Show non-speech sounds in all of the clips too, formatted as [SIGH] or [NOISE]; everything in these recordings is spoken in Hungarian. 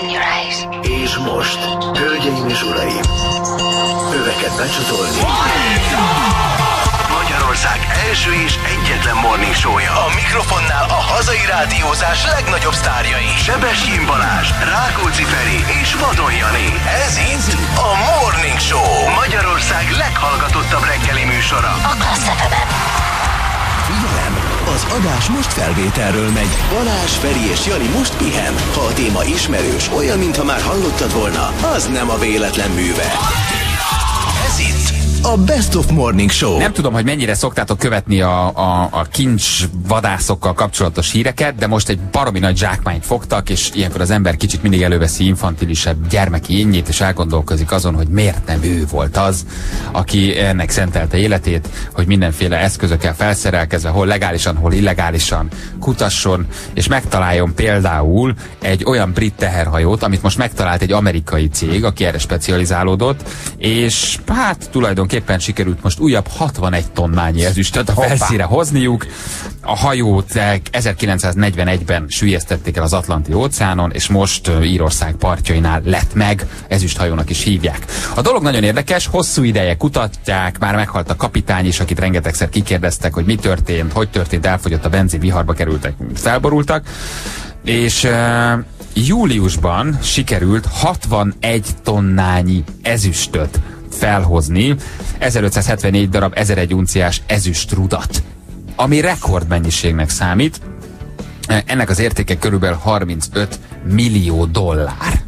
Open your eyes. És most, hölgyeim és uraim, öveket becsatolni. Magyarország első és egyetlen morning show-ja. A mikrofonnál a hazai rádiózás legnagyobb sztárjai. Sebestyén Balázs, Rákóczi Feri és Vadon Jani. Ez itt a Morning Show. Magyarország leghallgatottabb reggeli műsora. A Klassz. Figyelem! Az adás most felvételről megy. Balázs, Feri és Jani most pihen. Ha a téma ismerős, olyan, mintha már hallottad volna, az nem a véletlen műve. A Best of Morning Show. Nem tudom, hogy mennyire szoktátok követni a, a, a kincs vadászokkal kapcsolatos híreket, de most egy baromi nagy zsákmányt fogtak, és ilyenkor az ember kicsit mindig előveszi infantilisebb gyermeki énnyét, és elgondolkozik azon, hogy miért nem ő volt az, aki ennek szentelte életét, hogy mindenféle eszközökkel felszerelkezve, hol legálisan, hol illegálisan kutasson, és megtaláljon például egy olyan brit teherhajót, amit most megtalált egy amerikai cég, aki erre specializálódott, és hát tulajdonképpen sikerült most újabb 61 tonnányi ezüstöt a felszíre hozniuk. A hajót 1941-ben sülyeztették el az Atlanti óceánon, és most Írország partjainál lett meg, ezüst hajónak is hívják. A dolog nagyon érdekes, hosszú ideje kutatják, már meghalt a kapitány is, akit rengetegszer kikérdeztek, hogy mi történt, hogy történt, elfogyott a benzin, viharba kerültek, felborultak. És uh, júliusban sikerült 61 tonnányi ezüstöt felhozni, 1574 darab 1001 unciás ezüstrudat, ami rekordmennyiségnek számít. Ennek az értéke körülbelül 35 millió dollár.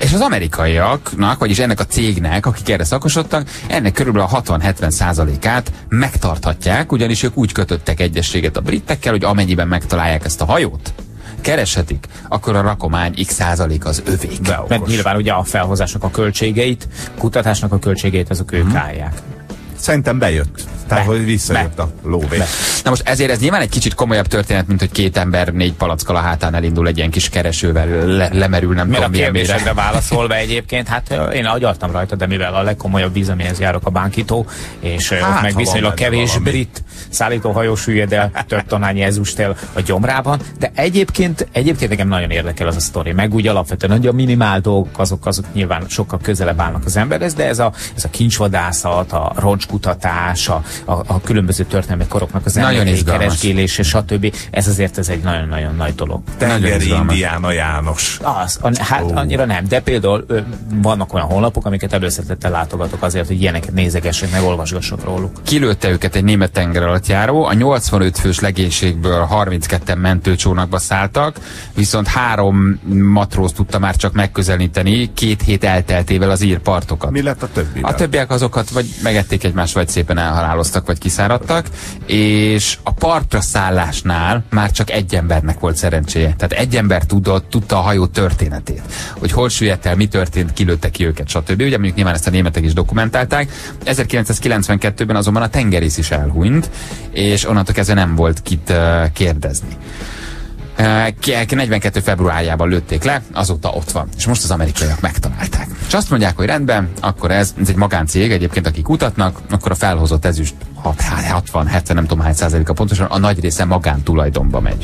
És az amerikaiaknak, vagyis ennek a cégnek, akik erre szakosodtak, ennek körülbelül a 60-70 százalékát megtarthatják, ugyanis ők úgy kötöttek egyességet a britekkel, hogy amennyiben megtalálják ezt a hajót, kereshetik, akkor a rakomány x százalék az övék. Mert nyilván ugye a felhozásnak a költségeit, kutatásnak a költségeit azok ők állják. Szerintem bejött. Tehát, Be. hogy visszajött Be. a lóvé. Be. Na most ezért ez nyilván egy kicsit komolyabb történet, mint hogy két ember négy palackkal a hátán elindul egy ilyen kis keresővel, le, lemerül, nem Mert a tudom mélyre. kérdésekre válaszolva egyébként, hát én agyaltam rajta, de mivel a legkomolyabb víz, amihez járok a bánkító, és hát, ott meg viszonylag kevés valami. brit szállítóhajó süllyed el több tonnányi ezüstél a gyomrában, de egyébként, egyébként nekem nagyon érdekel az a sztori, meg úgy alapvetően, hogy a minimál dolgok azok, azok nyilván sokkal közelebb állnak az emberhez, de ez a, ez a kincsvadászat, a roncskutatás, a, a, a különböző történelmi koroknak az Nagyon emlékei keresgélése, stb. Ez azért ez egy nagyon-nagyon nagy dolog. Tengeri. Indiána János. Az, an, hát Ó. annyira nem, de például ö, vannak olyan honlapok, amiket előszeretettel látogatok azért, hogy ilyeneket nézegessek, meg olvasgassak róluk. kilőtte őket egy német tenger alatt járó, a 85 fős legénységből 32-en mentőcsónakba szálltak, viszont három matróz tudta már csak megközelíteni két hét elteltével az ír partokat. Mi lett a többi? A többiek azokat vagy megették egymást, vagy szépen elhaláloztak, vagy kiszáradtak, és a partra szállásnál már csak egy embernek volt szerencséje. Tehát egy ember tudott, tudta a hajó történetét, hogy hol süllyedt el, mi történt, kilőtte ki őket, stb. Ugye mondjuk nyilván ezt a németek is dokumentálták. 1992-ben azonban a tengerész is elhunyt, és onnantól kezdve nem volt kit kérdezni. Uh, 42. februárjában lőtték le, azóta ott van. És most az amerikaiak megtalálták. És azt mondják, hogy rendben, akkor ez, ez egy magáncég egyébként, akik kutatnak, akkor a felhozott ezüst 60-70, nem tudom hány százaléka pontosan, a nagy része magántulajdonba megy.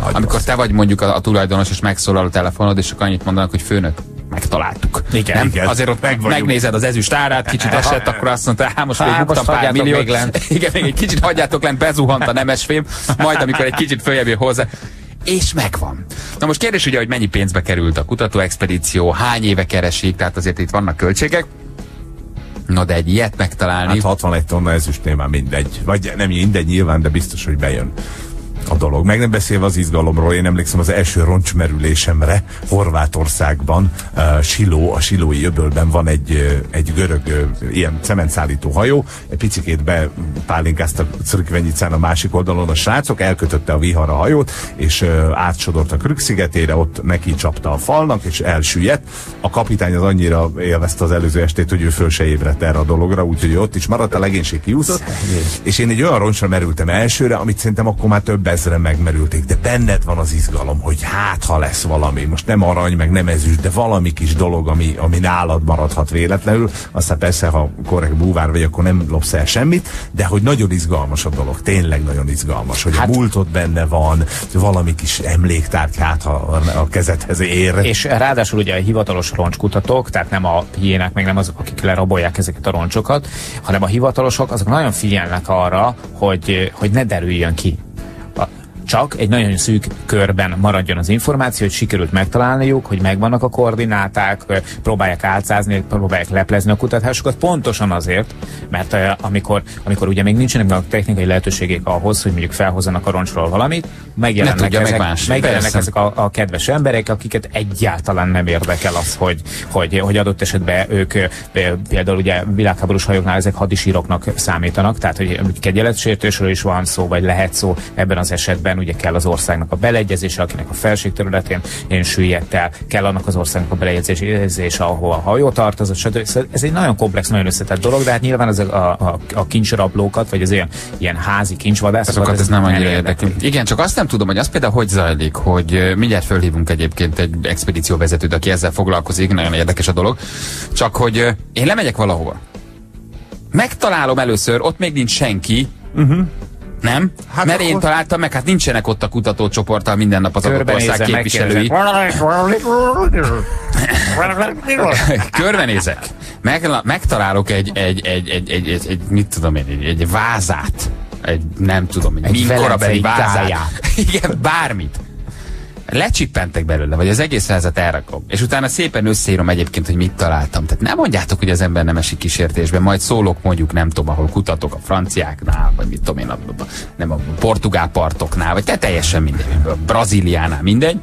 Nagy Amikor te vagy mondjuk a, a tulajdonos, és megszólal a telefonod, és csak annyit mondanak, hogy főnök, megtaláltuk. Igen, nem? igen. Azért ott Meg megnézed az ezüst árát, kicsit [LAUGHS] esett, akkor azt mondta, hát most még buktam pár milliót. még lent. [LAUGHS] Igen, még egy kicsit hagyjátok lent, bezuhant a nemesfém, [LAUGHS] majd amikor egy kicsit följebb hozzá, és megvan. Na most kérdés ugye, hogy mennyi pénzbe került a kutatóexpedíció, hány éve keresik, tehát azért itt vannak költségek. Na de egy ilyet megtalálni, Hát 61 tonna ezüstnél már mindegy. Vagy nem mindegy nyilván, de biztos, hogy bejön a dolog. Meg nem beszélve az izgalomról, én emlékszem az első roncsmerülésemre Horvátországban, uh, Siló, a Silói öbölben van egy, uh, egy görög uh, ilyen cementszállító hajó, egy picikét bepálinkáztak Czörkvenyicán a másik oldalon a srácok, elkötötte a vihar a hajót, és uh, átsodort a Krük szigetére, ott neki csapta a falnak, és elsüllyedt. A kapitány az annyira élvezte az előző estét, hogy ő föl se ébredt erre a dologra, úgyhogy ott is maradt, a legénység kiúszott, és én egy olyan roncsra merültem elsőre, amit szerintem akkor már több ezre megmerülték, de benned van az izgalom, hogy hát ha lesz valami, most nem arany, meg nem ezüst, de valami kis dolog, ami, ami nálad maradhat véletlenül, aztán persze, ha korrekt búvár vagy, akkor nem lopsz el semmit, de hogy nagyon izgalmas a dolog, tényleg nagyon izgalmas, hogy hát, a múltod benne van, valami kis emléktárgy, hát ha a kezedhez ér. És ráadásul ugye a hivatalos roncskutatók, tehát nem a hiénák, meg nem azok, akik lerabolják ezeket a roncsokat, hanem a hivatalosok, azok nagyon figyelnek arra, hogy, hogy ne derüljön ki csak egy nagyon szűk körben maradjon az információ, hogy sikerült megtalálniuk, hogy megvannak a koordináták, próbálják álcázni, próbálják leplezni a kutatásokat, pontosan azért, mert amikor, amikor ugye még nincsenek a technikai lehetőségek ahhoz, hogy mondjuk felhozzanak a roncsról valamit, megjelennek, ezek, meg más. megjelennek ezek a, a kedves emberek, akiket egyáltalán nem érdekel az, hogy, hogy, hogy adott esetben ők például ugye világháborús hajóknál ezek hadisíroknak számítanak, tehát hogy kegyeletsértésről is van szó, vagy lehet szó ebben az esetben esetben ugye kell az országnak a beleegyezése, akinek a felség területén én süllyedt el, kell annak az országnak a beleegyezése, ahol a hajó tartozott, stb. Szóval ez egy nagyon komplex, nagyon összetett dolog, de hát nyilván az a, a, a kincsrablókat, vagy az ilyen, ilyen házi kincsvadászokat. Azokat ez nem annyira érdekel. Igen, csak azt nem tudom, hogy az például hogy zajlik, hogy mindjárt fölhívunk egyébként egy expedícióvezetőt, aki ezzel foglalkozik, nagyon érdekes a dolog. Csak hogy én lemegyek valahova. Megtalálom először, ott még nincs senki, uh-huh. Nem? Hát Mert akkor... én találtam meg, hát nincsenek ott a kutatócsoporttal minden nap az adott ország képviselői. [LAUGHS] Körbenézek. Meg, megtalálok egy, egy, egy, egy, egy, egy, egy, mit tudom én, egy, egy vázát. Egy, nem tudom, egy, egy korabeli vázát. [LAUGHS] Igen, bármit lecsippentek belőle, vagy az egész házat elrakom, és utána szépen összeírom egyébként, hogy mit találtam. Tehát nem mondjátok, hogy az ember nem esik kísértésbe, majd szólok mondjuk, nem tudom, ahol kutatok a franciáknál, vagy mit tudom én, a, nem a portugál partoknál, vagy te teljesen mindegy, a Brazíliánál mindegy,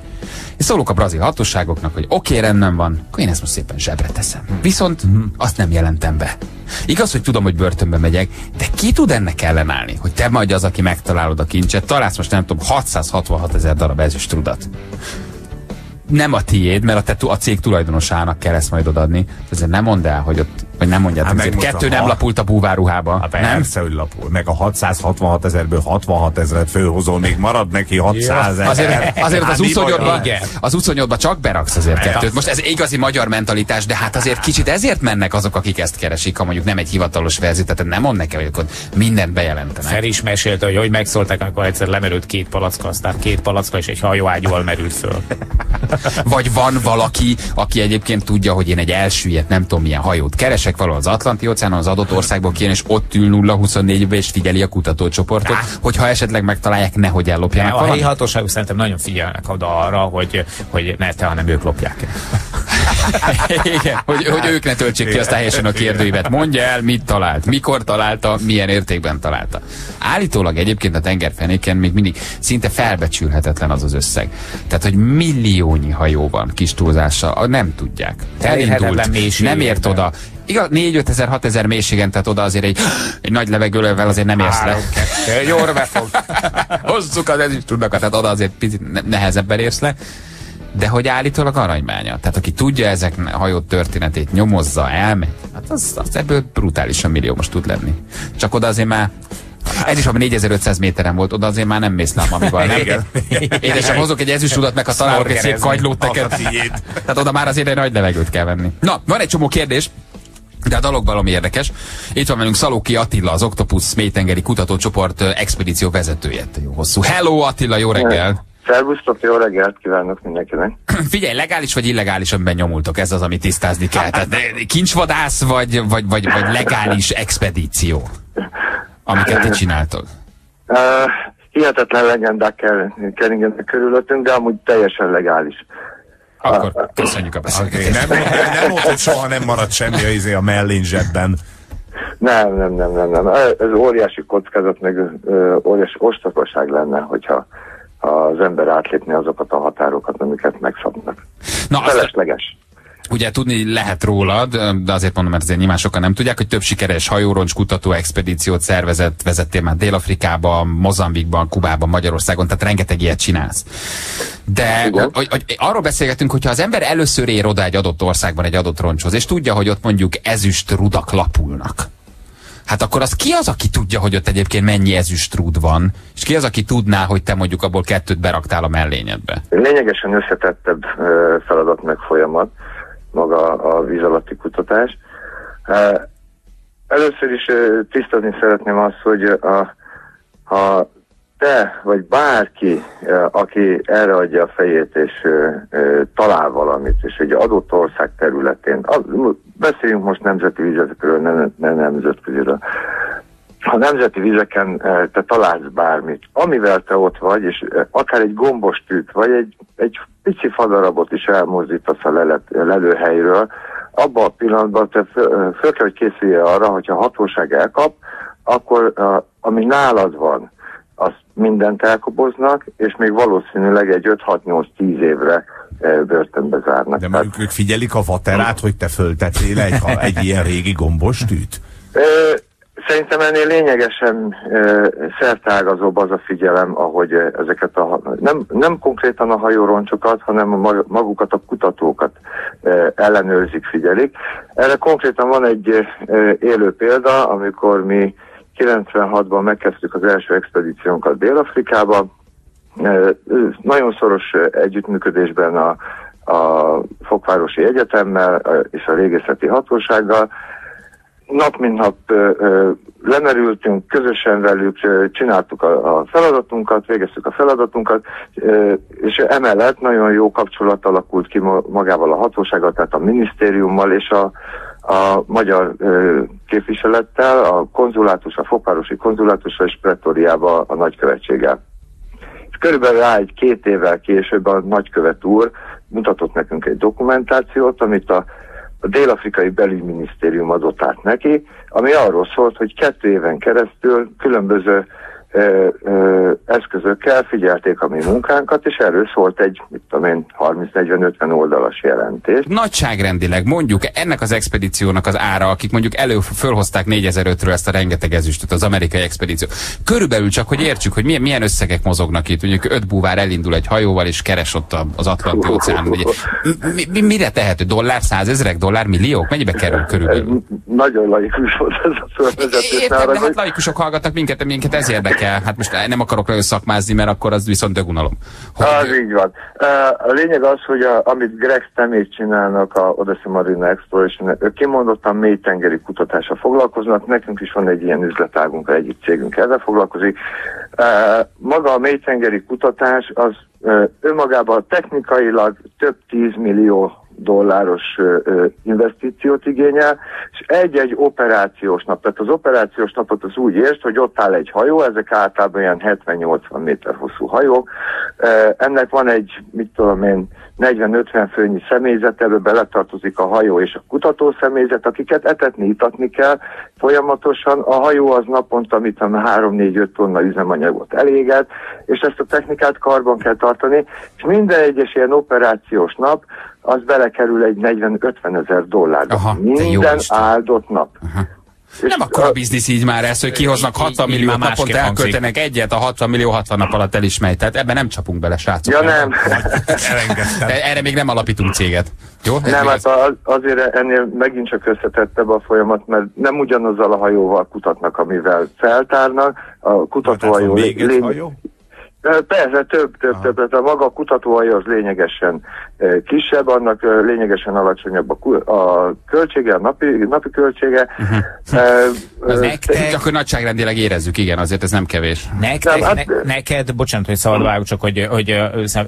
és szólok a brazil hatóságoknak, hogy oké, okay, rendben van, akkor én ezt most szépen zsebre teszem. Viszont mm-hmm. azt nem jelentem be. Igaz, hogy tudom, hogy börtönbe megyek, de ki tud ennek ellenállni, hogy te majd az, aki megtalálod a kincset, találsz most nem tudom, 666 ezer darab ezüstrudat nem a tiéd, mert a, te, a cég tulajdonosának kell ezt majd odadni. Ezért nem mondd el, hogy ott vagy nem mondjátok, hát kettő nem lapult a búváruhába. Hát nem? hogy lapul. Meg a 666 ezerből 66 ezeret főhozol, még marad neki 600 ezer. Azért, azért az 28-ban az 28 csak beraksz azért kettőt. Most ez igazi magyar mentalitás, de hát azért kicsit ezért mennek azok, akik ezt keresik, ha mondjuk nem egy hivatalos verzió, tehát nem mond nekem, hogy akkor mindent bejelentenek. Fel is mesélte, hogy hogy megszóltak, akkor egyszer lemerült két palacka, aztán két palacka és egy hajóágyúval merült föl. Vagy van valaki, aki egyébként tudja, hogy én egy elsüllyedt, nem tudom milyen hajót keresek, keresek valahol az Atlanti óceánon, az adott országból kijön, és ott ül 0-24-be, és figyeli a kutatócsoportot, Há. hogyha esetleg megtalálják, nehogy ellopjanak. a helyi hatóságok szerintem nagyon figyelnek oda arra, hogy, hogy ne te, hanem ők lopják [LAUGHS] Igen, hogy, hogy ők ne töltsék ki azt teljesen a kérdőívet. Mondja el, mit talált, mikor találta, milyen értékben találta. Állítólag egyébként a tengerfenéken még mindig szinte felbecsülhetetlen az az összeg. Tehát, hogy milliónyi hajó van kis túlzással, nem tudják. Elindult, nem ért oda, Igaz, 4 5 ezer, 6 ezer mélységen, tehát oda azért egy, egy nagy levegővel azért nem érsz le. Jól [LAUGHS] befog. Hozzuk az tudnak, tehát oda azért picit nehezebben érsz le. De hogy állítólag aranymánya. Tehát aki tudja ezek a hajó történetét, nyomozza, elmegy, hát az, az ebből brutálisan millió most tud lenni. Csak oda azért már ez is, ami 4500 méteren volt, oda azért már nem mész lámamival, nem? Igen. Édesem, hozok egy ezüstudat, meg a találok egy szép kagylót neked. Tehát oda már azért egy nagy levegőt kell venni. Na, van egy csomó kérdés. De a dolog valami érdekes. Itt van velünk Szalóki Attila, az Octopus mélytengeri kutatócsoport expedíció vezetője. Jó hosszú. Hello Attila, jó reggel! Szervusztok, jó reggelt kívánok mindenkinek. [CLEARS THROAT] Figyelj, legális vagy illegális, amiben nyomultok, ez az, amit tisztázni kell. Tehát kincsvadász vagy, vagy, vagy, vagy legális expedíció, amiket te csináltok? Uh, hihetetlen legendák keringenek körülöttünk, de amúgy teljesen legális. Akkor köszönjük a beszélgetést. Okay, nem, nem, nem hogy soha nem maradt semmi a, izé a mellén zsebben. Nem, nem, nem, nem, nem. Ez óriási kockázat, meg óriási ostobaság lenne, hogyha az ember átlépni azokat a határokat, amiket megszabnak. Na, Felesleges. Ugye tudni lehet rólad, de azért mondom, mert azért nyilván sokan nem tudják, hogy több sikeres hajóroncs kutató expedíciót szervezett, vezettél már Dél-Afrikában, Mozambikban, Kubában, Magyarországon, tehát rengeteg ilyet csinálsz. De hogy, hogy, arról beszélgetünk, hogyha az ember először ér oda egy adott országban, egy adott roncshoz, és tudja, hogy ott mondjuk ezüst rudak lapulnak, hát akkor az ki az, aki tudja, hogy ott egyébként mennyi ezüstrúd van, és ki az, aki tudná, hogy te mondjuk abból kettőt beraktál a mellényedbe? Lényegesen összetettebb feladat meg folyamat maga a víz alatti kutatás. Először is tisztázni szeretném azt, hogy a, a te, vagy bárki, aki erre adja a fejét és talál valamit, és egy adott ország területén, beszéljünk most nemzeti vizekről, nem, nem nemzetköziről, ha nemzeti vizeken te találsz bármit, amivel te ott vagy, és akár egy gombos tűt, vagy egy, egy pici fadarabot is elmozdítasz a lelet, lelőhelyről, abban a pillanatban te föl, föl kell, hogy készülj arra, hogyha a hatóság elkap, akkor ami nálad van, azt mindent elkoboznak, és még valószínűleg egy 5-6-8-10 évre börtönbe zárnak. De mondjuk ők figyelik a vaterát, hogy te föltettél egy, egy ilyen régi gombos tűt? Szerintem ennél lényegesen e, szertágazóbb az a figyelem, ahogy ezeket a, nem, nem konkrétan a hajóroncsokat, hanem a magukat, a kutatókat e, ellenőrzik, figyelik. Erre konkrétan van egy e, élő példa, amikor mi 96-ban megkezdtük az első expedíciónkat Dél-Afrikába, e, nagyon szoros együttműködésben a, a Fokvárosi Egyetemmel és a régészeti hatósággal, nap mint nap lemerültünk, közösen velük csináltuk a, a feladatunkat, végeztük a feladatunkat, és emellett nagyon jó kapcsolat alakult ki magával a hatósággal, tehát a minisztériummal és a, a magyar képviselettel, a konzulátus, a fokvárosi konzulátussal és pretoriába a nagykövetséggel. És körülbelül rá egy két évvel később a nagykövet úr mutatott nekünk egy dokumentációt, amit a a dél-afrikai belügyminisztérium adott át neki, ami arról szólt, hogy kettő éven keresztül különböző ö, ö, eszközökkel figyelték a mi munkánkat, és erről szólt egy, mit tudom én, 30-40-50 oldalas jelentés. Nagyságrendileg mondjuk ennek az expedíciónak az ára, akik mondjuk elő fölhozták 4005-ről ezt a rengeteg ezüstöt, az amerikai expedíció. Körülbelül csak, hogy értsük, hogy milyen, milyen összegek mozognak itt. Mondjuk öt búvár elindul egy hajóval, és keres ott az Atlanti [LAUGHS] óceán. Mi, mi, mire tehető? Dollár, százezrek, dollár, milliók? Mennyibe kerül körülbelül? Nagyon laikus volt ez a szörnyezetés. Értem, de hát laikusok hallgatnak minket, minket ez érdekel kell. Hát most nem akarok nagyon szakmázni, mert akkor az viszont dögunalom. Hogy... Az így van. A lényeg az, hogy a, amit Greg Stemét csinálnak a Odyssey Marine Exploration, ők kimondottan mélytengeri kutatással foglalkoznak, nekünk is van egy ilyen üzletágunk, egyik cégünk ezzel foglalkozik. Maga a mélytengeri kutatás az önmagában technikailag több tízmillió dolláros investíciót igényel, és egy-egy operációs nap, tehát az operációs napot az úgy értsd, hogy ott áll egy hajó, ezek általában ilyen 70-80 méter hosszú hajók, ennek van egy, mit tudom én, 40-50 főnyi személyzet, ebbe beletartozik a hajó és a kutató személyzet, akiket etetni, itatni kell folyamatosan. A hajó az naponta, mit 3-4-5 tonna üzemanyagot eléget, és ezt a technikát karban kell tartani, és minden egyes ilyen operációs nap az belekerül egy 40-50 ezer dollárba. Aha, Minden áldott nap. Aha. Nem akkor a biznisz így már ez, hogy kihoznak 60 millió naponta elköltenek egyet, a 60 millió 60 nap alatt elismeri. Tehát ebben nem csapunk bele, srácok. Ja nem. [LAUGHS] De erre még nem alapítunk céget. Jó? Nem, hát az, azért ennél megint csak összetettebb a folyamat, mert nem ugyanazzal a hajóval kutatnak, amivel feltárnak. A kutatóhajó... Még egy hajó? Persze, több, több, több. Tehát a maga a kutatóhajó az lényegesen kisebb, annak lényegesen alacsonyabb a, a költsége, a napi, napi költsége. Uh-huh. [LAUGHS] Uh, nektek... Akkor nagyságrendileg érezzük, igen, azért ez nem kevés. Nektek, nem, hát... ne, neked, bocsánat, hogy szabad vágok, csak hogy, hogy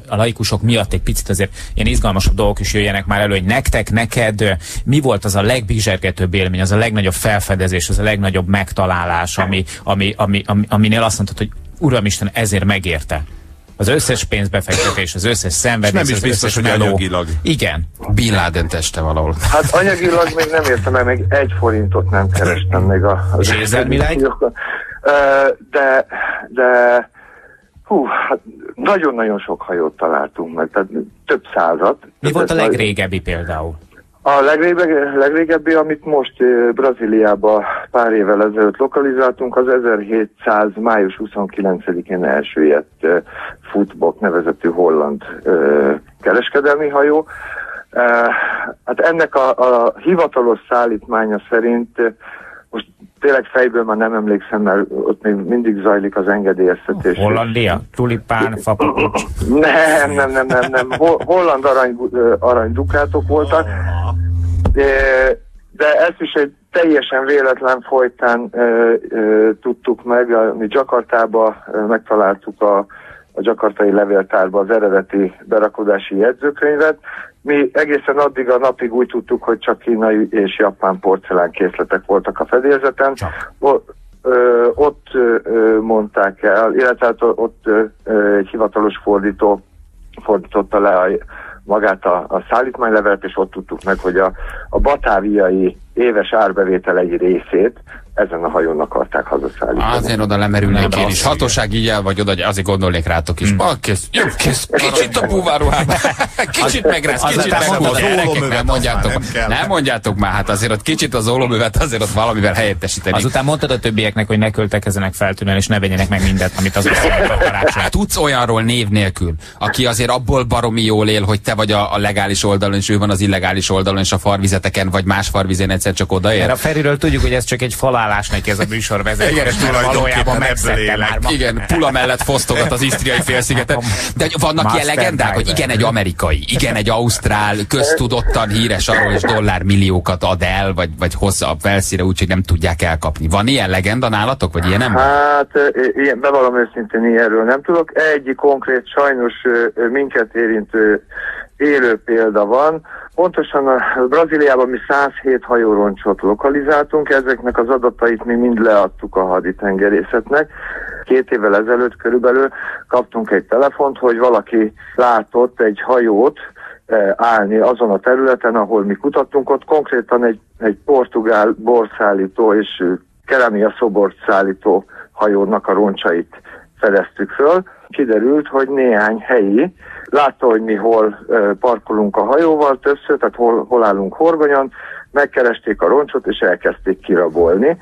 a laikusok miatt egy picit azért ilyen izgalmasabb dolgok is jöjjenek már elő, hogy nektek, neked mi volt az a legbizsergetőbb élmény, az a legnagyobb felfedezés, az a legnagyobb megtalálás, ami, ami, ami, ami, aminél azt mondtad, hogy Uramisten, ezért megérte. Az összes pénzbefektetés, az összes szenvedés, nem is biztos, hogy meló. anyagilag. Igen. Bin Laden teste valahol. Hát anyagilag még nem értem el, még egy forintot nem kerestem még a... És érzelmileg? De, de hú, hát nagyon-nagyon sok hajót találtunk meg, tehát több százat. Mi volt a legrégebbi például? A legrégebbi, legrégebbi, amit most Brazíliába pár évvel ezelőtt lokalizáltunk, az 1700. május 29-én elsüllyedt Footbok nevezetű holland kereskedelmi hajó. Hát ennek a, a hivatalos szállítmánya szerint tényleg fejből már nem emlékszem, mert ott még mindig zajlik az engedélyeztetés. Hollandia? Tulipán, fapapucs? Nem, nem, nem, nem, nem. Holland arany, arany dukátok voltak. De, de ezt is egy teljesen véletlen folytán ö, ö, tudtuk meg, mi Jakartába megtaláltuk a, a Jakartai levéltárba az eredeti berakodási jegyzőkönyvet. Mi egészen addig a napig úgy tudtuk, hogy csak kínai és japán porcelán készletek voltak a fedélzeten. O, ö, ott ö, mondták el, illetve hát ott ö, egy hivatalos fordító fordította le a magát a, a szállítmánylevelet, és ott tudtuk meg, hogy a, a batáviai éves árbevétel egy részét ezen a hajón akarták hazaszállítani. Azért oda lemerülnék én is. Hatóság így el vagy oda, azért gondolnék rátok is. Hmm. kész, jó, kész, kicsit a búváruhában. [LAUGHS] Kicsit megrász, kicsit. Nem mondjátok, nem mondjátok már, hát azért ott kicsit az óloművet azért ott valamivel helyettesíteni. Azután mondtad a többieknek, hogy ne költekezzenek feltűnően, és ne vegyenek meg mindent, amit az [LAUGHS] a Tudsz olyanról név nélkül, aki azért abból baromi jól él, hogy te vagy a, a legális oldalon, és ő van az illegális oldalon, és a farvizeteken, vagy más farvizén egyszer csak odaér? Mert a Feriről tudjuk, hogy ez csak egy falálás neki ez a műsorvezető. Igen, valójában megszedte már. Igen, Pula mellett fosztogat az Isztriai félszigetet. De vannak ilyen legendák, hogy igen, egy amerikai, igen, egy ausztrál, köztudottan híres arról, és dollármilliókat ad el, vagy, vagy hozza a felszíre, úgyhogy nem tudják elkapni. Van ilyen legenda nálatok, vagy ilyen nem? Hát, ilyen, bevallom őszintén ilyenről nem tudok. Egy konkrét, sajnos minket érintő élő példa van, Pontosan a Brazíliában mi 107 hajóroncsot lokalizáltunk, ezeknek az adatait mi mind leadtuk a haditengerészetnek. Két évvel ezelőtt körülbelül kaptunk egy telefont, hogy valaki látott egy hajót eh, állni azon a területen, ahol mi kutattunk, ott konkrétan egy, egy portugál borszállító és kerámia szobort szállító hajónak a roncsait fedeztük föl. Kiderült, hogy néhány helyi látta, hogy mi hol parkolunk a hajóval többször, tehát hol, hol állunk horgonyon, megkeresték a roncsot, és elkezdték kirabolni.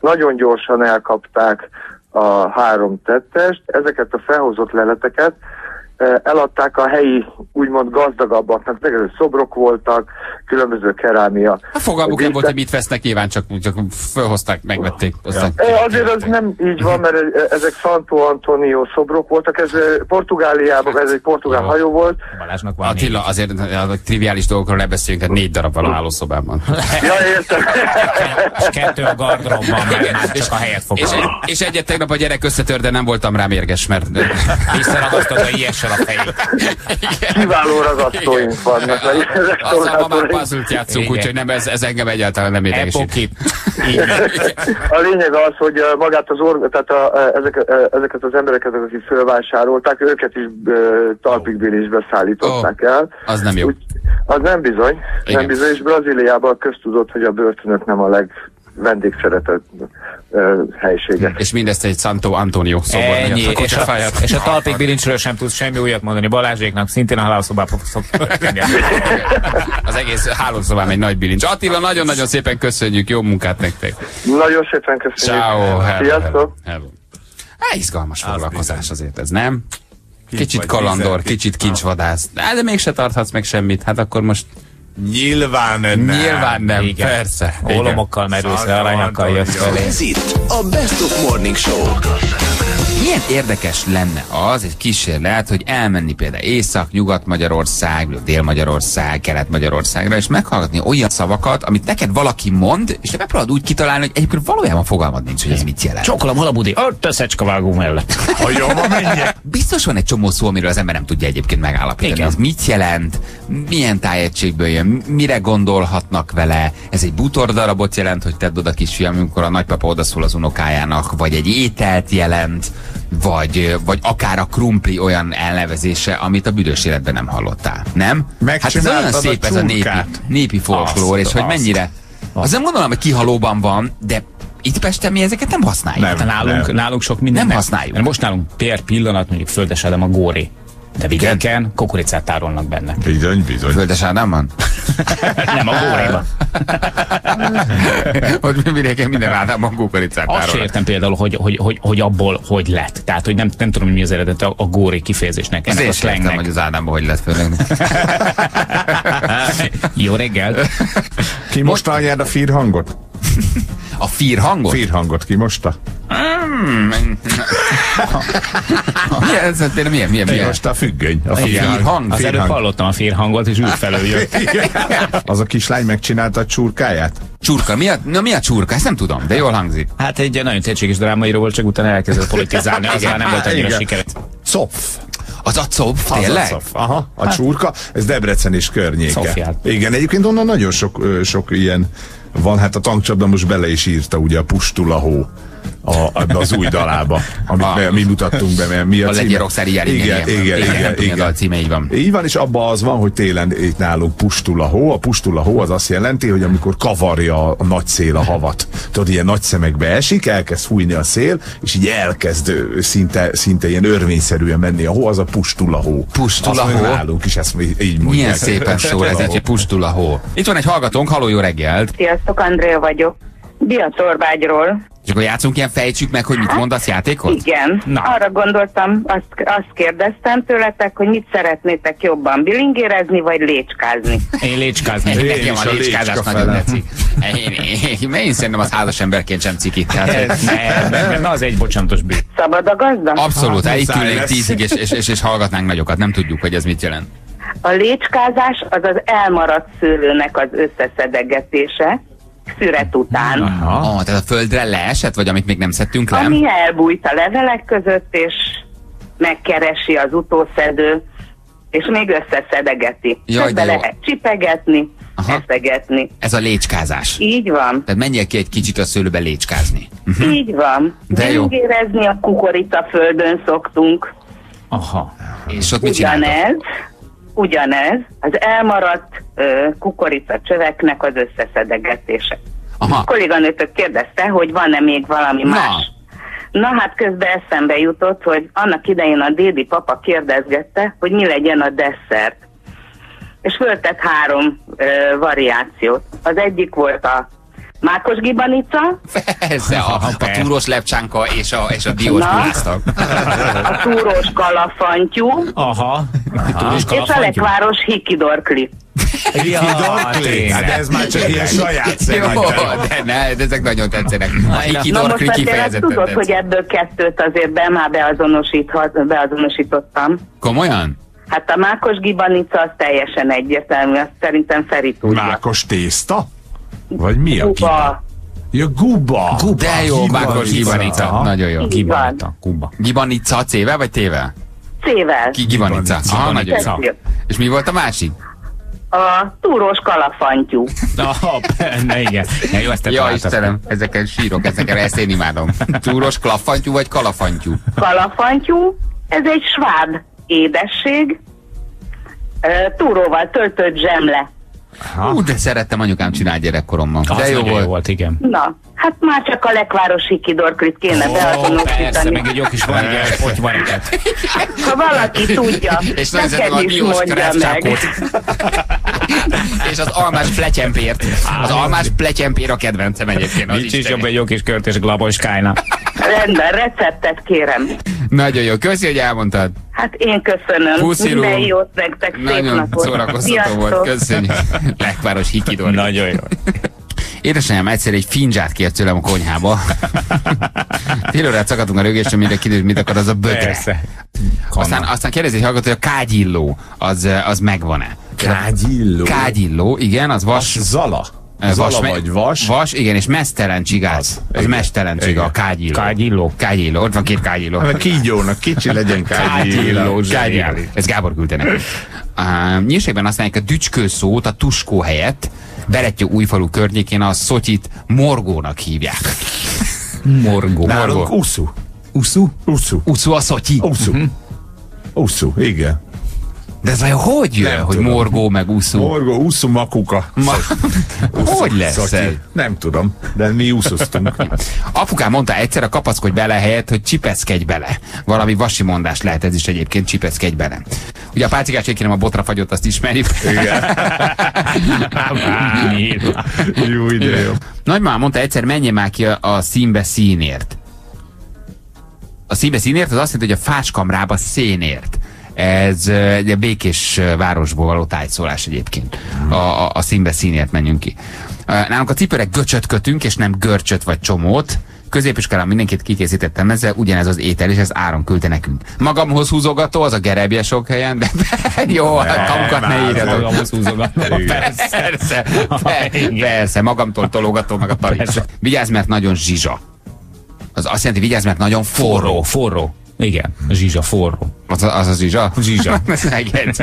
Nagyon gyorsan elkapták a három tettest, ezeket a felhozott leleteket eladták a helyi, úgymond gazdagabbaknak, meg szobrok voltak, különböző kerámia. A fogalmuk nem volt, hogy mit vesznek, nyilván csak, csak felhozták, megvették. Aztán ja. Azért az nem így van, mert ezek Santo Antonio szobrok voltak, ez Portugáliában, ez egy portugál hajó volt. Balázsnak van Attila, négy. azért a triviális dolgokról ne beszéljünk, tehát négy darab van a hálószobában. [LAUGHS] ja, értem. és kettő a gardróbban, mert csak a helyet fog. És, és egyet tegnap a gyerek összetör, de nem voltam rá mérges, mert visszaragasztod a ilyessel a fejét. Kiváló ragasztóink vannak. Aztán ma már puzzle játszunk, úgyhogy nem, ez, ez engem egyáltalán nem idegesít. a lényeg az, hogy magát az org, tehát a, ezek, ezeket az embereket, akik fölvásárolták, őket is talpigbilisbe szállították oh, el. Az nem jó. Úgy, az nem bizony, Igen. nem bizony, és Brazíliában köztudott, hogy a börtönök nem a leg vendégszeretett helységek. És mindezt egy Santo Antonio szobor Ennyi, a és, a, és a talpig bilincsről sem tudsz semmi újat mondani. Balázséknak szintén a hálószobában Az egész hálószobám egy nagy bilincs. Attila, nagyon-nagyon szépen köszönjük, jó munkát nektek. Nagyon szépen köszönjük. Ciao, Sziasztok. Hát, izgalmas foglalkozás azért ez, nem? Kicsit kalandor, kicsit kincsvadász. De, de mégse tarthatsz meg semmit. Hát akkor most Nyilván nem. Nyilván nem, Igen. persze. Ólomokkal merülsz, aranyakkal jössz felé. Ez itt a Best of Morning Show. Milyen érdekes lenne az egy kísérlet, hogy elmenni például Észak, Nyugat-Magyarország, Dél-Magyarország, Kelet-Magyarországra, és meghallgatni olyan szavakat, amit neked valaki mond, és te megpróbálod úgy kitalálni, hogy egyébként valójában fogalmad nincs, hogy ez mit jelent. Csokolom halabudi, ott a szecskavágó mellett. A menjek. Biztos van egy csomó szó, amiről az ember nem tudja egyébként megállapítani. Igen. Ez mit jelent, milyen tájegységből jön, mire gondolhatnak vele. Ez egy bútordarabot jelent, hogy tedd oda kisfiam, amikor a nagypapa odaszól az unokájának, vagy egy ételt jelent, vagy, vagy akár a krumpli olyan elnevezése, amit a büdös életben nem hallottál. Nem? Hát ez olyan szép ez a népi, népi folklór, és hogy mennyire... Azt. Az nem gondolom, hogy kihalóban van, de itt Pesten mi ezeket nem használjuk. Nem, nálunk, nem. nálunk sok minden. Nem használjuk. Mert most nálunk per pillanat, mondjuk Földes Ádám a góri. De vidéken kukoricát tárolnak benne. Bizony, bizony. Földes Ádámban? [LAUGHS] nem a góréban. [LAUGHS] hogy vidéken minden Ádámban kukoricát tárolnak. Azt értem például, hogy, hogy, hogy, hogy abból hogy lett. Tehát, hogy nem, nem tudom, hogy mi az eredet a, a góri kifejezésnek. Ennek a slangnek. hogy az Ádámban hogy lett főleg. [LAUGHS] Jó reggel. Ki most, most a fír hangot? A fír hangot? Fír hangot kimosta? Mm. milyen, [LAUGHS] ez, milyen, milyen, milyen, milyen? Most a függöny. A fír hang. Az előbb hallottam a fír hangot, és úgy felől jött. [LAUGHS] az a kislány megcsinálta a csurkáját? Csurka, mi a, na, mi a csurka? Ezt nem tudom, de jól hangzik. Hát egy nagyon tehetséges drámaíró volt, csak utána elkezdett politizálni, az nem volt annyira sikeres. Copf. Az a copf, tényleg? Az a copf. Aha, a hát. csurka, ez Debrecen és környéke. Szofiát. Igen, egyébként onnan nagyon sok, sok ilyen van, hát a tankcsapda most bele is írta ugye a Pustulahó a, az új dalába, amit a, mi mutattunk be, mert mi a, a címe. Legyen rockszer igen, igen, igen, igen, igen, igen. A címe így van. Így van, és abban az van, hogy télen itt nálunk pustul a hó. A pustul a hó az azt jelenti, hogy amikor kavarja a nagy szél a havat, tudod, ilyen nagy szemekbe esik, elkezd fújni a szél, és így elkezd szinte, szinte ilyen örvényszerűen menni a hó, az a pustul a hó. Pustul a hó? Nálunk is ezt így mondják. Milyen szépen szól ez, hogy pustul a hó. Itt van egy hallgatónk, haló jó reggelt. Sziasztok, Andrea vagyok. Biatorbágyról. És akkor játszunk ilyen, fejtsük meg, hogy mit mondasz játékot? Igen. Na. Arra gondoltam, azt, azt kérdeztem tőletek, hogy mit szeretnétek jobban, bilingérezni vagy lécskázni? Én lécskázni. Én Nekem a lécskázás nagyon tetszik. Én, én, én, én szerintem az házas emberként sem ciki. Na, az egy bocsánatos bű. Szabad a gazda? Abszolút, hát, itt ülnénk tízig, és, és, és, és hallgatnánk nagyokat. Nem tudjuk, hogy ez mit jelent. A lécskázás az az elmaradt szőlőnek az összeszedegetése, szüret után. Aha. Ah, tehát a földre leesett, vagy amit még nem szedtünk le? Ami elbújt a levelek között, és megkeresi az utószedő, és még összeszedegeti. Jaj, be lehet csipegetni, Aha. eszegetni. Ez a lécskázás. Így van. Tehát menjél ki egy kicsit a szőlőbe lécskázni. Uh-huh. Így van. De jó. Érezni a kukoricaföldön szoktunk. Aha. És ott mit Ugyanez, csináltok? Ugyanez az elmaradt ö, kukoricacsöveknek az összeszedegetése. Aha. A kolléganőtök kérdezte, hogy van-e még valami Na. más. Na hát közben eszembe jutott, hogy annak idején a dédi papa kérdezgette, hogy mi legyen a desszert. És föltett három ö, variációt. Az egyik volt a mákos gibanica, Persze, a, a túros lepcsánka és a, és a diós Na. gulásztak. a túrós kalafantyú, Aha. Aha. és a lekváros hikidorkli. Ja, Hát de ez már csak ilyen saját Jó, szemekben. de, ne, de ezek nagyon tetszenek. A Na most hikidorkli azért azt kifejezetten tudod, tetszik. hogy ebből kettőt azért be már beazonosíthat, beazonosítottam. Komolyan? Hát a mákos gibanica az teljesen egyértelmű, azt szerintem Feri tudja. Mákos tészta? Vagy mi a kiba? Kuba. Ja, guba. De jó, mákos gibanica. Aha. Nagyon jó. Gibanica, Kuba. Gibanica C-vel vagy T-vel? C-vel. Ki gibanica. Aha, nagyon jó. És mi volt a másik? A túrós kalafantyú. Aha, ne, igen. Ja, jó, ezt te Ja. Istenem, ezeken sírok, ezeken ezt én imádom. Túros klaffantyú vagy kalafantyú? Kalafantyú, ez egy sváb édesség, túróval töltött zsemle. Ú, de szerettem anyukám csinál gyerekkoromban. Az De jó nagyon volt. jó volt, igen. Na, hát már csak a lekváros hikidorklit kéne persze, beazonosítani. meg egy jó kis hogy van Ha valaki tudja, [LAUGHS] És neked is mondja meg. [LAUGHS] És az almás pletyempért. Az almás pletyempér a kedvencem egyébként. Az Nincs is jobb egy jó kis költés glaboskájna. Rendben, receptet kérem. Nagyon jó, köszi, hogy elmondtad. Hát én köszönöm. Pusziló. Minden jót nektek, szép Nagyon napot. szórakoztató volt, köszönjük. Lekváros hikidor. Nagyon jó. Édesanyám egyszer egy finzsát kért tőlem a konyhába. [LAUGHS] Fél órát szakadtunk a rögésen, mire kiderült, mit akar az a bögre. Persze. Aztán, aztán kérdezi egy hallgató, hogy a kágyilló az, az megvan-e? Kágyilló. Kágyilló, igen, az vas, Zala. Zala me- vagy vas. Vas, igen, és mesztelen csigát. Az, Az, mestelen csiga, a kágyilló. Kágyilló. Kágyilló, ott van két kágyilló. Hát kígyónak kicsi legyen kágyilló. Kágyilló. Ez Gábor küldte nekem. Uh, nyírségben használják a dücskő szót a tuskó helyett. Berettyó újfalu környékén a szotyit morgónak hívják. Morgó. Nálunk Morgó. uszu. Uszú? Uszu. Uszú a szotyi. Uszu. Uszu, igen. De ez vajon hogy jön, Nem hogy tudom. morgó meg uszú? Morgó, uszu, makuka. Ma... hogy lesz ez? Nem tudom, de mi úszoztunk. Apukám mondta egyszer a kapaszkodj bele helyett, hogy csipeszkedj bele. Valami vasi mondás lehet ez is egyébként, csipeszkedj bele. Ugye a pálcikás kérem a botra fagyott, azt ismerjük. Igen. [LAUGHS] Jó ide, jó. Nagymamám mondta egyszer, menjen már ki a, a színbe színért. A színbe színért az azt jelenti, hogy a fáskamrába szénért. Ez egy békés városból való tájszólás egyébként. A, a, a színbe színért menjünk ki. Nálunk a cipőre göcsöt kötünk, és nem görcsöt vagy csomót. Középiskolán mindenkit kikészítettem ezzel, ugyanez az étel, és ez áron küldte nekünk. Magamhoz húzogató, az a gerebje sok helyen, de [LAUGHS] jó, a kamukat ne írjatok. Magamhoz húzogató. [LAUGHS] Persze, [LAUGHS] persze, persze, magamtól tologató, meg a talis. Vigyázz, mert nagyon zsizsa. Az azt jelenti, vigyázz, mert nagyon. Forró, forró. Igen, a zsizsa forró. Az az, az zsizsa? Zsizsa. Igen,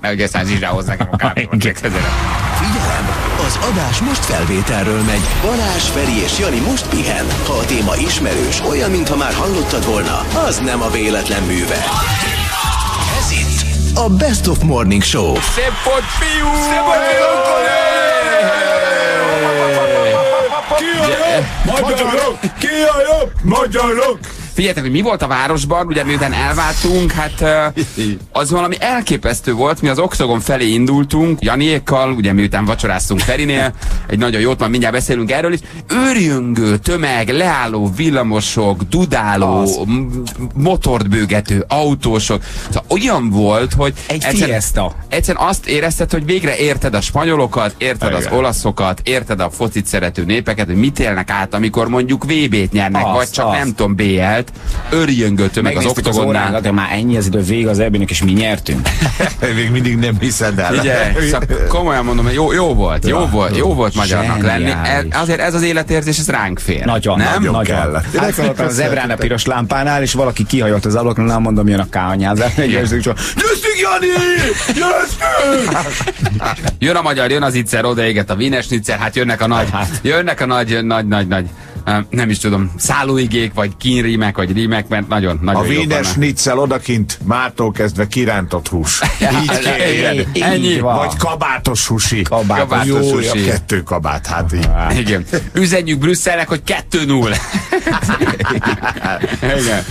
Nehogy aztán zsizsához nekem a kártyát. Figyelem! Az adás most felvételről megy. Balázs, Feri és Jani most pihen. Ha a téma ismerős, olyan, mintha már hallottad volna, az nem a véletlen műve. Ez itt a Best of Morning Show. Szép volt, fiú! Szép Magyarok! Ki a jobb? Magyarok! Figyeljetek, hogy mi volt a városban, ugye miután elváltunk, hát az valami elképesztő volt, mi az Oxogon felé indultunk, Janiékkal, ugye miután vacsoráztunk Ferinél, egy nagyon jót, majd mindjárt beszélünk erről is, őrjöngő tömeg, leálló villamosok, dudáló, motort bőgető autósok, szóval olyan volt, hogy egy fiesta. Egyszerűen azt érezted, hogy végre érted a spanyolokat, érted Igen. az olaszokat, érted a focit szerető népeket, hogy mit élnek át, amikor mondjuk VB-t nyernek, az, vagy csak az. nem tudom, BL-t, örjöngött meg az oktogonnál. Az de már ennyi az idő vég az ebének, és mi nyertünk. [LAUGHS] Még mindig nem hiszed el. Ugye, szóval [LAUGHS] komolyan mondom, hogy jó, jó volt, jó volt, jó volt magyarnak lenni. Ez, azért ez az életérzés, ez ránk fér. Nagyon, nem? nagyon. nagyon. Kellett. Átszalottam az Ebrán a piros lámpánál, és valaki kihajolt az ablakon, nem mondom, jön a kányázás. Győztük, Jani! Jön a magyar, jön az icser, odaéget a vínes hát jönnek a nagy, jönnek a nagy, nagy, nagy, nagy nem is tudom, szállóigék, vagy kínrímek, vagy rímek, mert nagyon, nagyon A védes schnitzel odakint mától kezdve kirántott hús. [LAUGHS] Így kérjen. Ennyi. Vagy kabátos húsi. Kabátos, kabátos Jó, a kettő kabát, hát így. Igen. Üzenjük Brüsszelnek, hogy kettő null. [LAUGHS] [LAUGHS] Igen.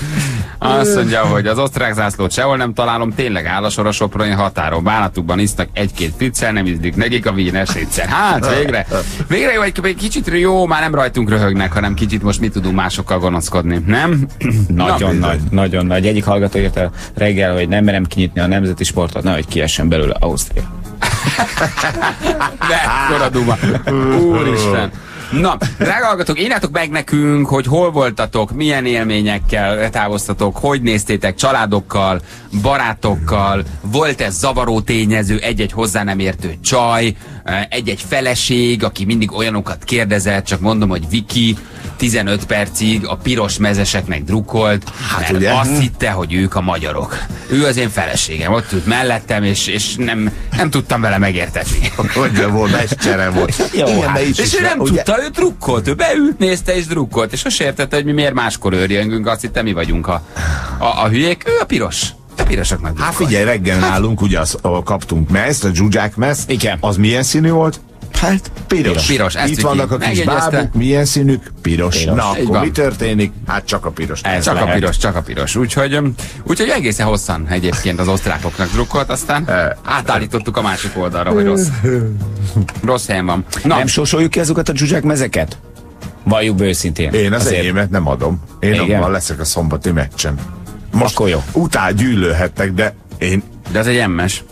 Azt mondja, hogy az osztrák zászlót sehol nem találom, tényleg áll a sor a soproni határon. Bánatukban isznak egy-két piccel, nem ízlik nekik a vínes egyszer. Hát végre, végre jó, egy, egy kicsit jó, már nem rajtunk röhögnek, hanem kicsit most mi tudunk másokkal gonoszkodni, nem? [CLEARS THROAT] Nagyon Na, nagy, nagyon nagy. Egyik hallgató írta reggel, hogy nem merem kinyitni a nemzeti sportot, nehogy kiessen belőle Ausztria. [LAUGHS] De, koraduma. Úristen. Na, drága hallgatók, írjátok meg nekünk, hogy hol voltatok, milyen élményekkel távoztatok, hogy néztétek családokkal, barátokkal, volt ez zavaró tényező, egy-egy hozzá nem értő csaj, egy-egy feleség, aki mindig olyanokat kérdezett, csak mondom, hogy Viki 15 percig a piros mezeseknek drukkolt, hát mert ugye? azt hitte, hogy ők a magyarok. Ő az én feleségem, ott ült mellettem, és, és nem, nem tudtam vele megértetni. Hogy volt, mescsere volt. Jó, hát, és ő nem ugye? tudta, ő drukkolt, ő beült, nézte és drukkolt, és most értette, hogy mi miért máskor őrjöngünk, azt hitte, mi vagyunk a, a, a hülyék, ő a piros. A pirosoknak Hát figyelj, reggel nálunk ugye az, a, kaptunk meszt, a dzsuzsák meszt. Igen. Az milyen színű volt? Hát piros. Piros. Ezt Itt vannak a kis bábuk, milyen színük? Piros. piros. Na, akkor mi történik? Hát csak a piros. Ez csak lehet. a piros, csak a piros. Úgyhogy, úgyhogy egészen hosszan egyébként az osztrákoknak drukkolt, aztán átállítottuk a másik oldalra, hogy rossz. Rossz helyen van. Na. Nem sorsoljuk ki azokat a dzsuzsák mezeket? Valljuk be őszintén. Én az Azért... enyémet nem adom. Én abban leszek a szombati meccsen. Most Akkor jó. utál gyűlölhettek, de én... De az egy emmes.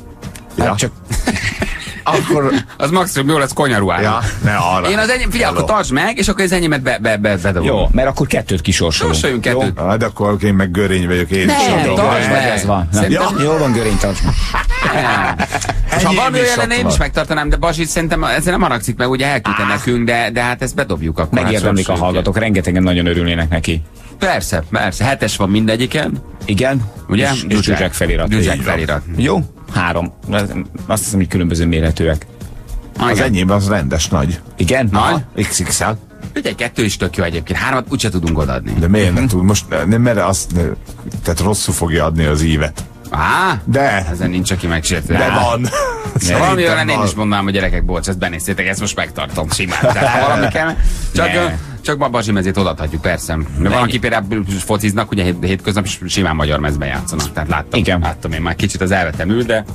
Ja. Hát csak [LAUGHS] akkor... [LAUGHS] Az maximum jó lesz konyaruál. Ja, ne arra. Én az enyém, figyelj, akkor tartsd meg, és akkor az enyémet be, be, be, bedobom. Jó, mert akkor kettőt kisorsolunk. Sorsoljunk kettőt. Hát akkor én meg görény vagyok, én nem, tartsd meg. Ez van. Ja. Jó van, görény, tartsd meg. [LAUGHS] És ha valami olyan lenne, én is megtartanám, de Basit szerintem ezzel nem haragszik meg, ugye elküldte nekünk, de, de hát ezt bedobjuk akkor. Megérdemlik a hallgatók, rengetegen nagyon örülnének neki. Persze, persze. Hetes van mindegyiken. Igen. Ugye? És, és Zsuzsák felirat. Zsuzsák felirat. Jó? Három. Azt hiszem, hogy különböző méretűek. Ah, az enyém az rendes nagy. Igen? Nagy? XXL. Ugye kettő is tök jó egyébként, háromat úgyse tudunk odaadni. De miért nem tud? Most nem, mert azt, tehát rosszul fogja adni az ívet. Á, de. Ezen nincs, aki megsértő. De van. Szóval valami olyan én is mondanám, hogy gyerekek, bocs, ezt benéztétek, ezt most megtartom simán. Tehát, valami kell, csak, csak Bazsi mezét odaadhatjuk, persze. De van, aki például fociznak, ugye hét, hétköznap is simán magyar mezben játszanak. Tehát láttam, Igen. láttam én már kicsit az elvetemül, de...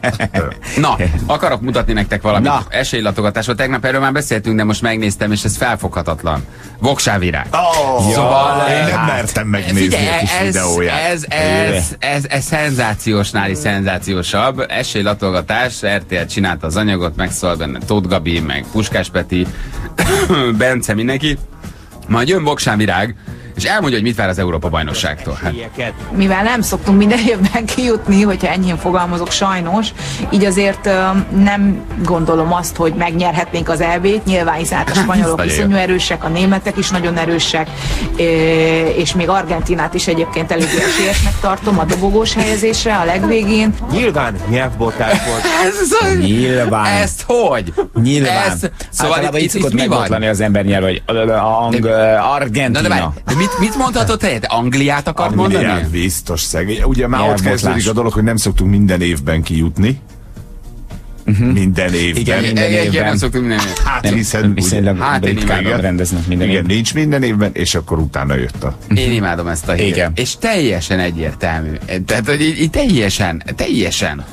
[LAUGHS] Na, akarok mutatni nektek valamit. Na. Esélylatogatásról. Tegnap erről már beszéltünk, de most megnéztem, és ez felfoghatatlan. Voksávirág. Oh, Szóval, én nem hát, mertem megnézni Figyelj, a kis ez, videóját. ez, ez, ez, ez szenzációsnál is szenzációsabb. Esélylatolgatás, RTL csinálta az anyagot, megszól benne Tóth Gabi, meg Puskás Peti, [COUGHS] Bence, mindenki. Majd jön Voksán Virág, és elmondja, hogy mit vár az Európa bajnokságtól. Hát, mivel nem szoktunk minden évben kijutni, hogyha ennyien fogalmazok sajnos, így azért nem gondolom azt, hogy megnyerhetnénk az EB-t, nyilván hiszen a [LAUGHS] spanyolok iszonyú erősek, a németek is nagyon erősek, és még Argentinát is egyébként eléggé esélyesnek tartom a dobogós helyezésre a legvégén. Nyilván nyelvbotás volt. [LAUGHS] ez, Nyilván. Ezt hogy? Nyilván. Ez, Szóval itt szokott mi van? az ember nyelv, hogy ang, ö, Na, de Argentina. várj, de mit, mit mondhatott helyett? Angliát akart Angliát mondani? biztos szegény. Ugye már ott Nyelvbotlás. kezdődik a dolog, hogy nem szoktunk minden évben kijutni. Minden évben. Igen, minden Igen, igen, évben. nem szoktunk minden Hát Nem, hiszen viszonylag Hát imádom. rendeznek minden igen, évben. nincs minden évben, és akkor utána jött a... Én imádom ezt a hírt. Igen. És teljesen egyértelmű. Tehát, hogy így, teljesen, teljesen.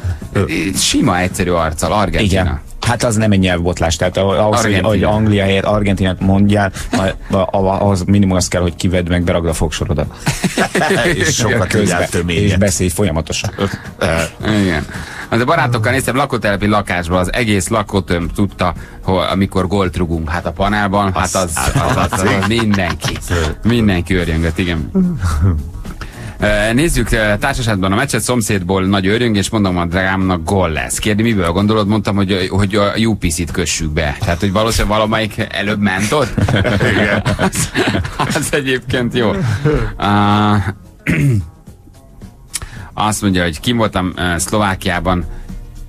Sima, egyszerű arccal, Argentina. Igen. Hát az nem egy nyelvbotlás, tehát ahhoz, hogy, Argentina. hogy Anglia helyett Argentinát mondjál, ahhoz minimum az kell, hogy kivedd meg, beragd a fogsorodat. [LAUGHS] és sokat Közbe, egyáltalán és beszélj folyamatosan. Igen. Az a barátokkal néztem lakótelepi lakásban, az egész lakótömb tudta, hogy amikor gólt rugunk, hát a panelban, hát az, az, az, az, az mindenki. Mindenki örjöngött, igen. [LAUGHS] Nézzük társaságban a meccset, szomszédból nagy örjöngés, mondom a drágámnak gól lesz. Kérdi, miből gondolod? Mondtam, hogy, hogy a UPC-t kössük be. Tehát, hogy valószínűleg valamelyik előbb ment ott. az, az egyébként jó. Uh, [CLEARS THROAT] azt mondja, hogy kim voltam uh, Szlovákiában,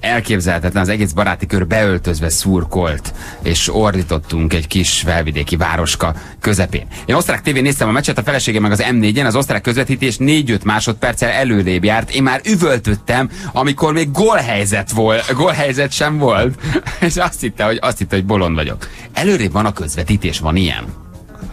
elképzelhetetlen, az egész baráti kör beöltözve szurkolt, és ordítottunk egy kis felvidéki városka közepén. Én osztrák tévén néztem a meccset, a feleségem meg az M4-en, az osztrák közvetítés 4-5 másodperccel előrébb járt. Én már üvöltöttem, amikor még gólhelyzet volt, gólhelyzet sem volt, [LAUGHS] és azt hitte, hogy, azt hitte, hogy bolond vagyok. Előrébb van a közvetítés, van ilyen.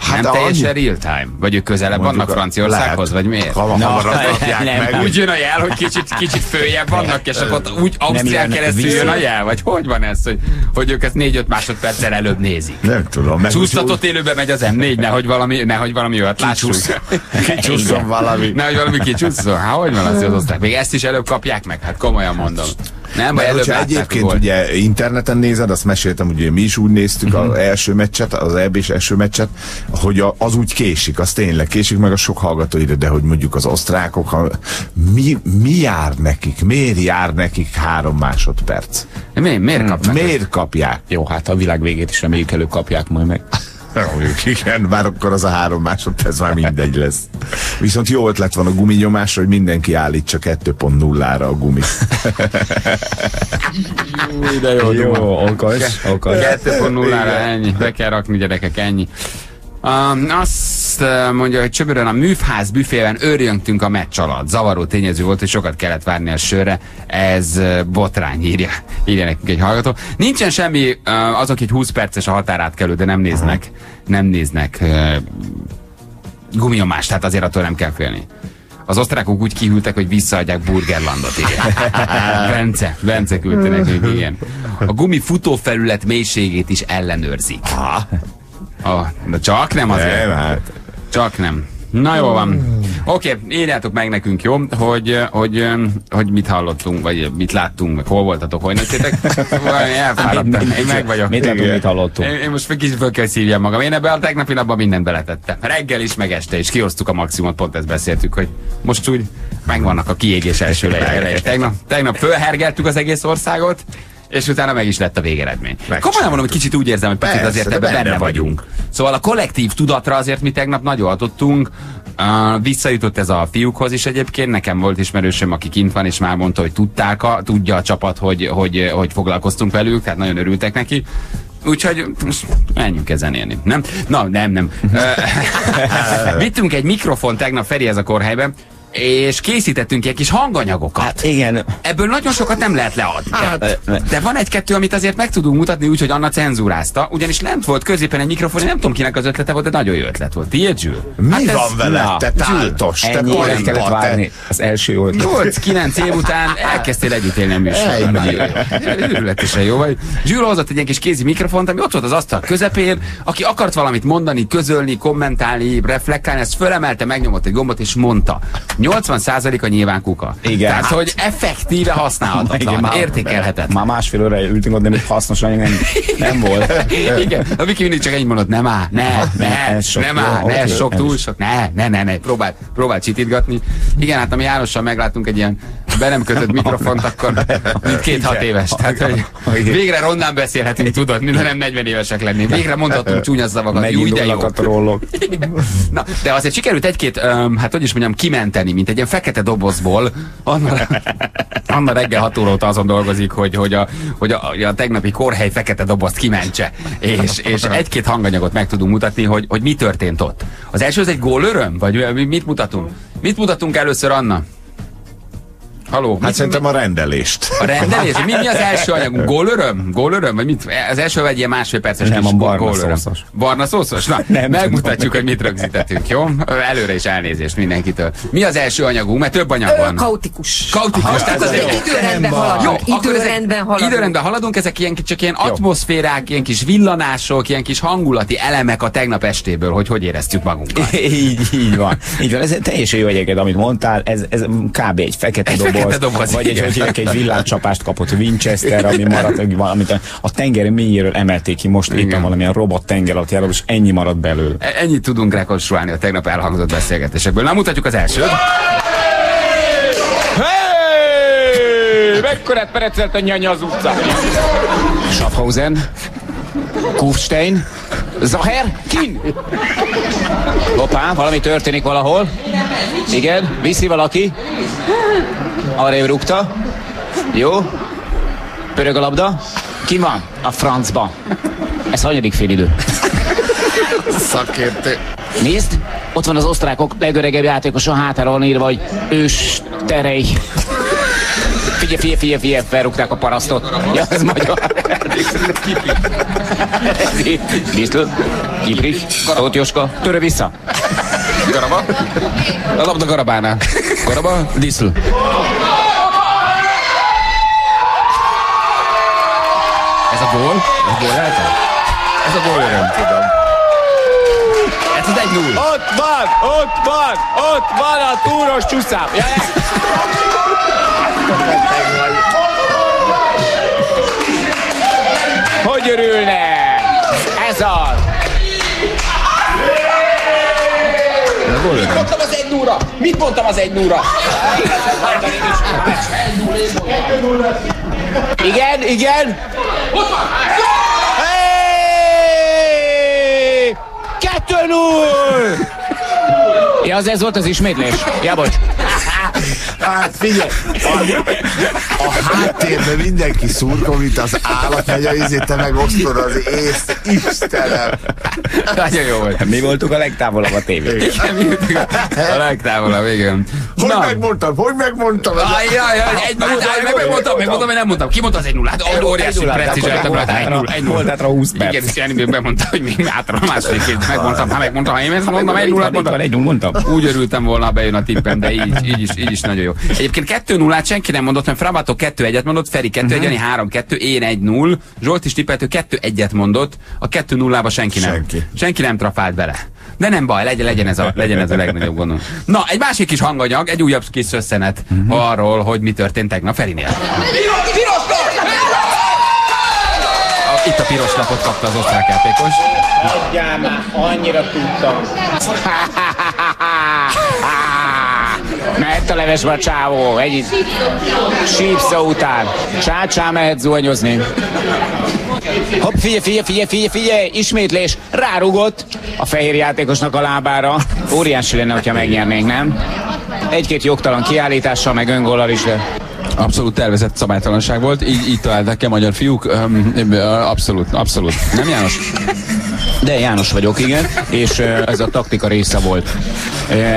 Hát nem teljesen annyi- real time? Vagy ők közelebb Mondjuk vannak Franciaországhoz, lehet. vagy miért? Ha- hamarabb kapják nem, meg. Úgy jön a jel, hogy kicsit, kicsit följebb vannak, és akkor úgy Ausztrián keresztül vissza- jön a jel? Vagy hogy van ez, hogy, hogy ők ezt 4-5 másodperccel előbb nézik? Nem tudom. Csúsztatott élőbe megy az M4, nehogy valami, nehogy valami olyat lássuk. Kicsusszon valami. Nehogy valami kicsusszon. Hát hogy van az, hogy? Még ezt is előbb kapják meg? Hát komolyan mondom. Nem, Mert hogyha egyébként gólt. ugye interneten nézed, azt meséltem, ugye mi is úgy néztük az első meccset, az eb első meccset, hogy az úgy késik, az tényleg késik, meg a sok hallgató ide, de hogy mondjuk az osztrákok, ha, mi, mi jár nekik, miért jár nekik három másodperc? Mi, miért kapnak? Miért kapják? Jó, hát a világ végét is reméljük előbb kapják majd meg. Mondjuk Igen, bár akkor az a három másodperc már mindegy lesz. Viszont jó ötlet van a guminyomásra, hogy mindenki állítsa 2.0-ra a gumit. De jó, Jó, okos, okos. 2.0-ra ennyi, be kell rakni gyerekek, ennyi. Um, azt uh, mondja, hogy Csöbörön a műfház büfében örjöngtünk a meccs alatt. Zavaró tényező volt, hogy sokat kellett várni a sörre. Ez uh, botrány, írja, írja nekünk egy hallgató. Nincsen semmi, uh, azok egy 20 perces a határátkelő, de nem néznek, nem néznek gumiomást, tehát azért attól nem kell félni. Az osztrákok úgy kihűltek, hogy visszaadják Burgerlandot, igen. [LAUGHS] Bence, Bence küldte nekünk, igen. A gumi futófelület mélységét is ellenőrzik. Ah, de csak nem azért. Nem, hát. Csak nem. Na jó van. Oké, okay, írjátok meg nekünk, jó? Hogy, hogy, hogy mit hallottunk, vagy mit láttunk, meg hol voltatok, hogy nőttétek. [LAUGHS] Valami Elfáradtam, én meg vagyok. Mit látunk, Igen. mit hallottunk? Én, én most kicsit föl kell szívjam magam. Én ebbe a tegnapi napban mindent beletettem. Reggel is, meg este is. Kiosztuk a maximumot, pont ezt beszéltük, hogy most úgy megvannak a kiégés első eleje. Tegnap, tegnap fölhergeltük az egész országot, és utána meg is lett a végeredmény. Komolyan mondom, hogy kicsit úgy érzem, hogy picit azért ebben benne benne vagyunk. Szóval a kollektív tudatra azért mi tegnap nagyon hatottunk. Uh, visszajutott ez a fiúkhoz is egyébként. Nekem volt ismerősöm, aki kint van, és már mondta, hogy tudták, a, tudja a csapat, hogy, hogy, hogy foglalkoztunk velük, tehát nagyon örültek neki. Úgyhogy most menjünk ezen élni. Nem? Na, nem, nem. [LAUGHS] [LAUGHS] Vittünk egy mikrofon tegnap Ferihez a kórhelyben, és készítettünk ilyen kis hanganyagokat. Hát igen. Ebből nagyon sokat nem lehet leadni. Hát, De van egy-kettő, amit azért meg tudunk mutatni úgy, hogy Anna cenzúrázta, ugyanis lent volt középen egy mikrofon, nem tudom kinek az ötlete volt, de nagyon jó ötlet volt. Tiéd, Zsül? Mi Hát ez- van vele? na, te táltos, te kolinga, kellett te... várni. Az első volt. 8-9 év után elkezdtél együtt élni a műsorban. Őrületesen jó vagy. Zsűr hozott egy ilyen kis kézi mikrofont, ami ott volt az asztal közepén, aki akart valamit mondani, közölni, kommentálni, reflektálni, ezt fölemelte, megnyomott egy gombot és mondta. 80% a nyilván kuka. Igen. Tehát, hogy effektíve Igen, használhatatlan, már- értékelhetetlen. Már másfél óra ültünk ott, de még hasznos anyag nem, nem volt. [LAUGHS] Igen, a Viki mindig csak ennyit mondott, nem áll, ne, ne, sok, nem áll, ne, sok, túl sok, ne, ne, ne, ne, próbál, próbál csitítgatni. Igen, hát ami Jánossal megláttunk egy ilyen be nem kötött mikrofont, akkor mint két-hat éves. Tehát, hogy végre rondán beszélhetünk, tudod, de nem 40 évesek lenni. Végre mondhatunk csúnya szavakat. Jó, de jó. Na, de azért sikerült egy-két, hát hogy is mondjam, kimenteni, mint egy ilyen fekete dobozból. Anna, [LAUGHS] Anna reggel 6 óra óta azon dolgozik, hogy, hogy, a, hogy a, a tegnapi korhely fekete dobozt kimentse. És, és egy-két hanganyagot meg tudunk mutatni, hogy, hogy mi történt ott. Az első az egy gólöröm? Vagy mi- mit mutatunk? Mit mutatunk először, Anna? Haló? Hát mit, szerintem a rendelést. a rendelés? Mi, mi az első [LAUGHS] anyagunk? Gólöröm? Gólöröm? Vagy mit? Az első egy ilyen másfél perces Nem, kis a barna gólöröm. szószos. Barna szószos? Na, [LAUGHS] Nem megmutatjuk, tudom. hogy mit rögzítettünk, jó? Előre is elnézést mindenkitől. Mi az első anyagunk? Mert több anyag van. kaotikus. Kaotikus, tehát az egy Időrendben Jó, haladunk. ezek- Időrendben haladunk. Időrendben haladunk, ezek ilyen, csak ilyen atmoszférák, ilyen kis villanások, ilyen kis hangulati elemek a tegnap estéből, hogy hogy éreztük magunkat. [LAUGHS] így, így van. Így van. Ez teljesen jó egyébként, amit mondtál. Ez, ez kb. egy fekete Egy doboz. doboz, vagy egy, igen. hogy egy villámcsapást kapott Winchester, ami maradt, valamit a, a tenger mélyéről emelték ki most éppen Igen. valamilyen robot tengeralattjáról, és ennyi maradt belőle. E- Ennyit tudunk rekonstruálni a tegnap elhangzott beszélgetésekből. Na, mutatjuk az elsőt. Hey! Mekkorát perecelt a nyanya az utcán? Schaffhausen, Kufstein, Zaher, Kin. Hoppá, valami történik valahol. Igen, viszi valaki. Arra rúgta. Jó. Pörög a labda. Ki van? A francba. Ez hanyadik félidő? Szakértő. Nézd, ott van az osztrákok legöregebb játékosa hátára van írva, hogy ős terej. Figyelj, figyelj, figyelj, figyelj, felrúgták a parasztot. Ja, ez magyar. Lisztl, Kiprich, Tóth Joska, törő vissza. Garaba. A labda Garabánál. Garaba, Diszl. A gól? Ez gól lehetett? Ez a gól öröm. Tudom. Ez az 1-0. Ott van, ott van, ott van a túros csúszám. Hogy örülne? Ez az. Mit mondtam az egy núra? Mit mondtam az egy núra? Igen, igen. Hey! Kettő null! Ja, az ez volt az ismétlés. Ja, bocs. Hát figyelj, a, a háttérben mindenki szurkol, mint az állat, megy a izét, te meg osztod az észt. Istenem! Nagyon jó volt. Mi voltunk a legtávolabb a tévé. Igen, mi ültünk a- A legtávolabb, igen. Hogy Na. megmondtam, hogy megmondtam? Aj, jaj, jaj, egy meg, meg, megmondtam, megmondtam, hogy nem mondtam. Ki mondta az egy nullát? Óriási precíz eltem rá. Egy null, egy null. Volt hátra 20 perc. Igen, és Jenny bemondta, hogy még hátra a második két. Megmondtam, ha megmondtam, ha én ezt mondtam, egy nullát mondtam. Úgy örültem volna, bejön a tippem, de így, így, is, így is nagyon jó. Egyébként 2 0 senki nem mondott, mert Frabato 2 1 mondott, Feri 2 1 Jani 3 2 én 1 0 Zsolt is tippelt, ő 2 1 mondott, a 2 0 senki nem. Senki. Senki nem trafált bele. De nem baj, legyen, legyen, ez a, legyen ez a legnagyobb gondom. Na, egy másik kis hanganyag, egy újabb kis összenet arról, hogy mi történt tegnap Ferinél. A, itt a piros lapot kapta az osztrák játékos. Adjál már, annyira tudtam. [LAUGHS] Mehet a levesbe a csávó, egy sípsza után. Csácsá mehet zuhanyozni. Hopp, figyelj, figyelj, figyelj, figyelj, figyelj, ismétlés, rárugott a fehér játékosnak a lábára. Óriási lenne, hogyha megnyernénk, nem? Egy-két jogtalan kiállítással, meg öngóllal is, de Abszolút tervezett szabálytalanság volt, így, így találták ki a magyar fiúk. Abszolút, abszolút. Nem János? De János vagyok, igen, és ez a taktika része volt.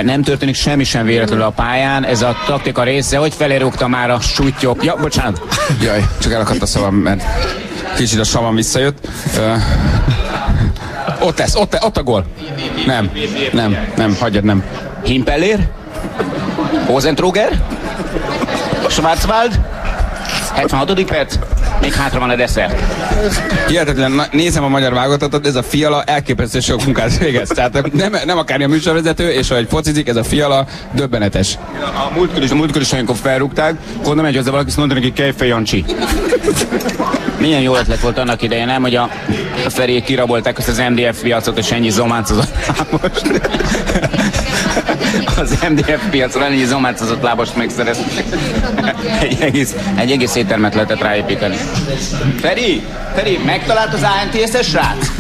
Nem történik semmi sem véletlenül a pályán, ez a taktika része, hogy felérúgta már a sutyok. Ja, bocsánat. Jaj, csak elakadt a szavam, mert kicsit a savam visszajött. Ott lesz, ott, ott a gól. Nem, nem, nem, hagyjad, nem. Himpellér? Hozentruger? Schwarzwald? 76. perc? Még hátra van a desszert. Hihetetlen, nézem a magyar válogatottat, ez a fiala elképesztő sok munkát végez. Tehát nem, nem akár a műsorvezető, és ahogy focizik, ez a fiala döbbenetes. A múltkor is, a múltkor is, amikor felrúgták, oda megy hozzá valaki, azt mondta neki, Kejfej Jancsi. Milyen jó ötlet volt annak idején, nem, hogy a, a Feriék kirabolták ezt az MDF piacot, és ennyi zománcozott [LAUGHS] most az MDF piacon ennyi zománcozott lábast megszereztek. egy, egész, egy egész éttermet lehetett ráépíteni. Feri, Feri, megtalált az ANTS-es srác?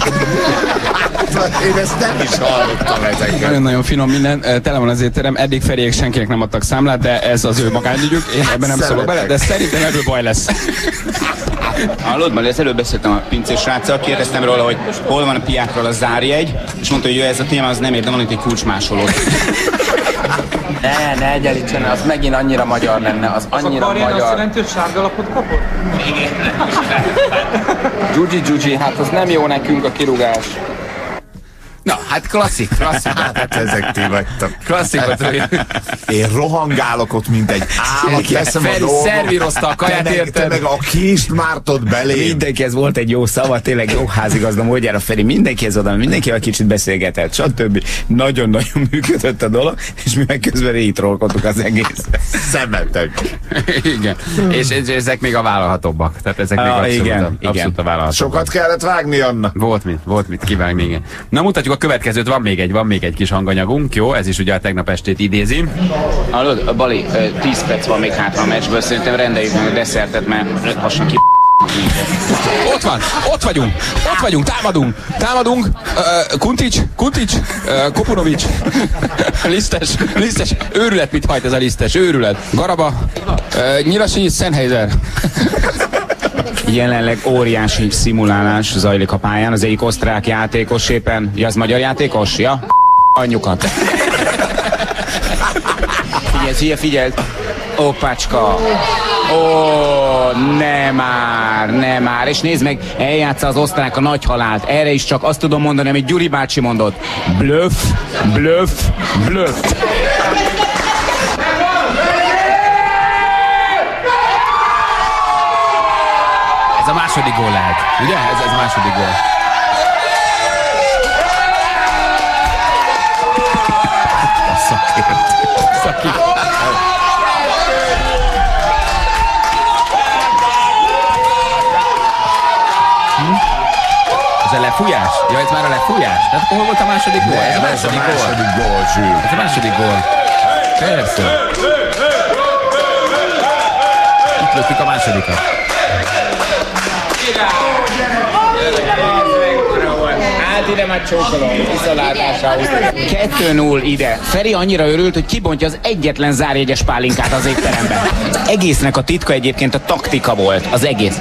Én ezt nem is hallottam ezeket. Nagyon-nagyon finom minden, tele van az étterem, eddig Feriék senkinek nem adtak számlát, de ez az ő magánügyük, én ebben nem szólok bele, de szerintem ebből baj lesz. Hallod, majd az előbb beszéltem a pincés sráccal, kérdeztem róla, hogy hol van a piákról a zárjegy, és mondta, hogy jó, ez a téma az nem ér, de van itt egy kulcsmásoló. Ne, ne egyenlítsen, az megint annyira magyar lenne, az annyira az a magyar. azt jelenti, hogy sárga lapot kapott? Gyugyi, Gyugyi, hát az nem jó nekünk a kirúgás. Na, hát klasszik, klasszik. [LAUGHS] Hát ezek ti vagytok. Klasszik Én rohangálok ott, mint egy állat, leszem a Feri dolgom. szervírozta a kaját, Te meg- érted? Te meg a kést mártod belé. Mindenki, ez volt egy jó szava, tényleg jó házigazda módjára Feri, mindenkihez oda, mindenkivel kicsit beszélgetett, stb. Nagyon-nagyon működött a dolog, és mi meg közben rétrolkodtuk az egész. Szemetek. Igen. És, és ezek még a vállalhatóbbak. Tehát ezek még Ah, abszolút, igen, a, igen. abszolút a vállalhatóbbak. Sokat kellett vágni annak. Volt mit, volt mit kivágni, igen. Na mutatjuk a következőt, van még egy, van még egy kis hanganyagunk, jó? Ez is ugye a tegnap estét idézi. Hallod, Bali, ö, 10 perc van még hátra a meccsből, szerintem rendeljük meg a desszertet, mert lassan ki Ott van, ott vagyunk, ott vagyunk, támadunk, támadunk, uh, Kuntics, Kuntics, uh, Kopunovics, [LAUGHS] Lisztes, Lisztes, őrület mit hajt ez a Lisztes, őrület, Garaba, uh, Nyilasi, Sennheiser. Jelenleg óriási szimulálás zajlik a pályán. Az egyik osztrák játékos éppen, ja, az magyar játékos? Ja? Anyukat. Figyelj, figyelj, figyelj. Opácska. Ó, nem már, nem már. És nézd meg, eljátsza az osztrák a nagy halált. Erre is csak azt tudom mondani, amit Gyuri bácsi mondott. Bluff, bluff, bluff. Ez a második gól lehet, ugye? Ez, ez a második gól. Ez a lefújás? Ja, ez már a lefújás? Tehát hol volt a második gól? Ez a Nem, ez a második gól. második gól. Ez a második gól. Persze. Itt lőttük a másodikat. Hát ide már csókolom, viszontlátásra. 2-0 ide. Feri annyira örült, hogy kibontja az egyetlen zárjegyes pálinkát az étteremben. Egésznek a titka egyébként a taktika volt, az egész.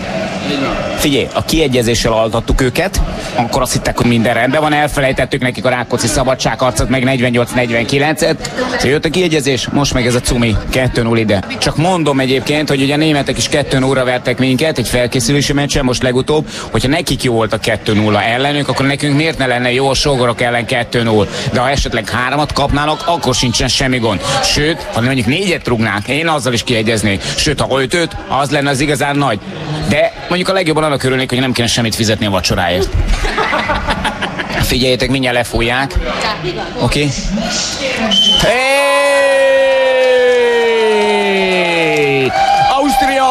Figyelj, a kiegyezéssel altattuk őket, akkor azt hittek, hogy minden rendben van, elfelejtettük nekik a Rákóczi szabadságharcot, meg 48-49-et. Szóval jött a kiegyezés, most meg ez a cumi, 2-0 ide. Csak mondom egyébként, hogy ugye a németek is 2 0 vertek minket egy felkészülési meccsen, most legutóbb, hogyha nekik jó volt a 2-0 ellenünk, akkor nekünk miért ne lenne jó a sógorok ellen 2-0? De ha esetleg háromat kapnának, akkor sincsen semmi gond. Sőt, ha mondjuk négyet rugnák, én azzal is kiegyeznék. Sőt, ha ötöt, az lenne az igazán nagy. De mondjuk a legjobban annak örülnék, hogy nem kéne semmit fizetni a vacsoráért. Figyeljétek, mindjárt lefújják. Oké? Okay. Hey! Ausztria,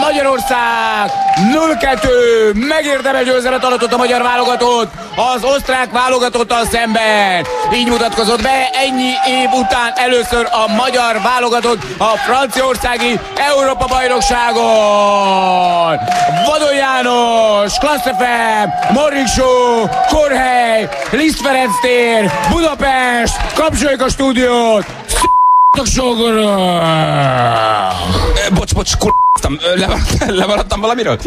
Magyarország, 0-2, megérdemel győzelmet aratott a magyar válogatott, az osztrák válogatottal szemben. Így mutatkozott be ennyi év után először a magyar válogatott a franciaországi Európa bajnokságon. Vadon János, Klassz FM, Morning Show, Korhely, Liszt Ferenc tér, Budapest, kapcsoljuk a stúdiót! Bocs, bocs, kurtam, [LAUGHS] lemaradtam valamiről?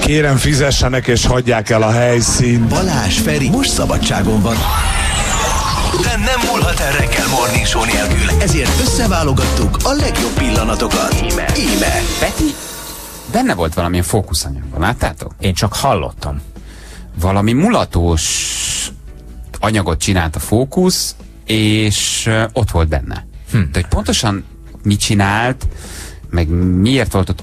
Kérem fizessenek és hagyják el a helyszínt. Balázs Feri most szabadságon van. múlhat el reggel Morning Show nélkül, ezért összeválogattuk a legjobb pillanatokat. Íme. Íme. Peti, benne volt valamilyen fókuszanyagban, láttátok? Én csak hallottam. Valami mulatós anyagot csinált a fókusz, és ott volt benne. Hm. De hogy pontosan mit csinált, meg miért volt ott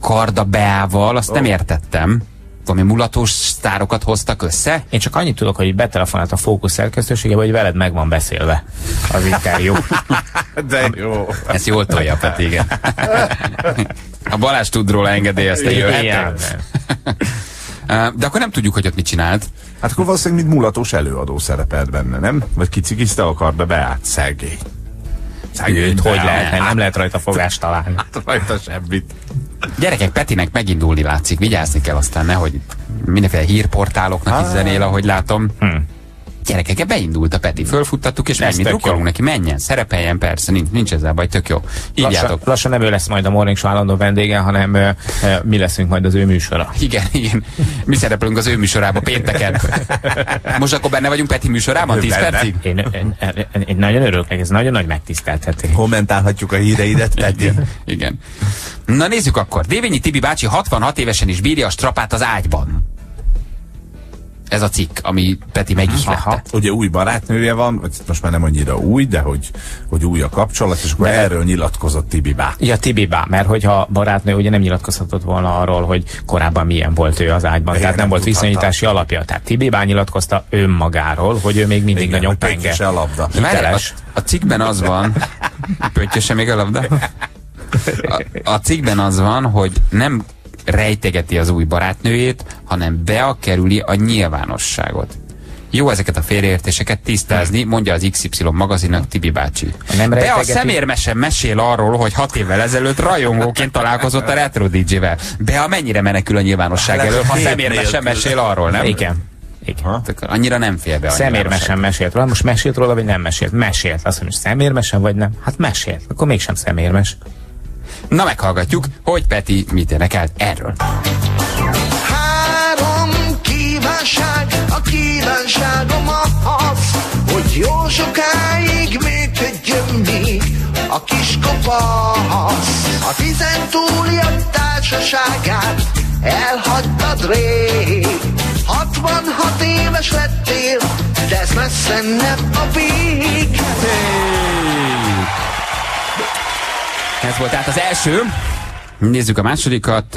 Karda Beával, azt oh. nem értettem. Valami mulatós sztárokat hoztak össze? Én csak annyit tudok, hogy betelefonált a fókusz szerkesztősége, hogy veled meg van beszélve az interjú. [LAUGHS] De jó. Ezt jól tolja, Peti, igen. [LAUGHS] A Balázs tud róla engedélyezni, Igen. De akkor nem tudjuk, hogy ott mit csinált. Hát akkor valószínűleg mint mulatos előadó szerepelt benne, nem? Vagy kicikizte akarda be át szegély. Őt hogy lehet? Nem lehet rajta fogást találni. Hát rajta semmit. Gyerekek, Petinek megindulni látszik, vigyázni kell aztán, nehogy mindenféle hírportáloknak is zenél, ahogy látom. Hm. Gyerekek, beindult a Peti, fölfuttattuk, és Ez mi drukkolunk neki, menjen, szerepeljen, persze, nincs, nincs ezzel baj, tök jó. Így Lassan, lassan nem ő lesz majd a Morning Show állandó vendége, hanem ö, ö, mi leszünk majd az ő műsora. Igen, igen. Mi szerepelünk az ő műsorába pénteken. Most akkor benne vagyunk Peti műsorában, 10 Benne. percig? Én, én, én, én nagyon örülök, ez nagyon nagy megtiszteltetés. Kommentálhatjuk a híreidet, Peti. Igen. Na nézzük akkor. Dévényi Tibi bácsi 66 évesen is bírja a strapát az ágyban. Ez a cikk, ami Peti megihlette. Ugye új barátnője van, vagy most már nem annyira új, de hogy, hogy új a kapcsolat, és akkor erről nyilatkozott Tibi bá. Ja, Tibi bá, mert hogyha barátnő ugye nem nyilatkozhatott volna arról, hogy korábban milyen volt ő az ágyban, tehát nem nem volt viszonyítási alapja. Tehát Tibi bá nyilatkozta önmagáról, hogy ő még mindig Igen, nagyon penge. a labda. Hiteles. A, a cikkben az van, [LAUGHS] pöttyöse még a labda? A, a cikkben az van, hogy nem rejtegeti az új barátnőjét, hanem bekerüli a nyilvánosságot. Jó ezeket a félreértéseket tisztázni, mondja az XY magazinnak Tibi bácsi. Nem Be a szemérmesen mesél arról, hogy hat évvel ezelőtt rajongóként találkozott a Retro DJ-vel. Be a mennyire menekül a nyilvánosság Lehet, elől, ha szemérmesen mesél arról, nem? Igen. Igen. Annyira nem fél be Szemérmesen mesélt róla, most mesélt róla, vagy nem mesélt? Mesélt. Azt mondja, hogy szemérmesen, vagy nem? Hát mesélt. Akkor mégsem szemérmes. Na meghallgatjuk, hogy Peti mit énekelt erről. Három kívánság, a kívánságom az, hogy jó sokáig működjön még a kis kopasz. A tizentúliak társaságát elhagytad rég. 66 éves lettél, de ez messze nem a vég. Ez volt tehát az első. Nézzük a másodikat.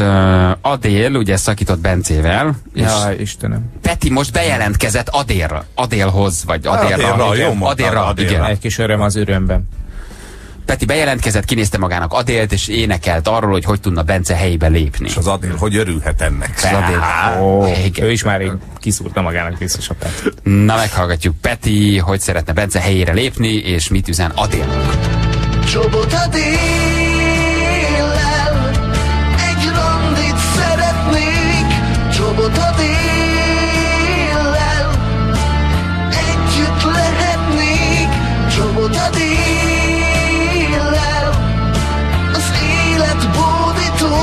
Adél, ugye szakított Bencével, és Ja, Istenem. Peti most bejelentkezett Adélra. Adélhoz, vagy Adélra. Adélra, igen. jó mondtad, Adélra, Adélra. igen. Egy kis öröm az örömben. Peti bejelentkezett, kinézte magának Adélt, és énekelt arról, hogy hogy tudna Bence helyébe lépni. És az Adél, hogy örülhet ennek. Az Adél. Ó, Igen. ő is már rég kiszúrta magának biztos a pet. Na, meghallgatjuk Peti, hogy szeretne Bence helyére lépni, és mit üzen Adélnak. Csobot a déllel, egy randit szeretnék. Csobot a déllel, együtt lehetnék. Csobot a déllel, az élet bódító,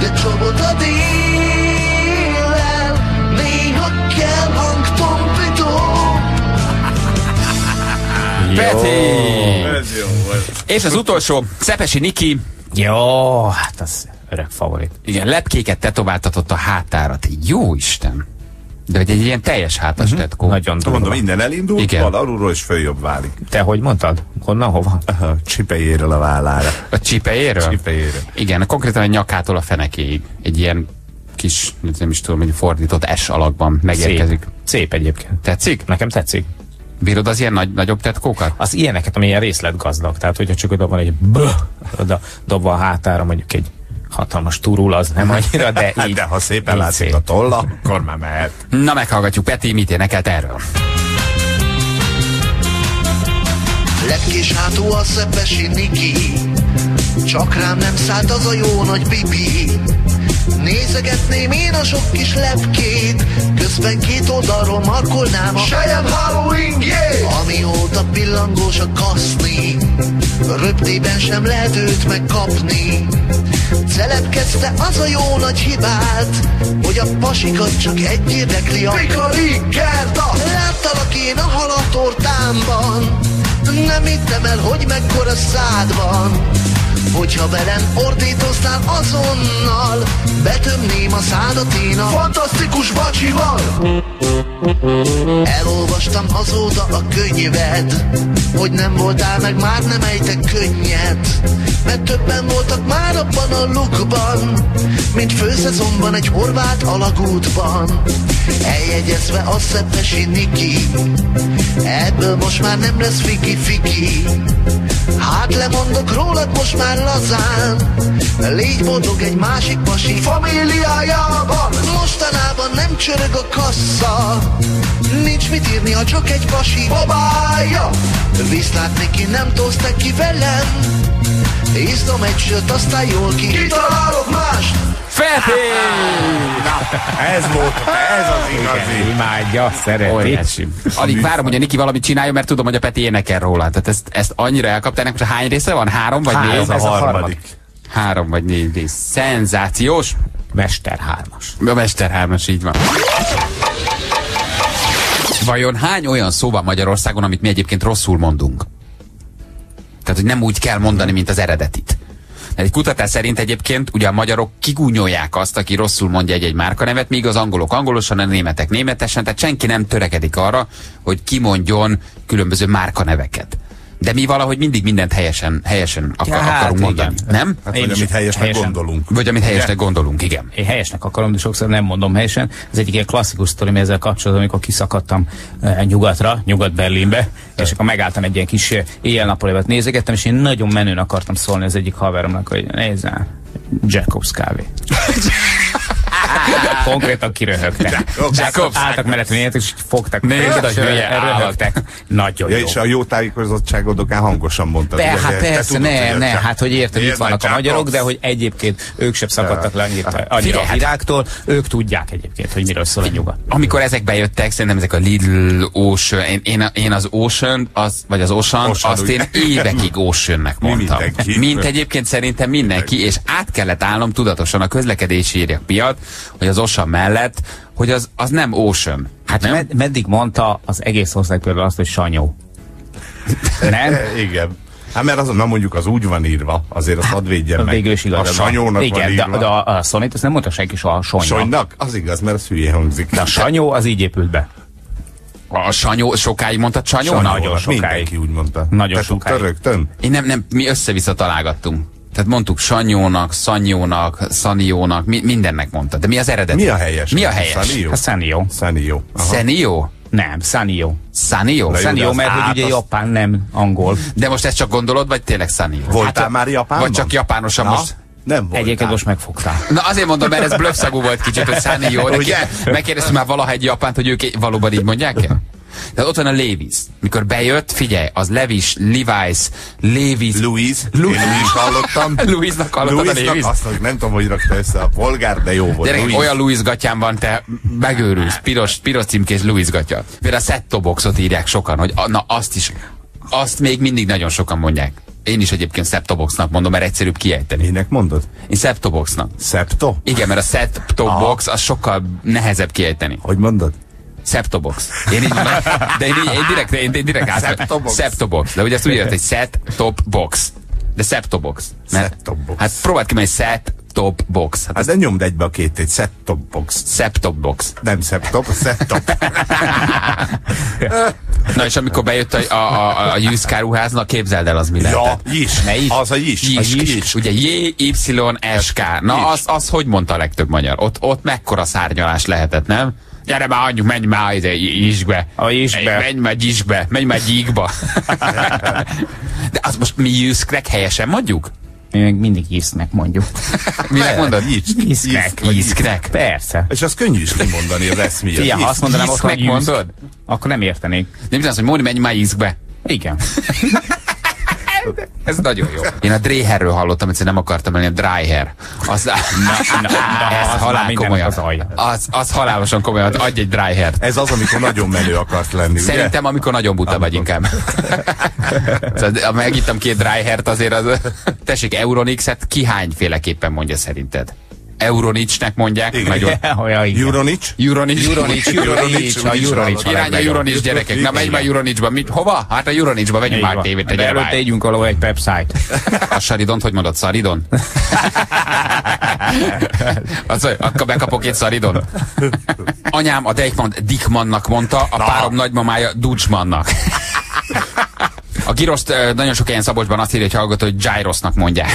de csobot a déllel, néha kell hangtompító. Peti! És az utolsó, Szepesi Niki, Jó, hát az örök favorit. igen, lepkéket tetováltatott a hátára. Jó Isten! De hogy egy ilyen teljes hátas tetkó. Nagyon Mondom, durva. minden elindult, Igen. van alulról és följobb válik. Te hogy mondtad? Honnan, hova? A csipejéről a vállára. A csipejéről? Csipejéről. Igen, konkrétan a nyakától a fenekéig. Egy ilyen kis, nem is tudom, egy fordított S alakban megérkezik. Szép. Szép egyébként. Tetszik? Nekem tetszik. Bírod az ilyen nagy, nagyobb tetkókat? Az ilyeneket, ami ilyen részletgazdag. Tehát, hogyha csak oda van egy b, oda dobva a hátára mondjuk egy hatalmas turul, az nem annyira, de [LAUGHS] Hát így. de ha szépen így látszik szép. a tolla, akkor már mehet. Na, meghallgatjuk Peti, mit énekelt erről. Lepkés hátú a szepesi Niki Csak rám nem szállt az a jó nagy bibi Nézegetném én a sok kis lepkét Közben két oldalról markolnám a Sejem Halloween, yeah! Amióta pillangós a kaszni Röptében sem lehet őt megkapni Celebke elvégezte az a jó nagy hibát, hogy a pasikat csak egy érdekli a Pikali Gerda. Láttalak én a halatortámban, nem hittem el, hogy mekkora szád van. Hogyha velem ordítoznál azonnal Betömném a szádat én a Fantasztikus bacsival! Elolvastam azóta a könyved Hogy nem voltál meg, már nem ejtek könnyet. Mert többen voltak már abban a lukban Mint főszezonban egy horvát alagútban. Eljegyezve a szeppesi Niki Ebből most már nem lesz fiki-fiki. Hát lemondok rólad most már lazán. Légy boldog egy másik pasi famíliájában Mostanában nem csörög a kassa. Nincs mit írni, ha csak egy pasi babája. Viszlát neki nem tolsz neki velem Iszom egy sört, aztán jól ki Kitalálok mást Fefi! Ez volt, ez az igazi. Imádja, szereti. Óriási. Alig várom, hogy a Niki valamit csináljon, mert tudom, hogy a Peti énekel róla. Tehát ezt, ezt annyira elkapták. Most hány része van? Három vagy Három, négy? Ez a Ez a harmadik. Három vagy négy rész. Szenzációs. Mester hármas. A Mester 3 így van. Vajon hány olyan szó van Magyarországon, amit mi egyébként rosszul mondunk? Tehát, hogy nem úgy kell mondani, mint az eredetit. Egy kutatás szerint egyébként ugye a magyarok kigúnyolják azt, aki rosszul mondja egy-egy márkanevet, míg az angolok angolosan, a németek németesen, tehát senki nem törekedik arra, hogy kimondjon különböző márkaneveket. De mi valahogy mindig mindent helyesen, helyesen akar, Ja, hát akarunk mondani. igen. Nem? Hát, Én vagy is amit helyesnek helyesen. gondolunk. Vagy amit helyesnek gondolunk, igen. Én helyesnek akarom, de sokszor nem mondom helyesen. Ez egyik ilyen klasszikus sztori, ezzel kapcsolatban, amikor kiszakadtam eh, nyugatra, Nyugat-Berlinbe, és akkor megálltam egy ilyen kis eh, éjjel-napolévet nézegettem, és én nagyon menőn akartam szólni az egyik haveromnak, hogy nézzel, Jacobs kávé. [LAUGHS] [LAUGHS] Konkrétan kiröhögtek. Jacobs. Álltak mellettem, és fogtak. Nézd, hülye állat. röhögtek. Nagyon jó. és a jó tájékozottságod okán hangosan mondtad. Be, hát persze, ne, hogy ne, a- hát hogy érted, itt vannak a magyarok, de hogy egyébként ők sem szakadtak le annyira, a hát- virágtól, ők tudják egyébként, hogy miről szól a nyugat. amikor ezek bejöttek, szerintem ezek a Lidl Ocean, én, én, én az Ocean, az, vagy az Ocean, Ocean, azt én évekig Oceannek mondtam. Mint egyébként szerintem mindenki, és át kellett állnom tudatosan a közlekedési írjak hogy az Ocean mellett, hogy az, az nem Ocean. Hát nem? med, meddig mondta az egész ország például azt, hogy Sanyó? [LAUGHS] Nem? Igen. Hát mert azon, na mondjuk az úgy van írva, azért azt hadd védjem meg. Végül is igaz. A sanyónak Igen, van de, írva. de a, a Sonit azt nem mondta senki soha a Sonya. Sonynak? Az igaz, mert az hülye hangzik. De a Sanyó az így épült be. A Sanyó, sokáig mondtad Sanyó? Sanyó. Na, nagyon sokáig. Mindenki úgy mondta. Nagyon Te sokáig. rögtön? Én nem, nem, mi össze-vissza találgattunk. Tehát mondtuk Sanyónak, Szanyónak, Szaniónak, mi, mindennek mondta. De mi az eredet? Mi a helyes? Mi a helyes? Szanió? A Sanyo. Szanió. Nem. Szanió? Jó, Sanyo, de az mert hogy át, ugye az- japán, nem angol. De most ezt csak gondolod, vagy tényleg Szanió? Voltál már Japánban? Vagy csak japánosan Na? most? Nem voltál. Egyébként most megfogtál. Na azért mondom, mert ez blöffszagú volt kicsit, hogy Sanio. [LAUGHS] Megkérdeztük már valaha egy japánt, hogy ők valóban így mondják-e? Tehát ott van a Levi's. Mikor bejött, figyelj, az Levis, Levi's, Levi's. Louise. Lu- Én úgy is hallottam. [LAUGHS] Louise-nak hallottad a Louise-nak, Levi's? azt mondjuk, nem tudom, hogy rakta össze a polgár, de jó volt. Gyerek, Louise. olyan Louis gatyám van, te megőrülsz. Piros, piros címkés Louis gatya. Például a set boxot írják sokan, hogy a- na azt is, azt még mindig nagyon sokan mondják. Én is egyébként Septoboxnak mondom, mert egyszerűbb kiejteni. Minek mondod? Én Septoboxnak. Septo? Igen, mert a set top box az sokkal nehezebb kiejteni. Hogy mondod? Septobox. Én így mondom, de én, így, én direkt, én, én direkt át. Septobox. Septobox. De ugye ezt úgy írt, hogy set top box. De Septobox. Mert- Set-top box. Hát próbáld ki, hogy set top box. Hát Hát de nyomd egybe a két, egy box. Septop box. Nem set-top, set-top. [LAUGHS] Na és amikor bejött a, a, a, a Juszkáruháznak, képzeld el, az mi ja, lehetett. is. Ne is. Az a is. Jis, A jis. Ugye J, Y, S, K. Na, Jis. az, az hogy mondta a legtöbb magyar? Ott, ott mekkora szárnyalás lehetett, nem? Gyere már, anyjuk, menj már ide, isbe. A isbe. Menj már gyisbe, menj már gyíkba. [LAUGHS] De az most mi jüszkrek helyesen mondjuk? Mi meg mindig isznek mondjuk. [LAUGHS] Minek mondod? Vagy Jiszkrek. Persze. És az könnyű is kimondani az esz miatt. Fia, ha azt mondanám, megmondod? jíz, akkor nem értenék. Nem tudsz, hogy mondj, menj már ízbe. Igen. [LAUGHS] Ez nagyon jó. Én a Dréherről hallottam, hogy nem akartam elni a dry hair. Az, na, na, na, [LAUGHS] ez az halál komolyan. az Az, az halálosan komolyan. Adj egy dry hair. Ez az, amikor nagyon menő akarsz lenni, ugye? Szerintem, amikor nagyon buta vagy inkább. [LAUGHS] szóval, ha megittam két dry hair azért az... Tessék, Euronix-et ki hányféleképpen mondja szerinted? Euronicsnek mondják. Igen. Nagyon. Euronics? Euronics. Euronics, Euronics, a Euronics. Irány a Euronics gyerekek. Na, menj már Euronicsba. Mit, hova? Hát a Euronicsba vegyünk már tévét. De előtte együnk valahol egy pepsite. A saridont, hogy mondod? Szaridon? Az, akkor bekapok egy szaridon. Anyám a Deichmann Dickmannnak mondta, a párom nagymamája Ducsmannak. A Giroszt ö, nagyon sok ilyen Szabolcsban azt írja, hogy hallgató, hogy Gyrosnak mondják.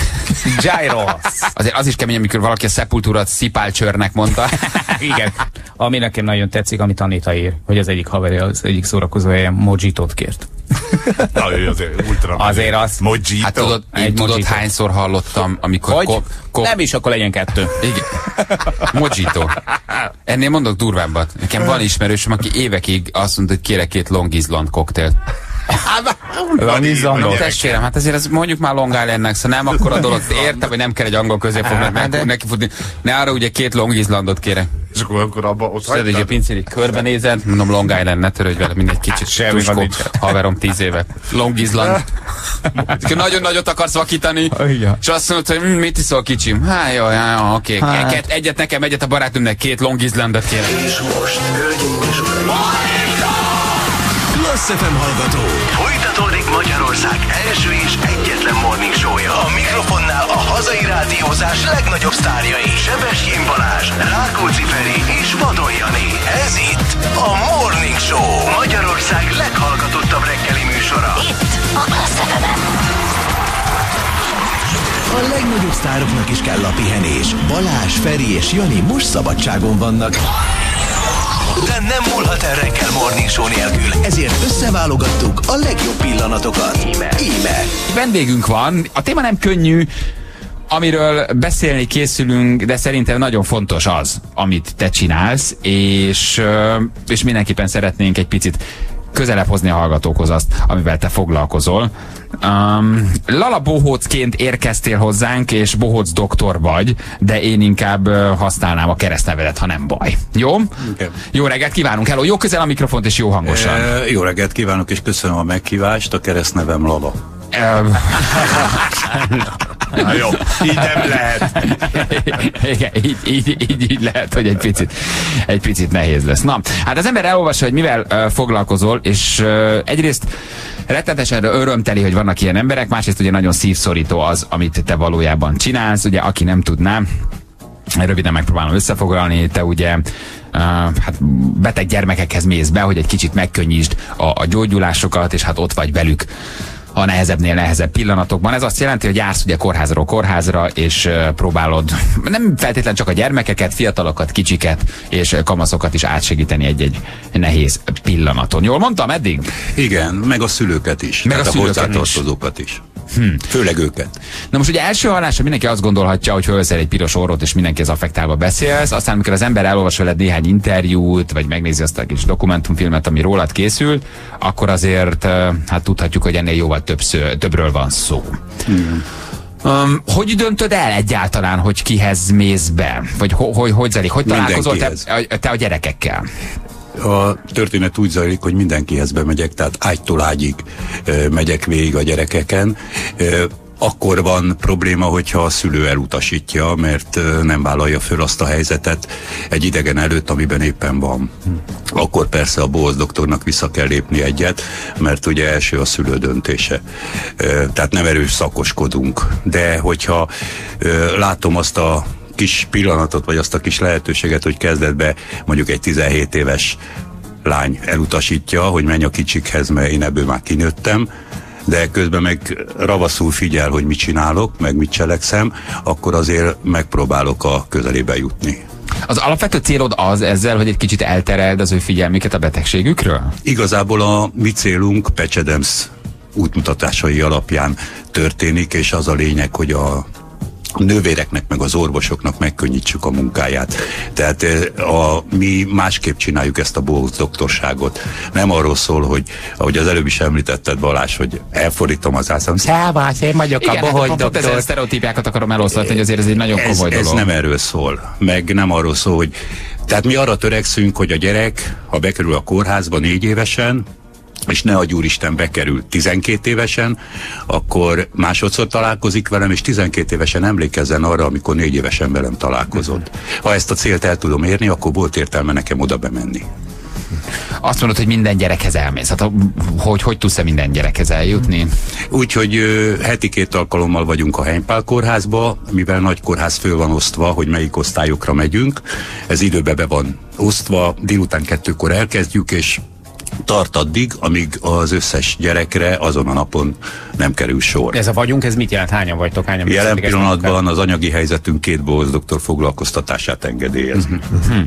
Gyros. [LAUGHS] Azért az is kemény, amikor valaki a Sepultúrat szipálcsörnek mondta. [LAUGHS] Igen. Ami nekem nagyon tetszik, amit Anita ír, hogy az egyik haveri, az egyik szórakozó helyen mojitot kért. [LAUGHS] Na, ő azért ultra Azért az- Mojito. Hát tudod, én Egy tudod mojito. hányszor hallottam, amikor... Hogy? Ko, ko, Nem is, akkor legyen kettő. Igen. Mojito. Ennél mondok durvábbat. Nekem van ismerősöm, aki évekig azt mondta, hogy kérek két Long Island koktélt. Long Islandot. Testvérem, hát azért ez mondjuk már Long Islandnek, szóval nem akkor a dolog. Értem, hogy nem kell egy angol középfognak meg neki futni. Ne arra ugye két Long Islandot kérek. És akkor, akkor abba ott Tudod, hogy a hagytad? pincéri körbenézed, mondom Long Island, ne törődj vele, mindegy kicsit Semmi tuskó, van nincs. haverom tíz éve. Long Island. [LAUGHS] Nagyon nagyot akarsz vakítani, Igen. és azt mondod, hogy "Hm, mit iszol kicsim? Hát jó, jó, oké. Egyet, egyet nekem, egyet a barátomnak, két Long Islandot kérek. És most, hölgyeim és uraim, Klassz FM hallgató! Folytatódik Magyarország első és egyetlen morning show-ja. A mikrofonnál a hazai rádiózás legnagyobb sztárjai. Sebestyén Balázs, Rákóczi Feri és Vadon Jani. Ez itt a Morning Show. Magyarország leghallgatottabb reggeli műsora. Itt a Klassz FM-en. A legnagyobb sztároknak is kell a pihenés. Balázs, Feri és Jani most szabadságon vannak. De nem múlhat el reggel Morning Show nélkül. Ezért összeválogattuk a legjobb pillanatokat. Íme. Íme. Vendégünk van, a téma nem könnyű, amiről beszélni készülünk, de szerintem nagyon fontos az, amit te csinálsz, és, és mindenképpen szeretnénk egy picit közelebb hozni a hallgatókhoz azt, amivel te foglalkozol. Um, Lala Bohócként érkeztél hozzánk, és Bohóc doktor vagy, de én inkább használnám a keresztnevedet, ha nem baj. Jó? Igen. Jó reggelt kívánunk, hello, jó közel a mikrofont, és jó hangosan. E, jó reggelt kívánok, és köszönöm a meghívást. A keresztnevem Lala. Ö, [LAUGHS] [LAUGHS] Na jó, így nem lehet. Igen, így, így, így, így lehet, hogy egy picit, egy picit nehéz lesz. Na, hát az ember elolvassa, hogy mivel uh, foglalkozol, és uh, egyrészt rettetesen örömteli, hogy vannak ilyen emberek, másrészt ugye nagyon szívszorító az, amit te valójában csinálsz. Ugye, aki nem tudná, röviden megpróbálom összefoglalni, te ugye Uh, hát beteg gyermekekhez mész be, hogy egy kicsit megkönnyítsd a, a gyógyulásokat, és hát ott vagy velük a nehezebbnél nehezebb pillanatokban. Ez azt jelenti, hogy jársz ugye kórházról kórházra, és próbálod [LAUGHS] nem feltétlenül csak a gyermekeket, fiatalokat, kicsiket és kamaszokat is átsegíteni egy-egy nehéz pillanaton. Jól mondtam eddig? Igen, meg a szülőket is. Meg a a hozzátartozókat is. Hm. Főleg őket. Na most ugye első hallásra mindenki azt gondolhatja, hogy fölveszel egy piros orrot, és mindenki az affektálva beszélsz, aztán amikor az ember elolvas veled néhány interjút, vagy megnézi azt a kis dokumentumfilmet, ami rólad készült, akkor azért hát tudhatjuk, hogy ennél jóval többször, többről van szó. Um, hogy döntöd el egyáltalán, hogy kihez mész be? Vagy ho, hogy, hogy zajlik? Hogy találkozol te, te a gyerekekkel? A történet úgy zajlik, hogy mindenkihez bemegyek, tehát ágytól ágyig megyek végig a gyerekeken. Akkor van probléma, hogyha a szülő elutasítja, mert nem vállalja föl azt a helyzetet egy idegen előtt, amiben éppen van. Akkor persze a Bóz doktornak vissza kell lépni egyet, mert ugye első a szülő döntése. Tehát nem erős szakoskodunk. De hogyha látom azt a kis pillanatot, vagy azt a kis lehetőséget, hogy kezdetbe mondjuk egy 17 éves lány elutasítja, hogy menj a kicsikhez, mert én ebből már kinőttem, de közben meg ravaszul figyel, hogy mit csinálok, meg mit cselekszem, akkor azért megpróbálok a közelébe jutni. Az alapvető célod az ezzel, hogy egy kicsit eltereld az ő figyelmüket a betegségükről? Igazából a mi célunk Pecsedemsz útmutatásai alapján történik, és az a lényeg, hogy a a nővéreknek meg az orvosoknak megkönnyítsük a munkáját. Tehát a, mi másképp csináljuk ezt a bohóc doktorságot. Nem arról szól, hogy ahogy az előbb is említetted Balázs, hogy elfordítom az ászom, Szávász, én vagyok Igen, a bohóc hát doktor. Ezen sztereotípiákat akarom eloszlatni, hogy azért ez egy nagyon ez, komoly dolog. Ez nem erről szól, meg nem arról szól, hogy tehát mi arra törekszünk, hogy a gyerek, ha bekerül a kórházba négy évesen, és ne a Úristen bekerül 12 évesen, akkor másodszor találkozik velem, és 12 évesen emlékezzen arra, amikor négy évesen velem találkozott. Ha ezt a célt el tudom érni, akkor volt értelme nekem oda bemenni. Azt mondod, hogy minden gyerekhez elmész. Hát, hogy, hogy tudsz-e minden gyerekhez eljutni? Úgyhogy heti két alkalommal vagyunk a Heimpál kórházba, mivel nagy kórház föl van osztva, hogy melyik osztályokra megyünk. Ez időbe be van osztva, délután kettőkor elkezdjük, és tart addig, amíg az összes gyerekre azon a napon nem kerül sor. Ez a vagyunk, ez mit jelent? Hányan vagytok? Hányan Jelen pillanatban az anyagi helyzetünk két bohóc doktor foglalkoztatását engedélyez. Uh-huh. Uh-huh.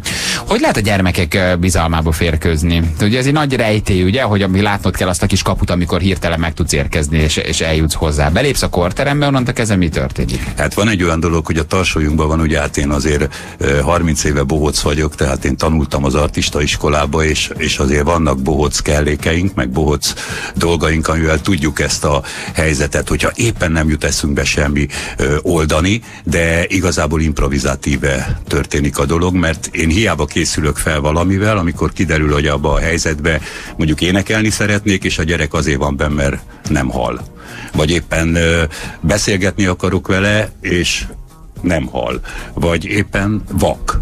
Hogy lehet a gyermekek bizalmába férkőzni? Ugye ez egy nagy rejtély, ugye, hogy ami látnod kell azt a kis kaput, amikor hirtelen meg tudsz érkezni, és, és eljutsz hozzá. Belépsz a korterembe, onnantól kezdve mi történik? Hát van egy olyan dolog, hogy a tarsójunkban van, ugye hát én azért 30 éve bohóc vagyok, tehát én tanultam az artista iskolába, és, és azért vannak bohóc kellékeink, meg bohóc dolgaink, amivel tudjuk ezt a helyzetet, hogyha éppen nem jut eszünkbe semmi ö, oldani, de igazából improvizatíve történik a dolog, mert én hiába készülök fel valamivel, amikor kiderül, hogy abba a helyzetbe mondjuk énekelni szeretnék, és a gyerek azért van benne, mert nem hal. Vagy éppen ö, beszélgetni akarok vele, és nem hal. Vagy éppen vak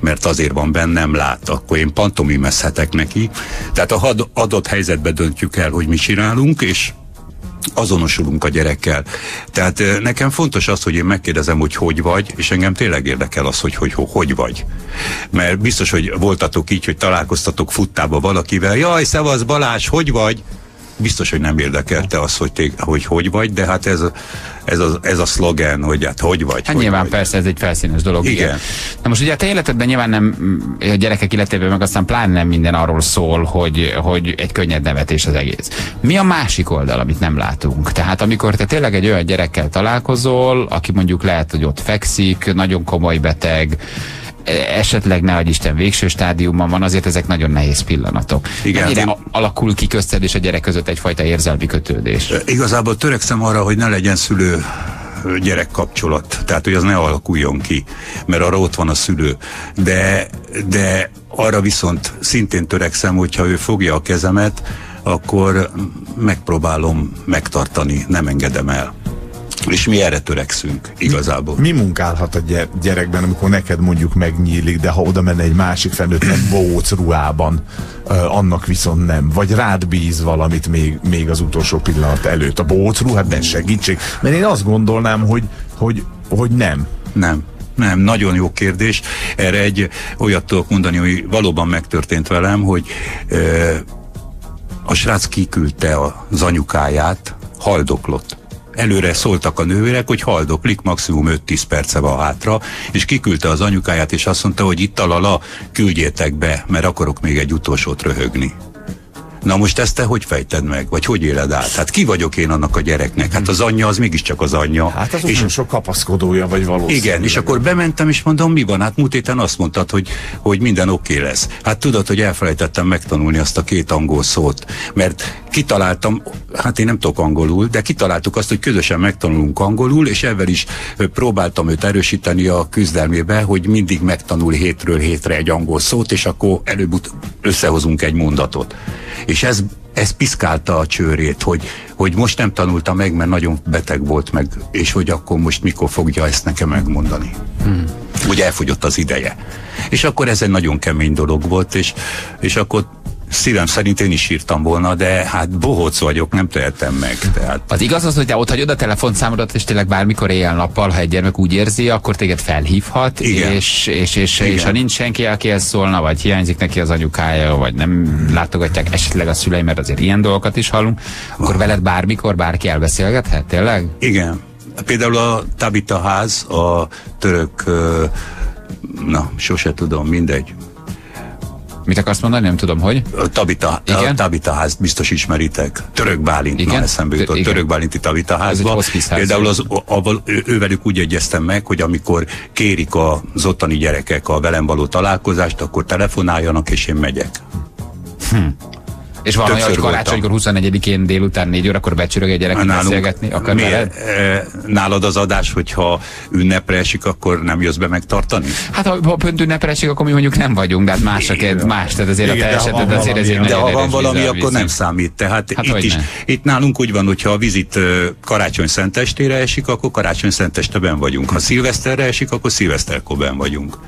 mert azért van bennem lát, akkor én pantomimezhetek neki. Tehát a adott helyzetbe döntjük el, hogy mi csinálunk, és azonosulunk a gyerekkel. Tehát nekem fontos az, hogy én megkérdezem, hogy hogy vagy, és engem tényleg érdekel az, hogy hogy, hogy, hogy vagy. Mert biztos, hogy voltatok így, hogy találkoztatok futtába valakivel, jaj, szevasz Balázs, hogy vagy? Biztos, hogy nem érdekelte az, hogy, te, hogy hogy vagy, de hát ez, ez, a, ez a szlogen, hogy hát hogy vagy. Hát hogy nyilván vagy. persze ez egy felszínes dolog. Igen. igen. Na most ugye a te életedben nyilván nem, a gyerekek életében meg aztán pláne nem minden arról szól, hogy, hogy egy könnyed nevetés az egész. Mi a másik oldal, amit nem látunk? Tehát amikor te tényleg egy olyan gyerekkel találkozol, aki mondjuk lehet, hogy ott fekszik, nagyon komoly beteg, esetleg ne Isten végső stádiumban van, azért ezek nagyon nehéz pillanatok. Igen. Mennyire én... alakul ki közted és a gyerek között egyfajta érzelmi kötődés? Igazából törekszem arra, hogy ne legyen szülő gyerek kapcsolat, tehát hogy az ne alakuljon ki, mert arra ott van a szülő. De, de arra viszont szintén törekszem, hogyha ő fogja a kezemet, akkor megpróbálom megtartani, nem engedem el. És mi erre törekszünk igazából. Mi, mi munkálhat a gyerekben, amikor neked mondjuk megnyílik, de ha oda menne egy másik felnőttnek bóc ruhában, uh, annak viszont nem. Vagy rád bíz valamit még, még az utolsó pillanat előtt. A bóc ruhát nem segítség. Mert én azt gondolnám, hogy, hogy, hogy nem. Nem. Nem, nagyon jó kérdés. Erre egy olyat tudok mondani, hogy valóban megtörtént velem, hogy uh, a srác kiküldte az anyukáját, haldoklott előre szóltak a nővérek, hogy haldoklik, maximum 5-10 perce van hátra, és kiküldte az anyukáját, és azt mondta, hogy itt alala küldjétek be, mert akarok még egy utolsót röhögni. Na most ezt te hogy fejted meg? Vagy hogy éled át? Hát ki vagyok én annak a gyereknek? Hát az anyja az mégiscsak az anyja. Hát az és sok kapaszkodója vagy valószínűleg. Igen, és akkor bementem, és mondom, mi van? Hát múlt héten azt mondtad, hogy, hogy minden oké okay lesz. Hát tudod, hogy elfelejtettem megtanulni azt a két angol szót, mert kitaláltam, hát én nem tudok angolul, de kitaláltuk azt, hogy közösen megtanulunk angolul, és ezzel is próbáltam őt erősíteni a küzdelmébe, hogy mindig megtanul hétről hétre egy angol szót, és akkor előbb összehozunk egy mondatot. És ez, ez piszkálta a csőrét, hogy, hogy most nem tanulta meg, mert nagyon beteg volt meg, és hogy akkor most mikor fogja ezt nekem megmondani. Hmm. Ugye elfogyott az ideje. És akkor ez egy nagyon kemény dolog volt, és, és akkor szívem szerint én is írtam volna, de hát bohóc vagyok, nem tehetem meg. Tehát... Az igaz az, hogy te ott hagyod a telefonszámodat, és tényleg bármikor éjjel-nappal, ha egy gyermek úgy érzi, akkor téged felhívhat, Igen. És, és, és, Igen. és ha nincs senki, akihez szólna, vagy hiányzik neki az anyukája, vagy nem látogatják esetleg a szülei, mert azért ilyen dolgokat is hallunk, akkor veled bármikor bárki elbeszélgethet, tényleg? Igen. Például a Tabita ház, a török, na, sose tudom, mindegy, Mit akarsz mondani? Nem tudom, hogy. Tabita, Igen? Tabita ház biztos ismeritek. Török Bálint, Igen? na eszembe jutott. Igen. Török Bálinti Tabita házba. Például az, avval, ővelük úgy egyeztem meg, hogy amikor kérik az ottani gyerekek a velem való találkozást, akkor telefonáljanak, és én megyek. És van olyan, hogy karácsonykor 24-én délután 4 órakor becsörög egy gyerek, beszélgetni akar miért? E, Nálad az adás, hogyha ünnepre esik, akkor nem jössz be megtartani? Hát ha, ha pont ünnepre esik, akkor mi mondjuk nem vagyunk, de hát más, a két, más, tehát azért Igen, a te eseted azért ezért De ha van valami, akkor nem számít. Tehát Hát itt is, ne? itt nálunk úgy van, hogyha a vizit karácsony szentestére esik, akkor karácsony szentesteben vagyunk. Ha szilveszterre esik, akkor szilveszterkor ben vagyunk.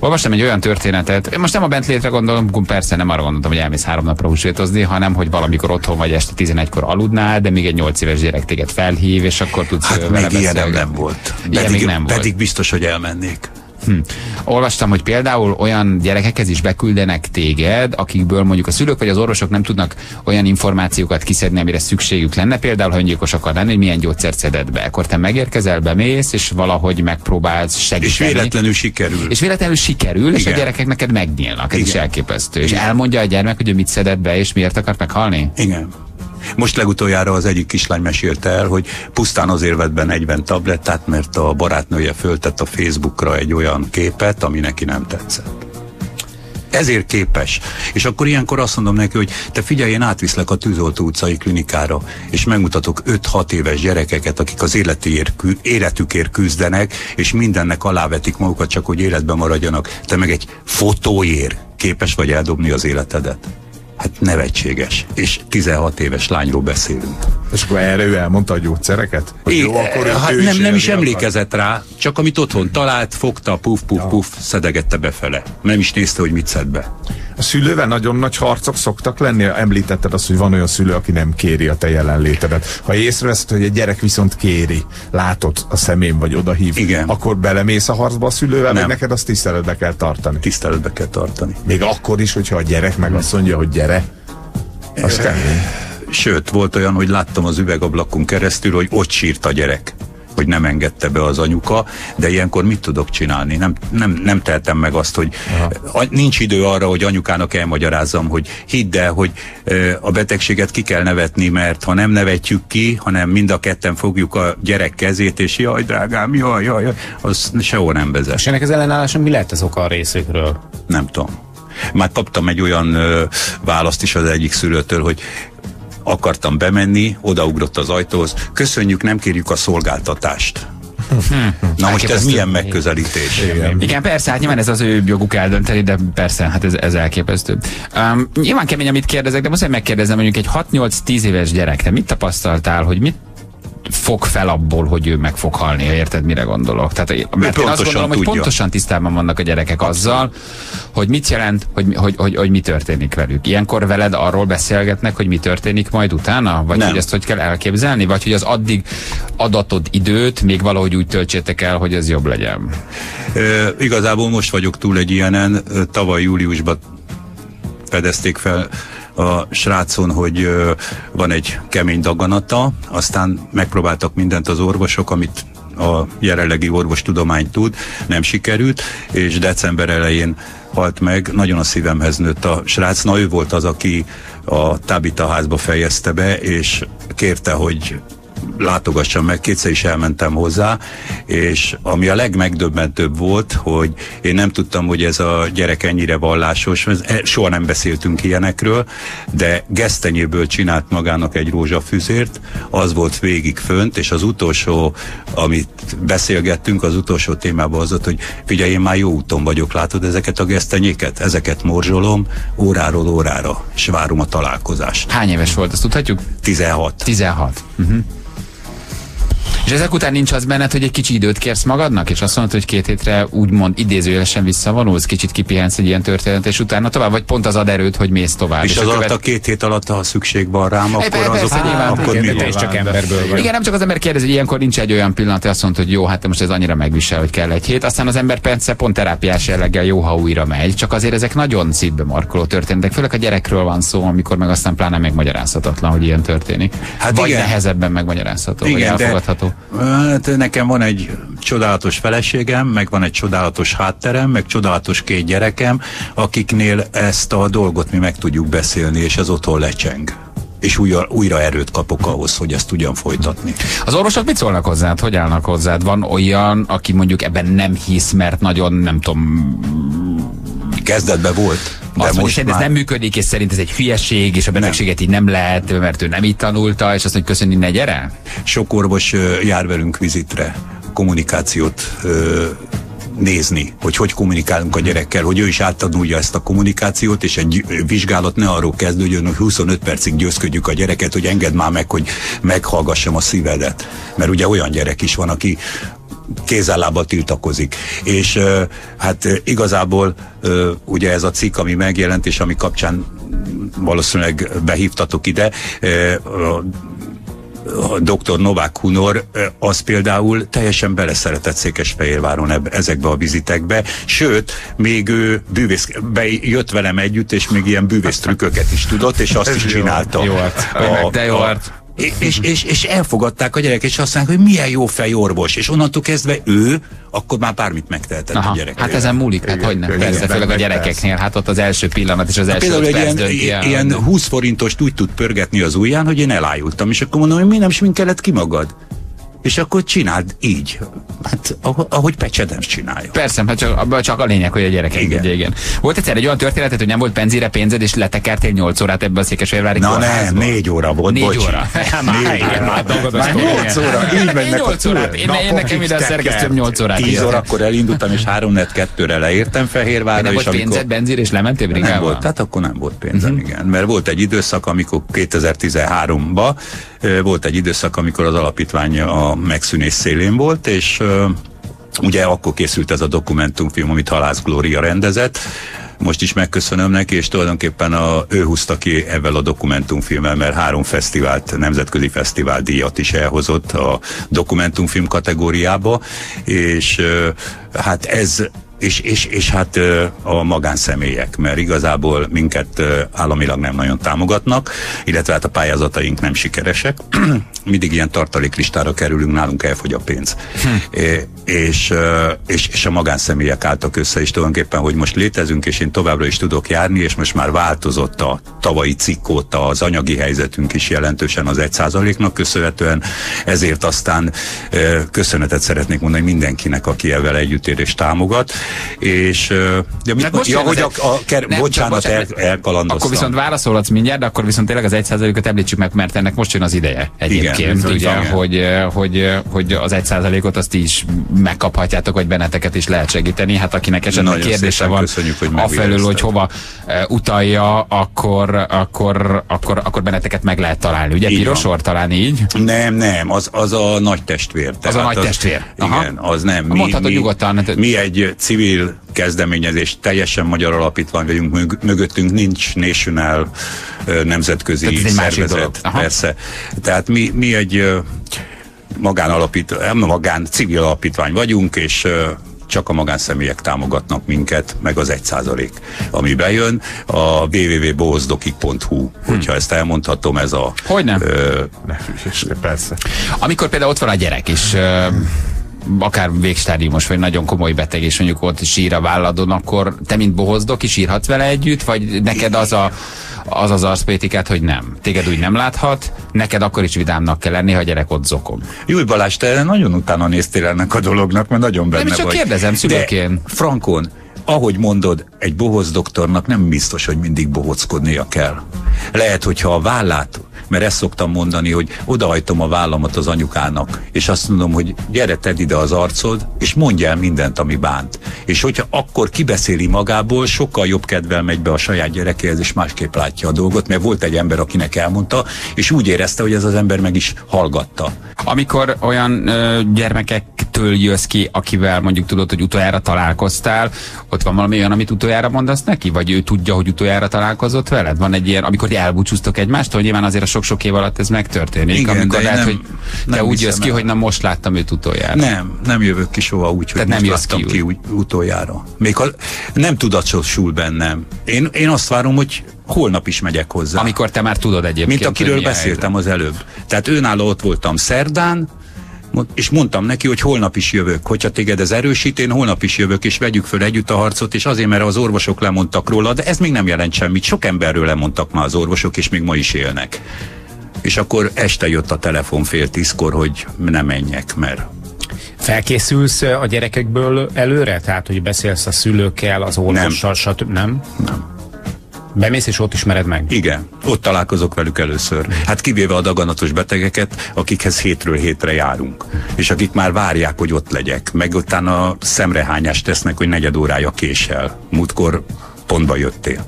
Olvastam egy olyan történetet, én most nem a Bentlétre gondolom, persze nem arra gondoltam, hogy elmész három napra húsvétozni, hanem hogy valamikor otthon vagy este 11-kor aludnál, de még egy 8 éves gyerek téged felhív, és akkor tudsz Hát vele még beszélgetni. nem volt. Ilyen Pedig, még nem volt. pedig biztos, hogy elmennék. Hm. Olvastam, hogy például olyan gyerekekhez is beküldenek téged, akikből mondjuk a szülők vagy az orvosok nem tudnak olyan információkat kiszedni, amire szükségük lenne. Például, ha öngyilkos akar lenni, hogy milyen gyógyszert szeded be. Akkor te megérkezel, bemész, és valahogy megpróbálsz segíteni. És véletlenül sikerül. És véletlenül sikerül, és a Igen. gyerekek neked megnyílnak. Ez is Igen. elképesztő. És Igen. elmondja a gyermek, hogy ő mit szedett be, és miért akart meghalni? Igen. Most legutoljára az egyik kislány mesélte el, hogy pusztán azért vett be 40 tablettát, mert a barátnője föltett a Facebookra egy olyan képet, ami neki nem tetszett. Ezért képes. És akkor ilyenkor azt mondom neki, hogy te figyelj, én átviszlek a Tűzoltó utcai klinikára, és megmutatok 5-6 éves gyerekeket, akik az életéért, életükért küzdenek, és mindennek alávetik magukat, csak hogy életben maradjanak. Te meg egy fotóért képes vagy eldobni az életedet. Hát nevetséges. És 16 éves lányról beszélünk. És akkor erre ő elmondta a gyógyszereket? Hogy É, jó, akkor ő, hát ő nem, nem is emlékezett rá, csak amit otthon talált, fogta, puf, puf, puf, szedegette befele. Nem is nézte, hogy mit szed be. A szülővel nagyon nagy harcok szoktak lenni? Említetted azt, hogy van olyan szülő, aki nem kéri a te jelenlétedet. Ha észreveszed, hogy egy gyerek viszont kéri, látod a szemén vagy odahív, Igen. akkor belemész a harcba a szülővel, Nem. vagy neked azt tiszteletbe kell tartani? Tiszteletbe kell tartani. Még akkor is, hogyha a gyerek meg azt mondja, hogy gyere. Az kemény. Sőt, volt olyan, hogy láttam az üvegablakon keresztül, hogy ott sírt a gyerek hogy nem engedte be az anyuka, de ilyenkor mit tudok csinálni? Nem, nem, nem tehetem meg azt, hogy a, nincs idő arra, hogy anyukának elmagyarázzam, hogy hidd el, hogy a betegséget ki kell nevetni, mert ha nem nevetjük ki, hanem mind a ketten fogjuk a gyerek kezét, és jaj, drágám, jaj, jaj, jaj az sehol nem vezet. És ennek az ellenálláson mi lehet az oka a részükről? Nem tudom. Már kaptam egy olyan ö, választ is az egyik szülőtől, hogy akartam bemenni, odaugrott az ajtóhoz, köszönjük, nem kérjük a szolgáltatást. Na most ez milyen megközelítés? Igen. Igen, persze, hát nyilván ez az ő joguk eldönteni, de persze, hát ez, ez elképesztő. Um, nyilván kemény, amit kérdezek, de muszáj megkérdezem, mondjuk egy 6-8-10 éves gyerek, te mit tapasztaltál, hogy mit fog fel abból, hogy ő meg fog halni, ha érted, mire gondolok. Tehát, mert én azt gondolom, hogy tudja. pontosan tisztában vannak a gyerekek azzal, hogy mit jelent, hogy, hogy, hogy, hogy mi történik velük. Ilyenkor veled arról beszélgetnek, hogy mi történik majd utána? Vagy Nem. hogy ezt hogy kell elképzelni? Vagy hogy az addig adatod időt még valahogy úgy töltsétek el, hogy ez jobb legyen? Ö, igazából most vagyok túl egy ilyenen, tavaly júliusban fedezték fel a srácon, hogy van egy kemény daganata, aztán megpróbáltak mindent az orvosok, amit a jelenlegi orvostudomány tud, nem sikerült, és december elején halt meg, nagyon a szívemhez nőtt a srác. Na ő volt az, aki a Tabita házba fejezte be, és kérte, hogy látogassam meg, kétszer is elmentem hozzá, és ami a legmegdöbbentőbb volt, hogy én nem tudtam, hogy ez a gyerek ennyire vallásos, e- soha nem beszéltünk ilyenekről, de gesztenyéből csinált magának egy rózsafüzért, az volt végig fönt, és az utolsó, amit beszélgettünk, az utolsó témában az volt, hogy figyelj, én már jó úton vagyok, látod ezeket a gesztenyéket? Ezeket morzsolom óráról órára, és várom a találkozást. Hány éves volt, azt tudhatjuk? 16. 16. Uh-huh. És ezek után nincs az benned, hogy egy kicsi időt kérsz magadnak, és azt mondod, hogy két hétre úgymond idézőjelesen visszavonulsz, kicsit kipihensz egy ilyen történet, és utána tovább, vagy pont az ad erőt, hogy mész tovább. És, az a alatt követ- a két hét alatt, ha szükség van rám, akkor persze, azok, nyilván, akkor igen, mi van? csak emberből vagy. Igen, nem csak az ember kérdezi, hogy ilyenkor nincs egy olyan pillanat, hogy azt mondod, hogy jó, hát most ez annyira megvisel, hogy kell egy hét. Aztán az ember persze pont terápiás jelleggel jó, ha újra megy, csak azért ezek nagyon szívbe markoló történetek. Főleg a gyerekről van szó, amikor meg aztán pláne megmagyarázhatatlan, hogy ilyen történik. Hát vagy igen. nehezebben megmagyarázható, vagy Igen, de elfogadható. Hát nekem van egy csodálatos feleségem, meg van egy csodálatos hátterem, meg csodálatos két gyerekem, akiknél ezt a dolgot mi meg tudjuk beszélni, és ez otthon lecseng és újra, újra erőt kapok ahhoz, hogy ezt tudjam folytatni. Az orvosok mit szólnak hozzád? Hogy állnak hozzád? Van olyan, aki mondjuk ebben nem hisz, mert nagyon, nem tudom... Kezdetben volt. De azt mondja, már... ez nem működik, és szerint ez egy hülyeség, és a betegséget így nem lehet, mert ő nem itt tanulta, és azt mondja, köszönni, ne gyere? Sok orvos jár velünk vizitre, kommunikációt nézni, hogy hogy kommunikálunk a gyerekkel, hogy ő is áttanulja ezt a kommunikációt, és egy vizsgálat ne arról kezdődjön, hogy 25 percig győzködjük a gyereket, hogy engedd már meg, hogy meghallgassam a szívedet. Mert ugye olyan gyerek is van, aki kézállába tiltakozik. És hát igazából ugye ez a cikk, ami megjelent, és ami kapcsán valószínűleg behívtatok ide, a dr. Novák Hunor, az például teljesen beleszeretett Székesfehérváron eb- ezekbe a vizitekbe, sőt, még ő bűvész, be, jött velem együtt, és még ilyen bűvész trükköket is tudott, és azt is csinálta. Jó, jó, de jó, a, és, és, és elfogadták a gyerek, és azt mondják, hogy milyen jó fej orvos, és onnantól kezdve ő, akkor már bármit megtehetett Aha, a gyerek. Hát ezen múlik, hát hogy nem. Persze, főleg a gyerekeknél, hát ott az első pillanat és az első Például egy ilyen, ilyen 20 forintost úgy tud pörgetni az ujján, hogy én elájultam, és akkor mondom, hogy mi nem sminkeled ki magad? És akkor csináld így. Hát ahogy Pecsedens csinálja. Persze, hát csak, csak a lényeg, hogy a gyerekek igen. Ugye, igen. Volt egyszer egy olyan történetet, hogy nem volt penzére pénzed, és letekertél 8 órát ebbe a Székesfehérvári Na nem, 4 óra volt, 4 bocs. óra. [LAUGHS] Már, igen, már, már 8 óra, így mennek 8 órát. Én, én nekem ide a szerkesztőm 8 órát. 10 órakor elindultam, és 3 4 2 re leértem Fehérvárra. Nem volt pénzed, benzír, és lementél? Nem volt, tehát akkor nem volt pénzem, uh-huh. igen. Mert volt egy időszak, amikor 2013-ban volt egy időszak, amikor az alapítvány a megszűnés szélén volt, és ugye akkor készült ez a dokumentumfilm, amit Halász Glória rendezett, most is megköszönöm neki, és tulajdonképpen a, ő húzta ki ebben a dokumentumfilmmel, mert három fesztivált, nemzetközi fesztivál díjat is elhozott a dokumentumfilm kategóriába, és hát ez és, és, és hát a magánszemélyek, mert igazából minket államilag nem nagyon támogatnak, illetve hát a pályázataink nem sikeresek. [CLEARS THROAT] Mindig ilyen tartaléklistára kerülünk, nálunk elfogy a pénz. Hm. És, és, és a magánszemélyek álltak össze, és tulajdonképpen, hogy most létezünk, és én továbbra is tudok járni, és most már változott a tavalyi cikk óta az anyagi helyzetünk is jelentősen az egy százaléknak köszönhetően, ezért aztán köszönetet szeretnék mondani mindenkinek, aki ebben együttérés támogat, és ja, mit, most ja, hogy a, a ker, nem, bocsánat, bocsánat el, elkalandoztam. Akkor viszont válaszolhatsz mindjárt, de akkor viszont tényleg az egy százalékot említsük meg, mert ennek most jön az ideje egyébként, igen, ugye, igen. Hogy, hogy, hogy az egy százalékot azt is megkaphatjátok, vagy benneteket is lehet segíteni. Hát akinek esetleg kérdése van hogy afelől, hogy hova utalja, akkor, akkor, akkor, akkor benneteket meg lehet találni. Ugye így piros sor talán így? Nem, nem, az, az a nagy testvér. Az a nagy testvér. Aha. Igen, az nem. Mi, Mondhatod mi, nyugodtan. Mi egy civil kezdeményezés, teljesen magyar alapítvány vagyunk, mögöttünk nincs national nemzetközi szervezet, persze. Tehát mi, mi egy magánalapítvány, magán civil alapítvány vagyunk, és csak a magánszemélyek támogatnak minket, meg az egy százalék, ami bejön. A www.bohozdokik.hu, hm. hogyha ezt elmondhatom, ez a... Hogy nem? Ö, persze. Amikor például ott van a gyerek, és ö, akár végstádiumos, vagy nagyon komoly beteg, és mondjuk ott sír a válladon, akkor te, mint bohozdok, is írhatsz vele együtt, vagy neked az a az az arszpétikát, hogy nem. Téged úgy nem láthat, neked akkor is vidámnak kell lenni, ha gyerek ott zokom. Jó, Balázs, te nagyon utána néztél ennek a dolognak, mert nagyon benne nem, csak vagy. kérdezem, szülőként. Frankon, ahogy mondod, egy bohóc doktornak nem biztos, hogy mindig bohockodnia kell. Lehet, hogyha a vállát mert ezt szoktam mondani, hogy odahajtom a vállamat az anyukának, és azt mondom, hogy gyere, tedd ide az arcod, és mondj el mindent, ami bánt. És hogyha akkor kibeszéli magából, sokkal jobb kedvel megy be a saját gyerekéhez, és másképp látja a dolgot, mert volt egy ember, akinek elmondta, és úgy érezte, hogy ez az ember meg is hallgatta. Amikor olyan ö, gyermekektől jössz ki, akivel mondjuk tudod, hogy utoljára találkoztál, ott van valami olyan, amit utoljára mondasz neki? Vagy ő tudja, hogy utoljára találkozott veled? Van egy ilyen, amikor elbúcsúztok egymástól, nyilván azért a sok-sok év alatt ez megtörténik, Igen, amikor lehet, nem, hogy te nem úgy jössz ki, el. hogy nem most láttam őt utoljára. Nem, nem jövök ki soha úgy, hogy nem láttam ki, ki úgy, utoljára. Még ha nem tudatosul bennem. Én, én azt várom, hogy holnap is megyek hozzá. Amikor te már tudod egyébként. Mint akiről beszéltem az előbb. Tehát őnála ott voltam szerdán, és mondtam neki, hogy holnap is jövök. Hogyha téged ez erősít, én holnap is jövök, és vegyük föl együtt a harcot, és azért, mert az orvosok lemondtak róla, de ez még nem jelent semmit. Sok emberről lemondtak már az orvosok, és még ma is élnek. És akkor este jött a telefon fél tízkor, hogy nem menjek, mert Felkészülsz a gyerekekből előre? Tehát, hogy beszélsz a szülőkkel, az orvossal, stb. Nem? Nem. Bemész és ott ismered meg? Igen, ott találkozok velük először. Hát kivéve a daganatos betegeket, akikhez hétről hétre járunk. És akik már várják, hogy ott legyek. Meg utána szemrehányást tesznek, hogy negyed órája késsel. Múltkor pontba jöttél.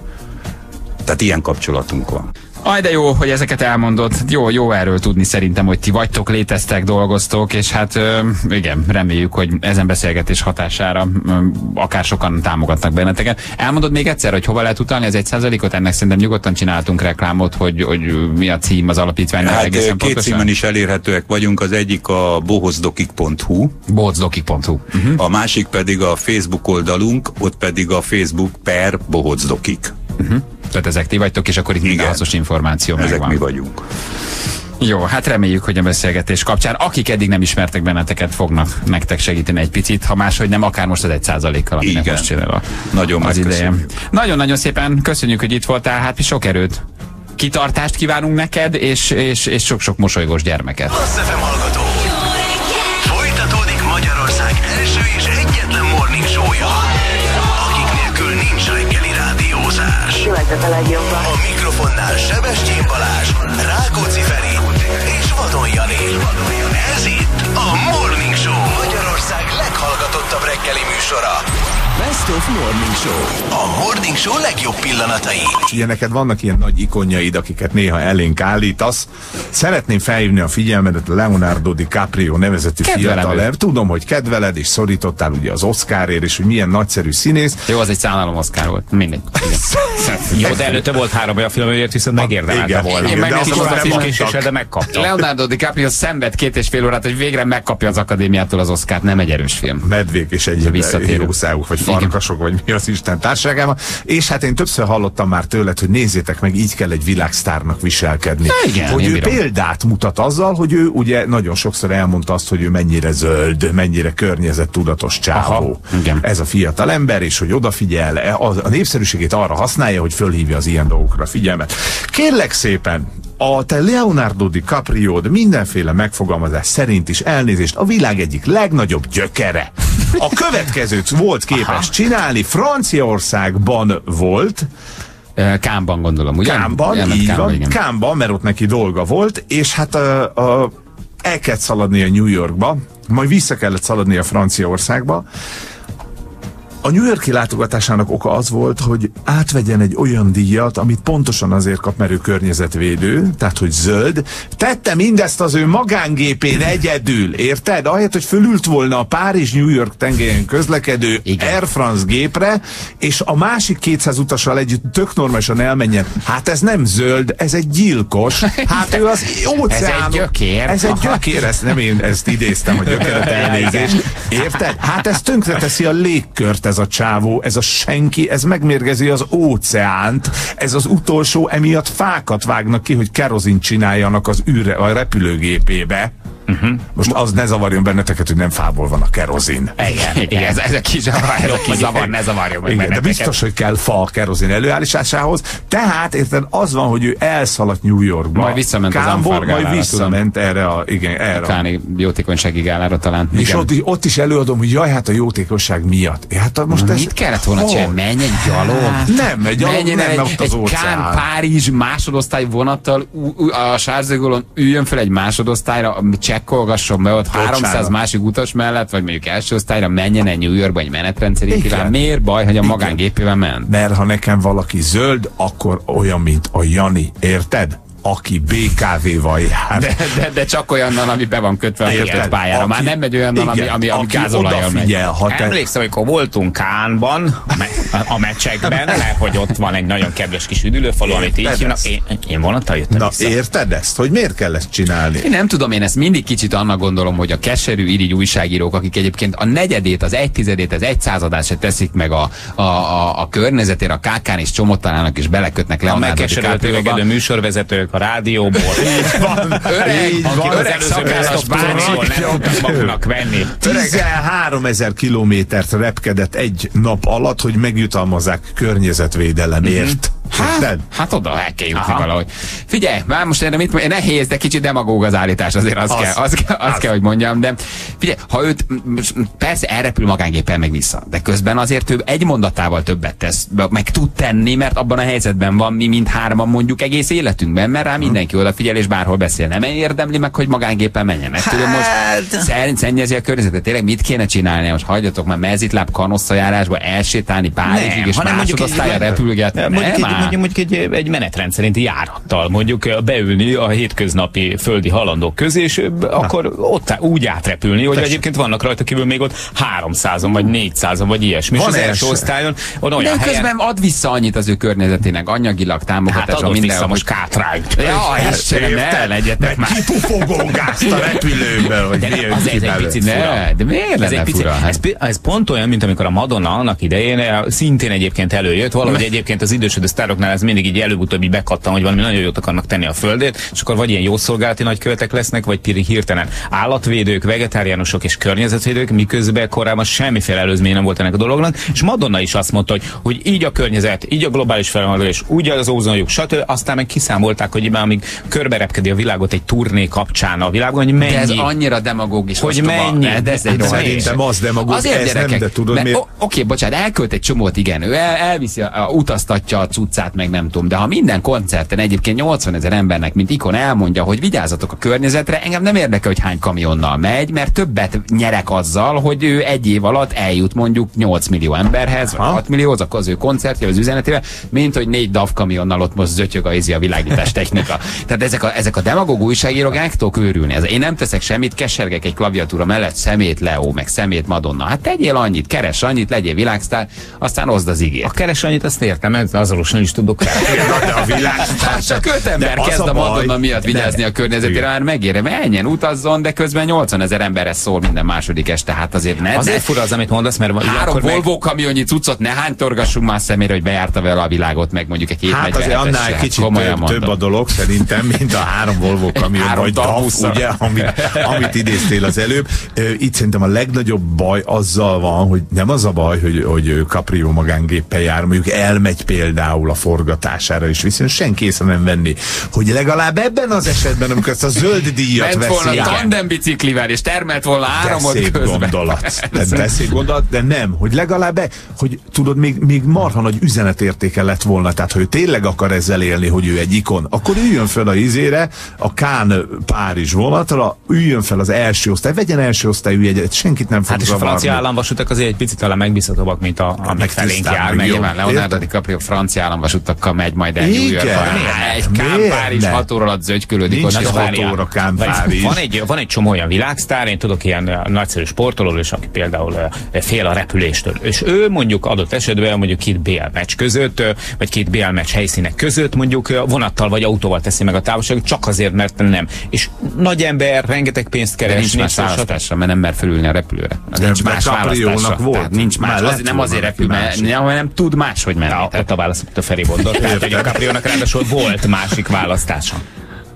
Tehát ilyen kapcsolatunk van. Aj, de jó, hogy ezeket elmondod. Jó, jó erről tudni szerintem, hogy ti vagytok, léteztek, dolgoztok, és hát ö, igen, reméljük, hogy ezen beszélgetés hatására ö, akár sokan támogatnak benneteket. Elmondod még egyszer, hogy hova lehet utalni az egy százalékot? Ennek szerintem nyugodtan csináltunk reklámot, hogy, hogy mi a cím az alapítványnak Hát egészen két pontosan? címen is elérhetőek vagyunk, az egyik a bohozdokik.hu, Bohozdokik.hu. Uh-huh. a másik pedig a Facebook oldalunk, ott pedig a Facebook per bohozdokik. Uh-huh. Tehát ezek ti vagytok, és akkor itt minden hasznos információ Ezek megvan. mi vagyunk. Jó, hát reméljük, hogy a beszélgetés kapcsán, akik eddig nem ismertek benneteket, fognak nektek segíteni egy picit, ha máshogy nem, akár most az egy százalékkal, aminek Igen. most csinál a, Nagyon az ideje. Nagyon-nagyon szépen köszönjük, hogy itt voltál, hát mi sok erőt. Kitartást kívánunk neked, és, és, és sok-sok mosolygós gyermeket. Folytatódik Magyarország első és egyetlen Született a legjobban. A mikrofonnál Sebestyén Balázs, Rákóczi Feri és Vadon Jani. Ez itt a Morning Show. Magyarország leghallgatottabb reggeli műsora. Best of Morning Show. A Morning Show legjobb pillanatai. Ugye neked vannak ilyen nagy ikonjaid, akiket néha elénk állítasz. Szeretném felhívni a figyelmedet a Leonardo DiCaprio nevezetű fiatalember. Tudom, hogy kedveled, és szorítottál ugye az Oscarért, és hogy milyen nagyszerű színész. Jó, az egy szánalom Oscar volt. Mindegy. [LAUGHS] Jó, de előtte volt három olyan film, amiért viszont megérdemelte volna. Én megnéztem azt a nem filmet, adtak. Késéssel, de megkapta. Leonardo DiCaprio szenved két és fél órát, hogy végre megkapja az akadémiától az Oscárt. Nem egy erős film. medvék és egyéb Visszatérő. jószágok, Igen. farkasok, vagy mi az Isten társágában. És hát én többször hallottam már tőled, hogy nézzétek meg, így kell egy világsztárnak viselkedni. Igen, hogy ő bírom. példát mutat azzal, hogy ő ugye nagyon sokszor elmondta azt, hogy ő mennyire zöld, mennyire környezettudatos csávó. Aha, igen. Ez a fiatal ember, és hogy odafigyel, a, a népszerűségét arra használja, hogy fölhívja az ilyen dolgokra figyelmet. Kérlek szépen, a te Leonardo DiCaprio mindenféle megfogalmazás szerint is elnézést a világ egyik legnagyobb gyökere. A következőt volt képes csinálni, Franciaországban volt, Kámban gondolom, ugye? Kámban, Elment így Kámba, van, igen. Kámban, mert ott neki dolga volt, és hát a, a, el kellett szaladni a New Yorkba, majd vissza kellett szaladni a Franciaországba. A New Yorki látogatásának oka az volt, hogy átvegyen egy olyan díjat, amit pontosan azért kap, mert ő környezetvédő, tehát hogy zöld. Tette mindezt az ő magángépén egyedül, érted? Ahelyett, hogy fölült volna a Párizs-New York tengelyen közlekedő Igen. Air France gépre, és a másik 200 utassal együtt tök normálisan elmenjen. Hát ez nem zöld, ez egy gyilkos. Hát ő az óceán. [LAUGHS] Ez egy gyökér. Ez egy gyökér, ezt nem én ezt idéztem, hogy gyökeret [LAUGHS] elnézést. Érted? Hát ez tönkreteszi a légkört ez a csávó, ez a senki, ez megmérgezi az óceánt, ez az utolsó, emiatt fákat vágnak ki, hogy kerozint csináljanak az űre, a repülőgépébe. Uh-huh. Most az ne zavarjon benneteket, hogy nem fából van a kerozin. Igen, igen, ez, ez a kis zavar, ez a kis zavar, ne zavarjon meg Igen, de biztos, hogy kell fa a kerozin előállításához. Tehát, érted, az van, hogy ő elszaladt New Yorkba. Majd visszament az Kámból, Amfargálára, Majd visszament erre a, igen, erre a Káni jótékonysági gálára talán. és Igen. ott, is- ott is előadom, hogy jaj, hát a jótékosság miatt. Hát most ez... Mit kellett volna Hol? csinálni? Menjen gyalog? Nem, egy gyalog Menjen nem, egy, ott az egy. Kán Párizs másodosztály vonattal a Sárzegolon üljön fel egy másodosztályra, ami csekkolgasson be ott 300 másik utas mellett, vagy mondjuk első osztályra menjen el New Yorkba egy kíván. Miért baj, hogy a Igen. magángépével ment? Mert ha nekem valaki zöld, akkor olyan, mint a Jani, érted? Aki BKV-val jár. De, de, de csak olyannal, ami be van kötve a kötött pályára. Már Aki- nem megy olyannal, ami, igen, ami, ami aki gázolajjal megy. ha te... Emlékszem, amikor voltunk Kánban, a, me- a meccsekben, [LAUGHS] mert hogy ott van egy nagyon kedves kis üdülőfalu, amit így hívnak. Én, én vonattal jöttem Na, vissza. érted ezt? Hogy miért kell ezt csinálni? Én nem tudom, én ezt mindig kicsit annak gondolom, hogy a keserű irigy újságírók, akik egyébként a negyedét, az egy tizedét, az egy századát se teszik meg a, a, a, a környezetére, a kákán és csomot találnak és belekötnek le A Leonardo megkeserült műsorvezetők, a rádióból. [LAUGHS] Így van, Öreg, így van. öreg szakállas bármikor nem tudtak maguknak venni. 13 ezer kilométert repkedett egy nap alatt, hogy megjutalmazzák környezetvédelemért. Hát, hát oda el kell jutni Aha. valahogy. Figyelj, már most erre mit mondja, nehéz, de kicsit demagóg az állítás, azért az, Az. kell, az, kell, az, Az. kell, hogy mondjam, de figyelj, ha őt, persze elrepül magánképpen meg vissza, de közben azért ő egy mondatával többet tesz, meg tud tenni, mert abban a helyzetben van mi, mint hárman mondjuk egész életünkben, mert rá mindenki odafigyel és bárhol beszél. Nem érdemli meg, hogy magánképpen menjen. Meg tudom, most szerint szennyezi a környezetet. Tényleg mit kéne csinálni? Most hagyjatok már mezitláb kanosszajárásba elsétálni Párizsig, és másodosztálya repülgetni. mondjuk, Nem már. Mondjuk, mondjuk egy, egy menetrend szerinti járattal, mondjuk beülni a hétköznapi földi halandók közé, és ö, akkor ott úgy átrepülni, hogy egyébként vannak rajta kívül még ott 300-on, vagy 400-on, vagy ilyesmi. És Van az első első. osztályon van De olyan ő helyen, közben ad vissza annyit az ő környezetének, anyagilag, hát támogatásra, adott minden. vissza most kátrányt. Ja, Istenem, ne legyetek már. Kipufogó gázt a repülőből, hogy De milyen az ez egy picit fura. de miért Ez, lenne egy picit, fura? Hát- ez pont olyan, mint amikor a Madonna annak idején eh, szintén egyébként előjött, valahogy egyébként az idősödő sztároknál ez mindig így előbb-utóbb így bekattan, hogy valami nagyon jót akarnak tenni a földét, és akkor vagy ilyen jószolgálati nagykövetek lesznek, vagy pedig hirtelen állatvédők, vegetáriánusok és környezetvédők, miközben korábban semmiféle előzmény nem volt ennek a dolognak, és Madonna is azt mondta, hogy, hogy így a környezet, így a globális felmelegedés, úgy az ózonjuk, stb. Aztán meg kiszámolták, hogy már amíg körberepkedi a világot egy turné kapcsán a világon, hogy mennyi. De ez annyira demagógis. Hogy ostoba. mennyi? Ne, De ez egy Hát Szerintem az demagóg, Azért ez gyerekek, nem, de tudod mert- miért? Oké, bocsánat, elkölt egy csomót, igen, ő el, elviszi, a, a, utaztatja a cuccát, meg nem tudom, de ha minden koncerten egyébként 80 ezer embernek, mint ikon elmondja, hogy vigyázzatok a környezetre, engem nem érdekel, hogy hány kamionnal megy, mert többet nyerek azzal, hogy ő egy év alatt eljut mondjuk 8 millió emberhez, vagy 6 millióhoz, akkor az ő koncertje, az üzenetével, mint hogy négy DAF kamionnal ott most zötyög a, izi a világítás technika. [LAUGHS] Tehát ezek a, ezek a demagóg újságírók el tudok őrülni. Ez, én nem teszek semmit, kesergek egy klaviatúra mellett, szemét Leo, meg szemét Madonna. Hát tegyél annyit, keres annyit, legyél világsztár, aztán oszd az A ígért. keres annyit azt értem, ez azonosan is tudok fel. de a világ Hát csak öt ember kezd a a Madonna miatt vigyázni a környezetére, már megérem, menjen, utazzon, de közben 80 ezer emberre szól minden második este, hát azért ne. Azért ne fura az, amit mondasz, mert Három akkor meg- Volvo kamionnyi cuccot ne hánytorgassunk már szemére, hogy bejárta vele a világot, meg mondjuk egy 7 Hát azért annál kicsit több, több a dolog szerintem, mint a három Volvo kamion, Három vagy DAF, ugye, amit, amit idéztél az előbb. Itt szerintem a legnagyobb baj azzal van, hogy nem az a baj, hogy, hogy Caprio magángéppel jár, mondjuk elmegy például a forgatására, és viszont senki észre nem venni, hogy legalább ebben az esetben, amikor ezt a zöld díjat Ment volna veszi, tandem biciklivel, és termelt volna de áramot szép közben. gondolat. [LAUGHS] De, de szép gondolat, de nem, hogy legalább, be, hogy tudod, még, még marha nagy üzenetértéke lett volna, tehát hogy ő tényleg akar ezzel élni, hogy ő egy ikon, akkor üljön fel a izére, a Kán Párizs vonatra, üljön fel az első osztály, vegyen első osztályú jegyet, senkit nem fog Hát és a zavarni. francia államvasutak azért egy picit talán megbízhatóbbak, mint a, amik meg felénk jár. meg. Nyilván Leonardo? DiCaprio francia államvasutakkal megy majd el. New Yorkba. Miért Há, ne? Egy Kán ne? 6 óra alatt zögykölődik. Nincs ott is az hat várjál. óra Kán. Van egy, van egy csomó olyan világsztár, én tudok ilyen nagyszerű sportolóról is, aki például fél a repüléstől. És ő mondjuk adott esetben mondjuk két BL meccs között, vagy két BL meccs helyszínek között mondjuk vonattal vagy autóval teszi meg a távolságot, csak azért, mert nem. És nagy ember, rengeteg pénzt De keres, nincs más választásra, mert nem mer fölülni a repülőre. Nincs más választásra. volt. Tehát nincs más. Az, nem azért repül, mert nem, nem tud máshogy menni. Ja, ott a válasz, a Feri mondott. Tehát, hogy a Capriónak ráadásul volt másik választása.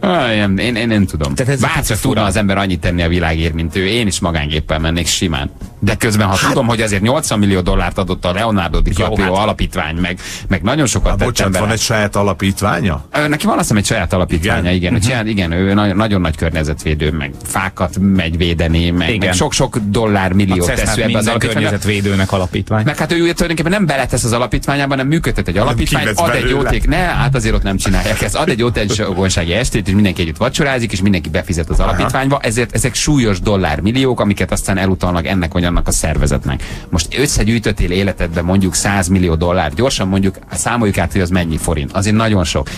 Ah, én, én, én nem tudom. Tehát ez Bárcsak tudna az ember annyit tenni a világért, mint ő. Én is magángéppel mennék simán. De közben, ha tudom, hogy azért 80 millió dollárt adott a Leonardo DiCaprio Jó, hát- alapítvány, meg, meg nagyon sokat Há, tett bocsánat, van egy saját alapítványa? Neki van azt hiszem egy saját alapítványa, igen. igen, uh-huh. csinál, igen ő nagyon, nagyon nagy környezetvédő, meg fákat megy védeni, meg, sok-sok dollár milliót A tesz ő ebbe az alapítványba. környezetvédőnek alapítvány. Meg hát ő tulajdonképpen nem beletesz az alapítványában, hanem működtet egy alapítványt, kivesz ad egy belőle. jóték, ne, hát azért ott nem csinálják ezt, ad egy jótékonysági estét, és mindenki együtt vacsorázik, és mindenki befizet az alapítványba, ezért ezek súlyos dollármilliók, amiket aztán elutalnak ennek vagy annak a szervezetnek. Most összegyűjtöttél életedben mondjuk 100 millió dollár, gyorsan mondjuk számoljuk át, hogy az mennyi forint. Azért nagyon sok.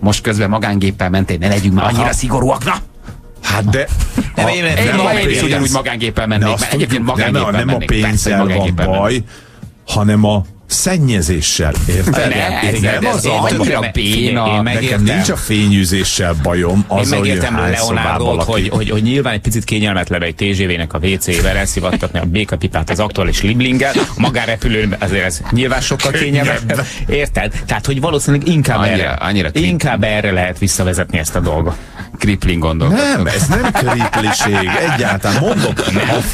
Most közben magángéppel mentél, ne legyünk már annyira szigorúak, na! Hát de... Nem, a- én- nem ma a pénz. ugyanúgy magángéppel mennék, mert egyébként nem, magángéppel a- nem a mennék. Persze, pénzzel van baj, hanem a szennyezéssel, érted? Ne, ez- ez- az ez a- annyira béna. én Nekem megértem. nincs a fényűzéssel bajom, Én az, hogy megértem Leonardot, hogy, hogy, hogy nyilván egy picit kényelmetlen egy TGV-nek a WC-vel elszivattatni a békapipát az aktuális liblinggel, a magárepülőn azért ez nyilván sokkal kényelmetlen. Érted? Tehát, hogy valószínűleg inkább Annyira- erre, annyira inkább erre lehet visszavezetni ezt a dolgot. Kripling gondolkodtam. Nem, ez nem kripliség, egyáltalán mondom,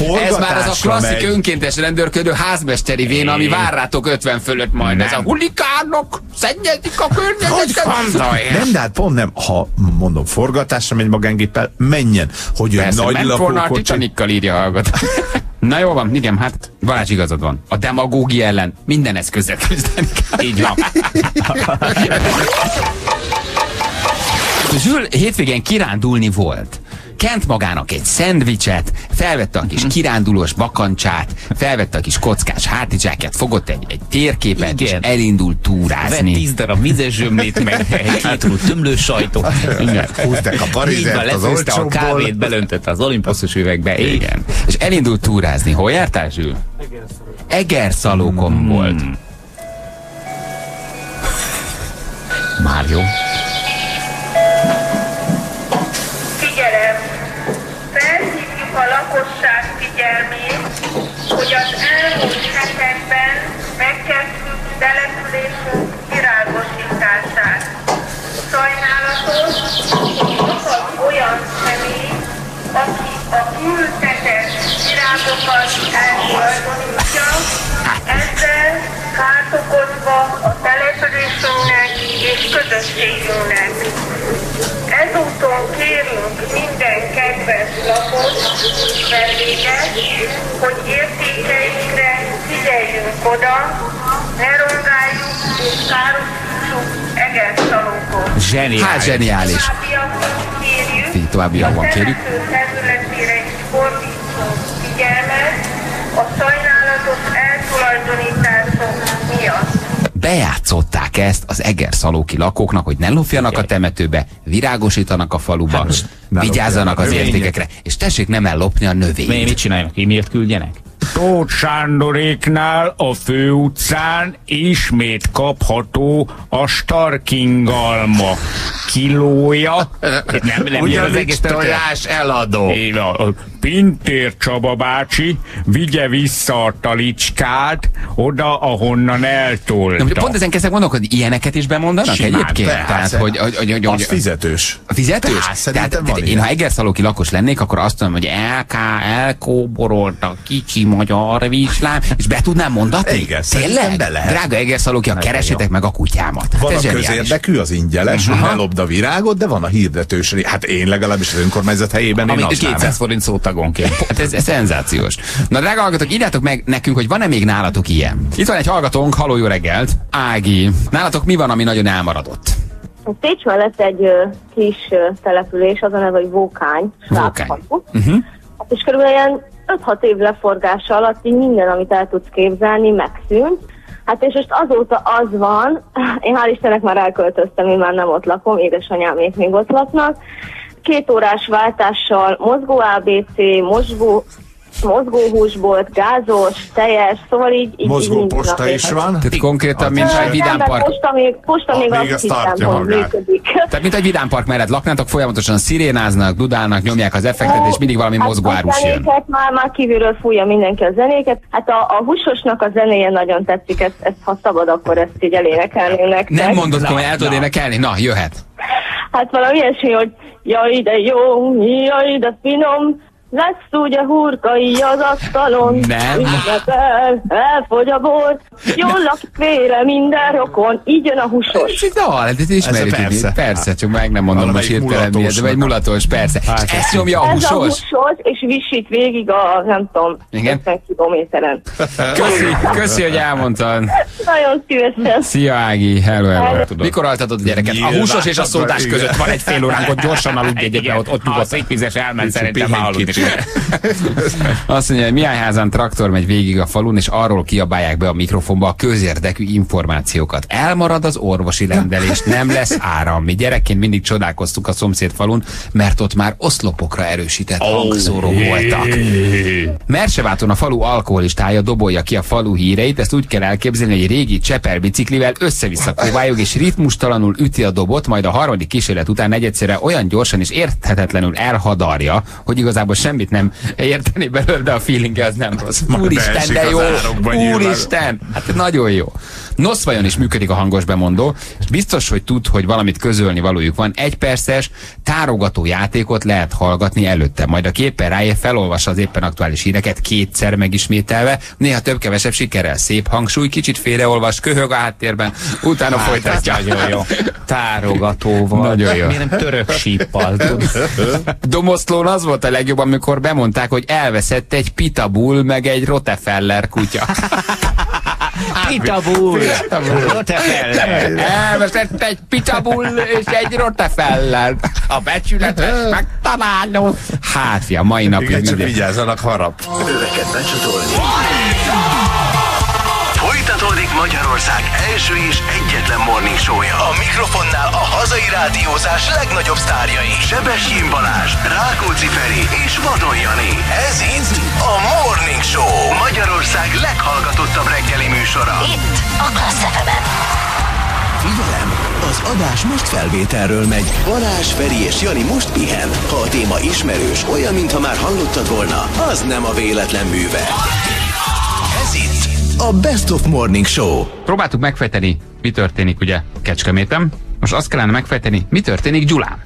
a Ez már az a klasszik megy, önkéntes rendőrködő házmesteri vén, ami vár rátok 50 fölött majd. Ez a hulikánok szennyezik a környezetet. Nem, de hát pont nem. Ha mondom, forgatásra megy magángéppel, menjen. Hogy Persze, nagy ment volna a. Titanikkal írja a hallgató. [LAUGHS] Na jó van, igen, hát Balázs igazad van. A demagógia ellen minden eszközzel küzdeni kell. Így van. [LAUGHS] Zsül hétvégén kirándulni volt. Kent magának egy szendvicset, felvette a kis kirándulós bakancsát, felvette a kis kockás hátizsákját, fogott egy, egy térképet, Igen. és elindult Vett túrázni. tíz darab vizes zsömlét, meg [LAUGHS] két rúd tömlős sajtot. Igen. Húzták a parizert az lefőzte a kávét, belöntötte az olimpuszos üvegbe. Igen. Igen. És elindult túrázni. Hol jártál, Zsül? Egerszalókon Hmm. volt. [LAUGHS] Már jó. Eltulajdonítja, ezzel kárt okozva a településünknek és közösségünknek. Ezúton kérünk minden kedves lapot, vendéget, hogy értékeinkre figyeljünk oda, ne rongáljuk és károsítsuk Egerszalókot. Zseniális. Hát zseniális. Továbbiakban kérjük, a területére is fordítsunk figyelmet a sajnálatos eltulajdonítások miatt. Bejátszották ezt az egerszalóki lakóknak, hogy ne lopjanak a temetőbe, virágosítanak a faluba, Hát, ne vigyázzanak az értékekre, és tessék nem ellopni a Mi, növényt. mit csináljanak? E-mailt küldjenek? Tóth Sándoréknál a főutcán ismét kapható a starkingalma kilója. Nem, nem jön az egész történet. eladó. Én a, a Pintér Csaba bácsi vigye vissza a talicskát oda, ahonnan eltolta. Na, ugye pont ezen kezdek gondolkodni, hogy ilyeneket is bemondanak Simán, egyébként? persze. Tehát, hogy, hogy, hogy, hogy, Az hogy fizetős. a fizetős? Persze, Tehát, tehát én, ha egerszalóki lakos lennék, akkor azt mondom, hogy LK, elkóborolt a kicsi magyar vislám, és be tudnám mondatni? Igen, Tényleg? be lehet. Drága egerszalóki, keresétek meg a kutyámat. Van ez a zseniális. közérdekű, az ingyenes, hogy ne lopd a virágot, de van a hirdetős. Hát én legalábbis az önkormányzat helyében én Amit azt 200 forint szótagonként. Hát ez, ez szenzációs. Na drága hallgatók, írjátok meg nekünk, hogy van-e még nálatok ilyen. Itt van egy hallgatónk, haló jó reggelt. Ági, nálatok mi van, ami nagyon elmaradott? Pécs mellett egy ö, kis ö, település, az a neve, hogy Vókány. Vókány. Uh-huh. És körülbelül ilyen 5-6 év leforgása alatt így minden, amit el tudsz képzelni, megszűnt. Hát és most azóta az van, [LAUGHS] én hál' Istennek már elköltöztem, én már nem ott lakom, édesanyámék még ott laknak. Két órás váltással mozgó ABC, mozgó, mozgóhúsbolt, gázos, teljes, szóval így... így Mozgó így posta is van. Tehát konkrétan, mint egy vidám nem, de park. Posta még, posta még Ah, még azt ez tartja hittem, hogy működik. [LAUGHS] Tehát mint egy vidámpark mellett laknátok, folyamatosan szirénáznak, dudálnak, nyomják az effektet, és mindig valami Hát mozgóárus jön. már, már kívülről fújja mindenki a zenéket. Hát a, a húsosnak a zenéje nagyon tetszik, ezt, ezt ha szabad, akkor ezt így elénekelném nektek. Nem mondod, hogy el tudod énekelni? Na, jöhet. Hát valami ilyesmi, hogy jaj, de jó, jaj, de finom, lesz ugye hurkai az asztalon. Nem. Ünnepel, elfogy a bor, jól lakik vére minden rokon, így jön a húsos. Na, hát ezt ismerjük. Ez persze. persze. persze, csak meg nem mondom most hirtelen miért, de vagy mulatos, persze. Hát, és ezt ez nyomja a Ez a húsos? húsos, és visít végig a, nem tudom, Igen? 50 kilométeren. Köszi, köszi, hogy elmondtad. Nagyon szívesen. Szia Ági, hello, hello. Hello. Mikor altatod a gyereket? A húsos és a szótás között van egy fél óránk, ott gyorsan aludj egyet, ott, ott a nyugodt. székvizes elment, szerintem aludni. [LAUGHS] Azt mondja, hogy Mihály házán traktor megy végig a falun, és arról kiabálják be a mikrofonba a közérdekű információkat. Elmarad az orvosi rendelés, nem lesz áram. Mi gyerekként mindig csodálkoztuk a szomszéd falun, mert ott már oszlopokra erősített hangszórók voltak. Merseváton a falu alkoholistája dobolja ki a falu híreit, ezt úgy kell elképzelni, hogy egy régi Cseper biciklivel össze-vissza próbáljuk, és ritmustalanul üti a dobot, majd a harmadik kísérlet után negyedszerre olyan gyorsan és érthetetlenül elhadarja, hogy igazából semmit nem érteni belőle, de a feelingje az nem rossz. Úristen, de az jó! Úristen! Hát nagyon jó. Nos, vajon is működik a hangos bemondó, és biztos, hogy tud, hogy valamit közölni valójuk van. Egy perces tárogató játékot lehet hallgatni előtte, majd a képen ráér felolvassa az éppen aktuális híreket kétszer megismételve, néha több-kevesebb sikerrel. Szép hangsúly, kicsit félreolvas, köhög a háttérben, utána Hát, folytatja. Nagyon jó. Tárogatóval. Nagyon jó. Miért nem török síppal? [LAUGHS] Domoszlón az volt a legjobb, amikor bemondták, hogy elveszett egy pitabull, meg egy rotefeller kutya. [LAUGHS] Pitabull! Rotefeller! Elveszett egy pitabull és egy rotefeller. A becsületes megtaláló. Hát, fia, mai napig Igen, csak vigyázzanak harap. Öveket becsatolni. Magyarország első és egyetlen morning show-ja. A mikrofonnál a hazai rádiózás legnagyobb sztárjai. Sebestyén Balázs, Rákóczi Feri és Vadon Jani. Ez itt a Morning Show. Magyarország leghallgatottabb reggeli műsora. Itt a Klassz FM-en. Figyelem! Az adás most felvételről megy. Balázs, Feri és Jani most pihen. Ha a téma ismerős, olyan, mintha már hallottad volna, az nem a véletlen műve. Ez a Best of Morning Show. Próbáltuk megfejteni, mi történik ugye Kecskeméten. Most azt kellene megfejteni, mi történik Gyulán.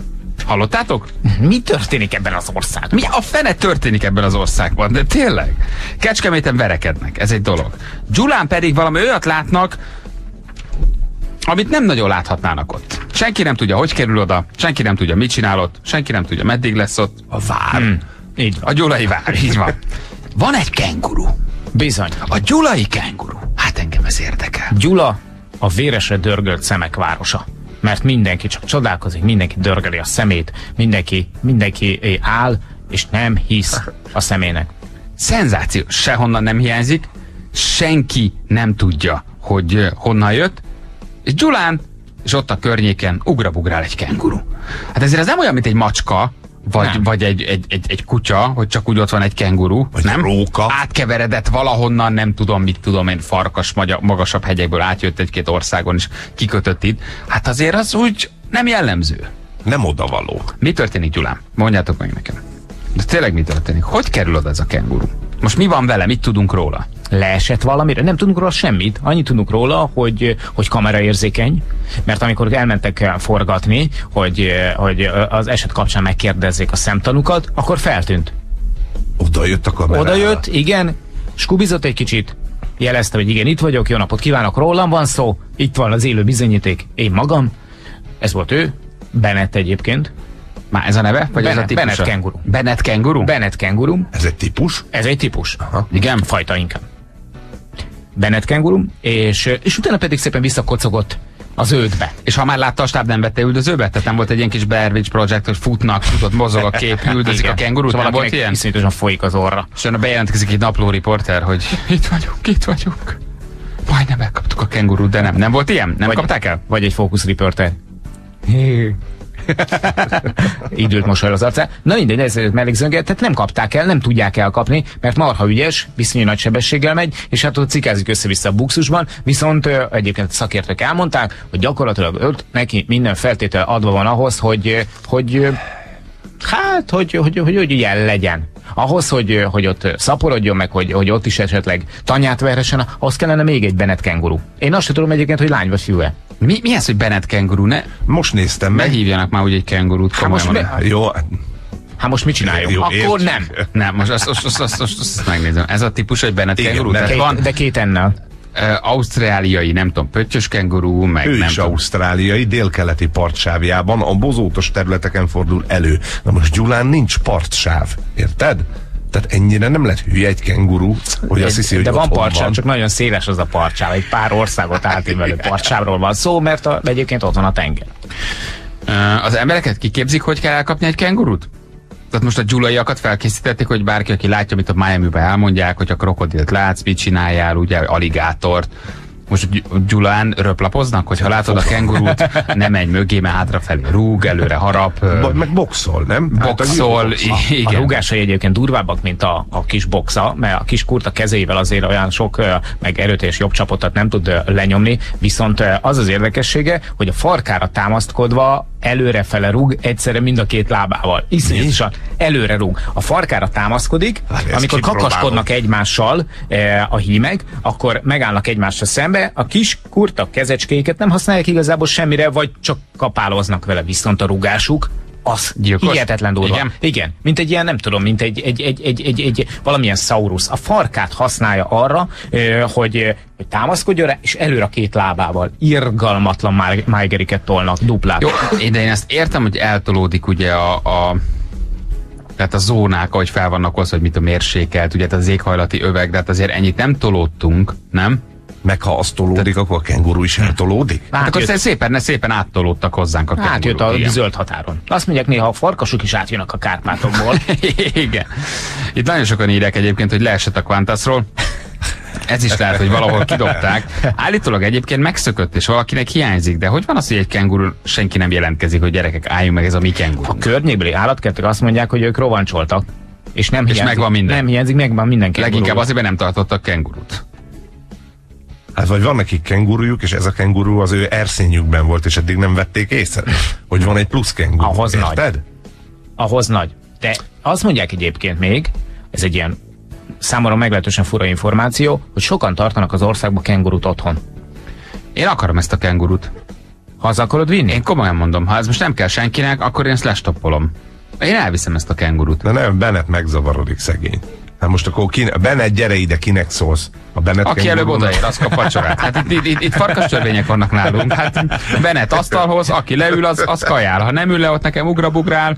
Hallottátok? Mi történik ebben az országban? Mi a fene történik ebben az országban? De tényleg? Kecskeméten verekednek, ez egy dolog. Gyulán pedig valami olyat látnak, amit nem nagyon láthatnának ott. Senki nem tudja, hogy kerül oda, senki nem tudja, mit csinál ott, senki nem tudja, meddig lesz ott. A vár. Hmm, így van. A gyulai vár, így van. Van egy kenguru. Bizony. A gyulai kenguru. Hát engem ez érdekel. Gyula a véresre dörgölt szemek városa. Mert mindenki csak csodálkozik, mindenki dörgeli a szemét, mindenki, mindenki áll, és nem hisz a szemének. Szenzáció. Sehonnan nem hiányzik, senki nem tudja, hogy honnan jött, és Gyulán, és ott a környéken ugrabugrál egy kenguru. Hát ezért ez nem olyan, mint egy macska, vagy, Nem. vagy egy, egy, egy, egy kutya, hogy csak úgy ott van egy kenguru. Vagy nem? róka. Átkeveredett valahonnan, nem tudom, mit tudom én, farkas magyar, magasabb hegyekből átjött egy-két országon, és kikötött itt. Hát azért az úgy nem jellemző. Nem odavaló. Mi történik, Gyulán? Mondjátok meg nekem. De tényleg mi történik? Hogy kerül oda ez a kenguru? Most mi van vele? Mit tudunk róla? Leesett valamire. Nem tudunk róla semmit. Annyit tudunk róla, hogy, hogy kameraérzékeny, mert amikor elmentek el forgatni, hogy, hogy az eset kapcsán megkérdezzék a szemtanúkat, akkor feltűnt. Oda jött a kamerára. Oda jött, igen, skubizott egy kicsit, jelezte, hogy igen, itt vagyok, jó napot kívánok, rólam van szó, itt van az élő bizonyíték, én magam. Ez volt ő, Bennett egyébként. Már ez a neve? Vagy ez a Bennett, típusa? Bennett kenguru. Bennett kenguru? Bennett kenguru. Ez egy típus? Ez egy típus. Aha. Igen? Fajta inkább. Bennett kenguru, és, és utána pedig szépen visszakocogott a zöldbe. És ha már látta a stáb, nem vette üldözőbe? Tehát nem volt egy ilyen kis Blair Witch project, hogy futnak, tudod, mozog a kép, [LAUGHS] üldözik Igen. a kengurút, Szóval volt ilyen? Iszonyatosan folyik az orra. És bejelentkezik egy napló riporter, hogy itt vagyunk, itt vagyunk. Majdnem elkaptuk a kengurút, de nem. Nem volt ilyen? Nem Vagy- kapták el? Vagy egy fókuszriporter. [LAUGHS] Időt mosolyol az arcán. Na mindegy, ez egy mellékzönget, tehát nem kapták el, nem tudják elkapni, mert marha ügyes, viszonylag nagy sebességgel megy, és hát ott cikázik össze-vissza a buxusban, viszont ö, egyébként szakértők elmondták, hogy gyakorlatilag ott neki minden feltétel adva van ahhoz, hogy, hogy hát, hogy, hogy, hogy, hogy ilyen legyen. Ahhoz, hogy, hogy ott szaporodjon meg, hogy, hogy ott is esetleg tanyát verhessen, ahhoz kellene még egy Bennett kenguru. Én azt sem tudom egyébként, hogy lány vagy fiú-e. Mi, mi ez, hogy Bennett kenguru? Ne, Most néztem ne meg. hívjanak már úgy egy kengurút. Hát most mi- Jó, Hát most mit csináljunk? Jó, Akkor értjük. nem. Nem, most azt, azt, azt, azt, azt, azt megnézem. Ez a típus, hogy Bennett Igen, kenguru? Két, van de két ennel. Ausztráliai, nem tudom, pöttyös kenguru, meg ő nem is tudom. ausztráliai, délkeleti partsávjában a bozótos területeken fordul elő. Na most Gyulán nincs partsáv, érted? Tehát ennyire nem lett hülye egy kenguru, hogy azt hiszi, hogy de van partsáv, van. csak nagyon széles az a partsáv. Egy pár országot átívelő [LAUGHS] partsáról van szó, mert a, egyébként ott van a tenger. Az embereket kiképzik, hogy kell elkapni egy kengurut? Tehát most a gyulaiakat felkészítették, hogy bárki, aki látja, amit a Miami-ben elmondják, hogy a krokodilt látsz, mit csináljál, ugye, aligátort, Most Gy- Gyulán röplapoznak, hogyha látod a kengurút, nem menj mögé, mert hátrafelé rúg, előre harap. Vagy meg boxol, nem? Boxol, Hát a- A igen. rúgásai egyébként durvábbak, mint a, a kis boxa, mert a kis kurt a kezével azért olyan sok, meg erőteljes jobb csapotat nem tud lenyomni, viszont az az érdekessége, hogy a farkára támaszkodva előre-fele rúg egyszerre mind a két lábával. Iszonyatosan előre rúg. A farkára támaszkodik, Várj, ezt amikor kakaskodnak egymással e, a hímek, akkor megállnak egymásra szembe, a kis kurta kezecskéket nem használják igazából semmire, vagy csak kapáloznak vele, viszont a rugásuk az Gyilkos? hihetetlen durva. Igen? Igen, mint egy ilyen, nem tudom, mint egy, egy, egy, egy, egy, egy valamilyen szaurus. A farkát használja arra, hogy, hogy támaszkodjon rá, és előre a két lábával. Irgalmatlan máj- májgeriket tolnak, duplát. Jó, én- de én ezt értem, hogy eltolódik ugye a, a tehát a zónák, ahogy fel vannak hozva, hogy mit a mérsékelt, ugye tehát az éghajlati öveg, de hát azért ennyit nem tolódtunk, nem? Meg ha azt tolódik, akkor a kenguru is eltolódik? Hát akkor Átjött, szépen, ne szépen áttolódtak hozzánk a átjött kenguruk, a igen. zöld határon. Azt mondják néha, a farkasok is átjönnek a Kárpátokból. [LAUGHS] Igen. Itt nagyon sokan írják egyébként, hogy leesett a Quantasról. Ez is lehet, hogy valahol kidobták. Állítólag egyébként megszökött, és valakinek hiányzik, de hogy van az, hogy egy kenguru senki nem jelentkezik, hogy gyerekek, álljunk meg, ez a mi kenguru. A környékbeli állatkertek azt mondják, hogy ők rovancsoltak. És nem És hiányzik, megvan minden. Nem hiányzik, megvan minden kenguru. Leginkább azért, mert nem tartottak kengurut. Hát vagy van nekik kengurujuk, és ez a kenguru az ő erszényükben volt, és eddig nem vették észre, hogy van egy plusz kenguru. Ahhoz nagy. Érted? ahhoz nagy. De azt mondják egyébként még, ez egy ilyen számomra meglehetősen fura információ, hogy sokan tartanak az országba kengurut otthon. Én akarom ezt a kengurut. Haza akarod vinni? Én komolyan mondom, ha ez most nem kell senkinek, akkor én ezt lestoppolom. Én elviszem ezt a kengurut. De nem, Bennett megzavarodik szegény. Hát most akkor kine, Bennett, gyere ide, kinek szólsz? A Bennett Aki előbb kengurunak? odaér, az kap vacsorát. Hát itt, itt, itt, itt farkas törvények vannak nálunk. Hát Bennett asztalhoz, aki leül, az, az kajál. Ha nem ül le, ott nekem ugrabugrál,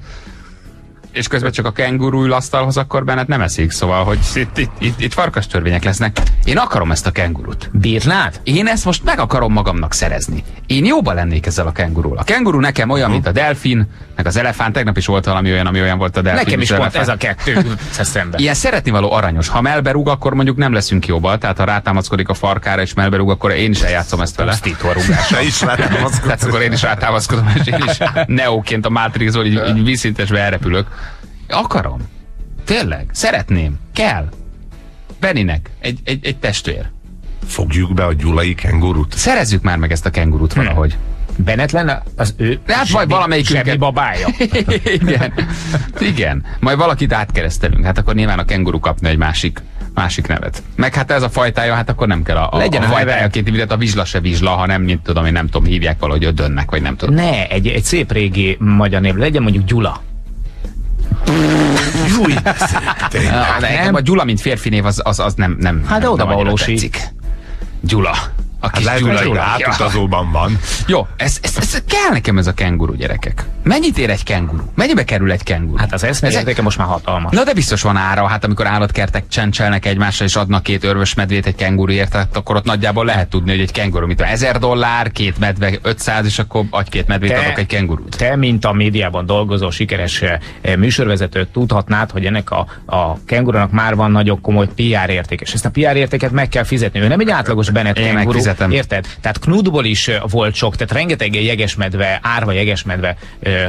és közben csak a kenguru ül asztalhoz, akkor Bennett nem eszik. Szóval, hogy itt, itt, itt, itt farkas törvények lesznek. Én akarom ezt a kengurut. Bírnád? Én ezt most meg akarom magamnak szerezni. Én jóba lennék ezzel a kengurul. A kenguru nekem olyan, mint a delfin, meg az elefánt. Tegnap is volt valami olyan, ami olyan volt a delfin. Nekem is pont elefánt. ez a kettő [LAUGHS] szembe. Ilyen szeretnivaló aranyos. Ha melberúg, akkor mondjuk nem leszünk jóba. Tehát ha rátámaszkodik a farkára és melberúg, akkor én is eljátszom ezt vele. Pusztító a rugás. Te is rátámaszkodsz. Tehát akkor én is rátámaszkodom, és én is [LAUGHS] Neoként a Matrixból így, így vízszintesbe elrepülök. Akarom. Tényleg. Szeretném. Kell. Beninek. Egy, egy, egy testvér. Fogjuk be a gyulai kengurut. Szerezzük már meg ezt a kengurut valahogy. Bennett lenne az ő Hát majd valamelyikünket- babája. [LAUGHS] Igen. Igen. Majd valakit átkeresztelünk. Hát akkor nyilván a kenguru kapna egy másik másik nevet. Meg hát ez a fajtája, hát akkor nem kell a, a, Legyen a a fajtájaként hívni, a vizsla se vizsla, hanem mint tudom, én nem tudom, hívják valahogy ödönnek, vagy nem tudom. Ne, egy, egy szép régi magyar név legyen mondjuk Gyula. Júj, nem. a Gyula, mint férfi név, az, az, az nem, nem, Hát de oda nem. Gyula. A Hát kis lehet, Gyula. átutazóban van. Jó, ez, ez, ez, kell nekem ez a kenguru, gyerekek. Mennyit ér egy kenguru? Mennyibe kerül egy kenguru? Hát az eszme Ezek- most már hatalmas. Na de biztos van ára, hát amikor állatkertek csencselnek egymásra és adnak két örvös medvét egy kenguruért, tehát akkor ott nagyjából lehet tudni, hogy egy kenguru, mit tudom, 1000 dollár, két medve 500, és akkor adj két medvét, adok egy kengurút. te, mint a médiában dolgozó sikeres eh, műsorvezető tudhatnád, hogy ennek a, a kengurunak már van nagyon komoly PR érték, és ezt a PR értéket meg kell fizetni. Ő nem egy átlagos Bennett Én kenguru, megfizetem. érted? Tehát Knudból is volt sok, tehát rengeteg jegesmedve, árva jegesmedve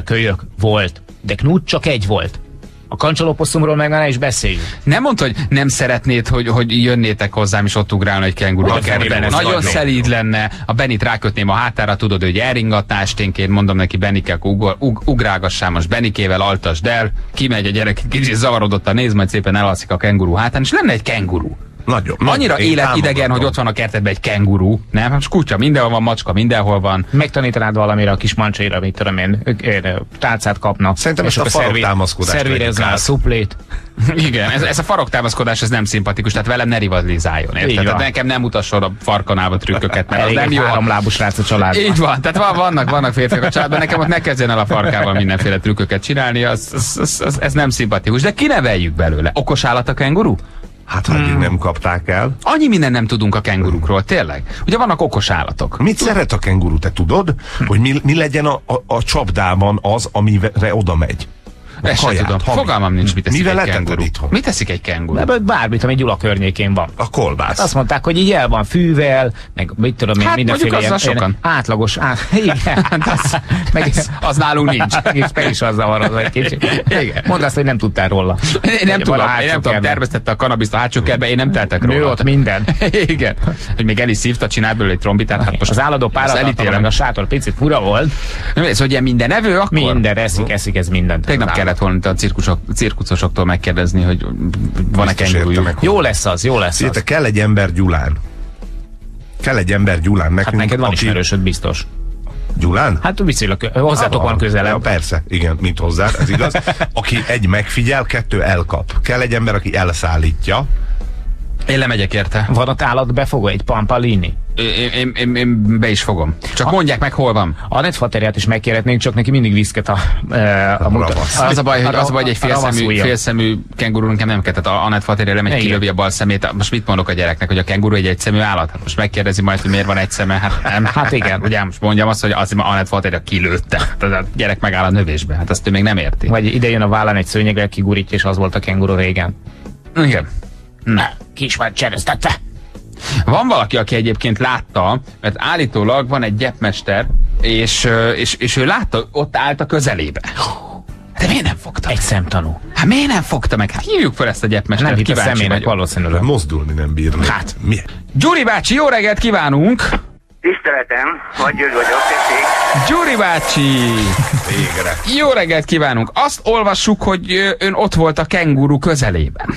kölyök volt, de Knud csak egy volt. A kancsalóposszumról meg már ne is beszéljünk. Nem mondta, hogy nem szeretnéd, hogy, hogy jönnétek hozzám, és ott ugrálna egy kenguru a Nagyon kertben. Nagyon szelíd lenne, a Benit rákötném a hátára, tudod, hogy elringatná esténként, mondom neki, Benike, akkor ug, ug, ugrálgassál most Benikével, altasd el, kimegy a gyerek, kicsit zavarodottan néz, majd szépen elalszik a kenguru hátán, és lenne egy kenguru. Nagyon. Annyira Én életidegen, támogatom. hogy ott van a kertedben egy kenguru, nem? Hát kutya mindenhol van, macska mindenhol van. Megtanítanád valamire a kis mancsaira, mit tudom én, tálcát kapnak. Szerintem és ezt a akkor szervi- faroktámaszkodást Szervírezzel vegyük a szuplét. [LAUGHS] Igen, ez, ez a faroktámaszkodás, ez nem szimpatikus, tehát velem ne rivalizáljon, érted? Tehát nekem nem utasson a farkanába trükköket, mert az Elég nem jó. három lábus rác a családban. Így van, tehát van, vannak, vannak férfiak a családban, nekem ott ne kezdjen el a farkával mindenféle trükköket csinálni, az, az, az, az, ez nem szimpatikus. De kineveljük belőle. Okos állat a kenguru? Hát, ha Hmm. nem kapták el. Annyi minden nem tudunk a kengurukról, tényleg. Ugye vannak okos állatok. Mit szeret a kenguru, te tudod? Hogy mi, mi legyen a, a, a csapdában az, amire oda megy? Ezt sem kaját, tudom. hamit. Fogalmam nincs, mit teszik Mivel egy kenguru. itthon? Mit teszik egy kenguru? De bármit, ami Gyula környékén van. A kolbász. Azt mondták, hogy így el van fűvel, meg mit tudom én, Hát mindenféle ilyen, sokan. átlagos, át, [LAUGHS] igen, az, [LAUGHS] meg, az, az nálunk nincs. [LAUGHS] és te is azzal van egy kicsit. Igen. Mondd azt, hogy nem tudtál róla. Én nem tudom, én nem tudom, kertben. termesztette a kanabiszt a hátsó kertbe, én nem teltek Nő róla. ott minden. Igen. Hogy még el is szívta, csinál belőle egy trombitát, hát most Az elítélem. meg a sátor picit fura volt. Nem, Ez, hogy ilyen minden evő, akkor? Minden, eszik, eszik, ez mindent. Tegnap Az kellett volna a cirkusok, cirkuszosoktól megkérdezni, hogy van-e kengurujuk. Jó lesz az, jó lesz Érte, az. kell egy ember Gyulán. Kell egy ember Gyulán nekünk. Hát neked van aki- ismerősöd biztos. Gyulán? Hát viszonylag hozzátok Ah, van közelebb. Ja, persze, igen, mint hozzá, ez igaz. [LAUGHS] Aki egy megfigyel, kettő elkap. Kell egy ember, aki elszállítja. Én lemegyek érte. Van ott állatbefogó, egy pampalini. Én, én, én, én be is fogom. Csak mondják meg, hol van. A netfateriát is megkérhetnénk, csak neki mindig viszket a, e, a, muta- ravasz. Az a baj, hogy, a- az a baj, hogy egy a félszemű, félszemű kenguru nekem nem kell. Tehát a lemegy, Igen. kilövi a bal szemét. Most mit mondok a gyereknek, hogy a kenguru egy egyszemű állat? Hát most megkérdezi majd, hogy miért van egy szeme. Hát nem. [LAUGHS] Hát igen. Ugye most mondjam azt, hogy mert Anett Fatéri kilőtte. Tehát a gyerek megáll a növésbe. Hát azt ő még nem érti. Vagy ide jön a vállán egy szőnyeggel, kigurítja, és az volt a kenguru régen. Igen. Na. Ki is már csereztette. Van valaki, aki egyébként látta, mert állítólag van egy gyepmester, és, és, és ő látta, ott állt a közelébe. De miért nem fogta Egy szemtanú. Hát miért nem fogta meg? Hát hívjuk fel ezt a gyepmestert, Nem szemének vagyok. valószínűleg. Mozdulni nem bírni. Hát. Mi? Gyuri bácsi, jó reggelt kívánunk! Tiszteletem, vagy György vagyok, tessék. Gyuri bácsi! Végre. Jó reggelt kívánunk! Azt olvassuk, hogy ön ott volt a kenguru közelében.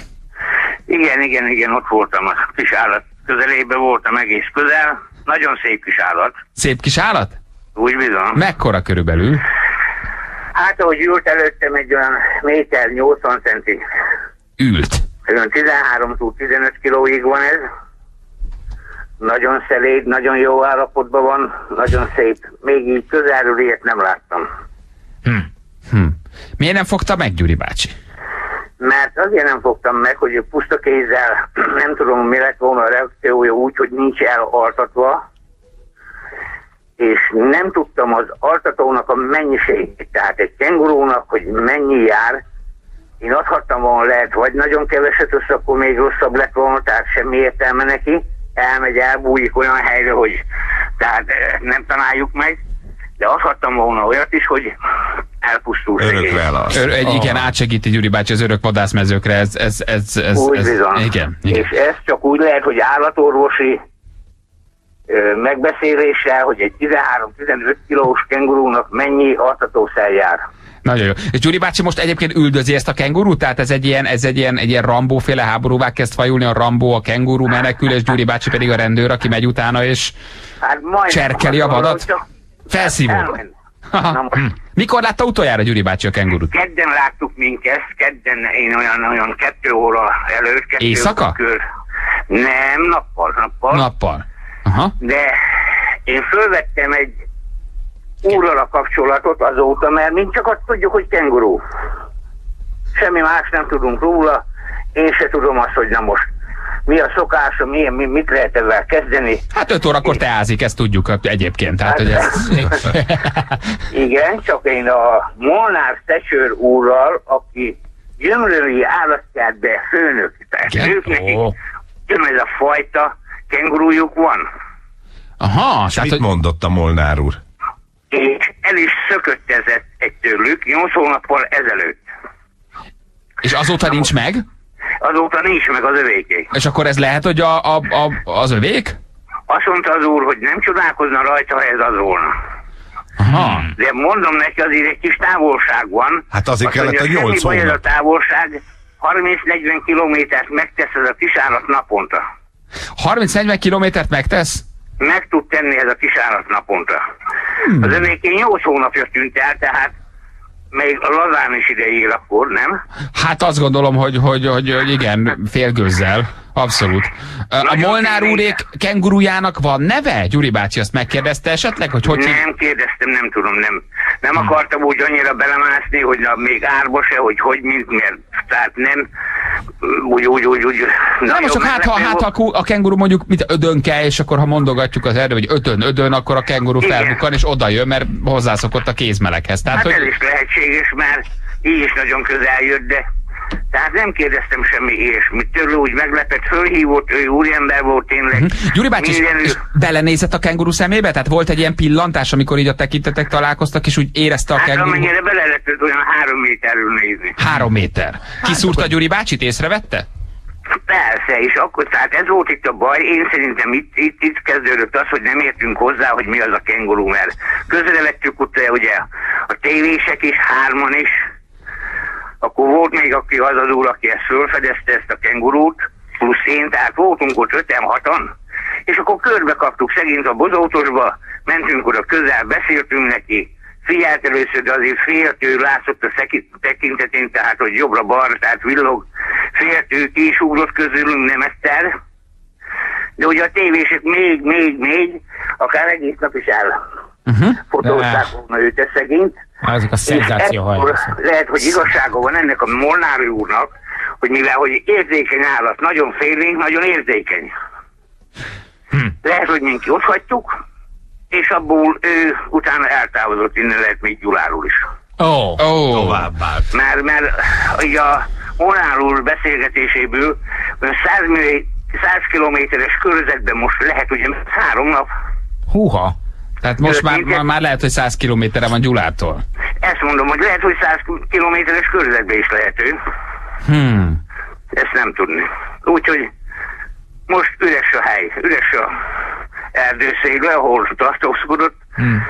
Igen, igen, igen, ott voltam a kis állat közelében, voltam egész közel. Nagyon szép kis állat, Szép kis állat? úgy bizony. Mekkora körülbelül? Hát, ahogy ült előttem egy olyan méter 80 centi, Ült. olyan 13-15 kilóig van ez. Nagyon szeléd, nagyon jó állapotban van, nagyon szép. Még így közelről ilyet nem láttam. Hm. Miért nem fogta meg Gyuri bácsi? Mert azért nem fogtam meg, hogy puszta kézzel [CLEARS THROAT] nem tudom, mi lett volna a reakciója úgy, hogy nincs elaltatva, és nem tudtam az altatónak a mennyiségét, tehát egy kengurónak, hogy mennyi jár, én adhattam volna lehet, vagy nagyon keveset össze, akkor még rosszabb lett volna, tehát semmi értelme neki, elmegy, elbújik olyan helyre, hogy tehát eh, nem találjuk meg, de adhattam volna olyat is, hogy elpusztul. Örökre elal. Ör, egy, igen, átsegíti Gyuri bácsi az örök vadászmezőkre, ez, ez, ez, ez, Úgy ez bizony. igen, igen. És ez csak úgy lehet, hogy állatorvosi ö, megbeszéléssel, hogy egy 13-15 kilós kengurúnak mennyi altatószer jár. Nagyon jó. És Gyuri bácsi most egyébként üldözi ezt a kengurút? Tehát ez egy ilyen, ez egy ilyen, egy ilyen Rambó féle háborúvá kezd fajulni, a Rambó, a kenguru menekül, és Gyuri bácsi pedig a rendőr, aki megy utána, és Hát majd Cserkeli a vadat? Felszívó. Elment. Na most Hm. Mikor látta utoljára Gyuri bácsi a kengurut? kedden láttuk minket, kedden én olyan, olyan kettő óra előtt. Kettő Éjszaka? Kör. Nem, nappal, nappal. Nappal. Aha. de én fölvettem egy úrral a kapcsolatot azóta, mert mind csak azt tudjuk, hogy kenguru. Semmi más nem tudunk róla, én se tudom azt, hogy na most mi a szokása, mi, mi, mit lehet ezzel kezdeni. Hát 5 órakor teázik, ezt tudjuk egyébként. Tehát, hogy ez... Igen, csak én a Molnár Stecsőr úrral, aki gyömröli állatkertbe főnök, tehát ők nekik ez a fajta kengurújuk van. Aha, És tehát, mit hogy... mondott a Molnár úr? És el is szököttezett egy tőlük 8 hónappal ezelőtt. És azóta nincs meg? Azóta nincs meg az övéké. És akkor ez lehet, hogy a, a, a, az övék? Azt mondta az úr, hogy nem csodálkozna rajta, ha ez az volna. Aha. De mondom neki, azért egy kis távolság van. Hát azért Azt kellett a mondja, nyolc semmi baj ez a távolság, 30-40 kilométert megtesz ez a kisállat naponta. 30-40 kilométert megtesz? Meg tud tenni ez a kisállat naponta. Hmm. Az övéké 8 hónapja tűnt el, tehát még lazán is ideig akkor, nem? Hát azt gondolom, hogy, hogy, hogy, hogy igen, félgőzzel. Abszolút. A Molnár úrék kengurujának van neve? Gyuri bácsi azt megkérdezte esetleg, hogy hogy... Nem kérdeztem, nem tudom, nem. Nem akartam úgy annyira belemászni, hogy na, még árba se, hogy hogy, mint, mert tehát nem, úgy, úgy, úgy, úgy. Nem, most csak hát, ha, hát ha a kenguru mondjuk mit ödönke, és akkor ha mondogatjuk az erdő, hogy ötön, ödön, akkor a kenguru Igen. felbukkan, és oda jön, mert hozzászokott a kézmeleghez. Tehát, Hát hogy... ez is lehetséges, mert így is nagyon közel jött, de tehát nem kérdeztem semmi ilyesmit. Tőle úgy meglepett, fölhívott, ő úriember volt tényleg. Uh-huh. Gyuri bácsi, Mindenül- és belenézett a kenguru szemébe? Tehát volt egy ilyen pillantás, amikor így a tekintetek találkoztak, és úgy érezte a Hát kenguru? amennyire bele lehetett olyan három méterről nézni. Három méter. Kiszúrta Gyuri bácsit, észrevette? Persze, és akkor tehát ez volt itt a baj. Én szerintem itt, itt, itt kezdődött az, hogy nem értünk hozzá, hogy mi az a kenguru, mert közrevettük ott ugye a tévések is, hárman is. Akkor volt még aki az az úr, aki ezt fölfedezte, ezt a kengurút, plusz én, tehát voltunk ott öten, hatan. És akkor körbe kaptuk szegényt a bozótosba, mentünk oda közel, beszéltünk neki, figyelt először, de azért félt, ő látszott a tekintetén, tehát hogy jobbra-balra, tehát villog, félt, ő ki is ugrott közülünk, nem ezt el. De ugye a tévések még, még, még, akár egész nap is el Uh-huh. fotózták volna őt, ez szegényt. Azok a És szenzáció ekkor Lehet, hogy igazsága van ennek a Molnári úrnak, hogy mivel hogy érzékeny állat, nagyon félénk, nagyon érzékeny. Hm. Lehet, hogy minket ott hagytuk, és abból ő utána eltávozott innen, lehet még Gyuláról is. Ó, oh. oh. továbbált. Mert, mert így a Molnár úr beszélgetéséből olyan 100, millió- 100 kilométeres körzetben most lehet, ugye három nap, Húha. Tehát most már, már, már lehet, hogy 100 kilométerre van Gyulától. ezt mondom, hogy lehet, hogy 100 kilométeres körzetben is lehető. Hmm. Ezt nem tudni. Úgyhogy most üres a hely, üres a erdőszéle, ahol tartózkodott. Hmm.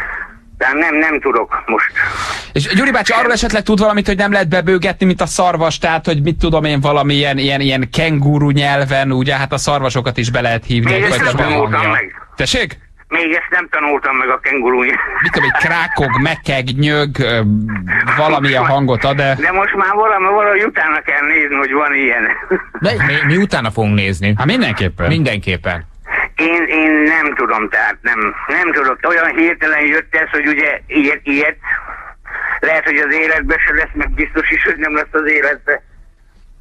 De nem, nem tudok most. És Gyuri bácsi arról esetleg tud valamit, hogy nem lehet bebőgetni, mint a szarvas, tehát, hogy mit tudom én, valami ilyen, ilyen, ilyen kenguru nyelven, ugye, hát a szarvasokat is be lehet hívni. Még ezt nem meg. Tessék? Még ezt nem tanultam meg a kenguru. Mit tudom, egy krákog, mekeg, nyög, valamilyen hangot ad, de... De most már valami, valahogy utána kell nézni, hogy van ilyen. De mi, mi utána fogunk nézni. Hát mindenképpen. Mindenképpen. Én, én nem tudom, tehát nem, nem tudok. Olyan hirtelen jött ez, hogy ugye ilyet, ilyet. Lehet, hogy az életben se lesz, meg biztos is, hogy nem lesz az életben.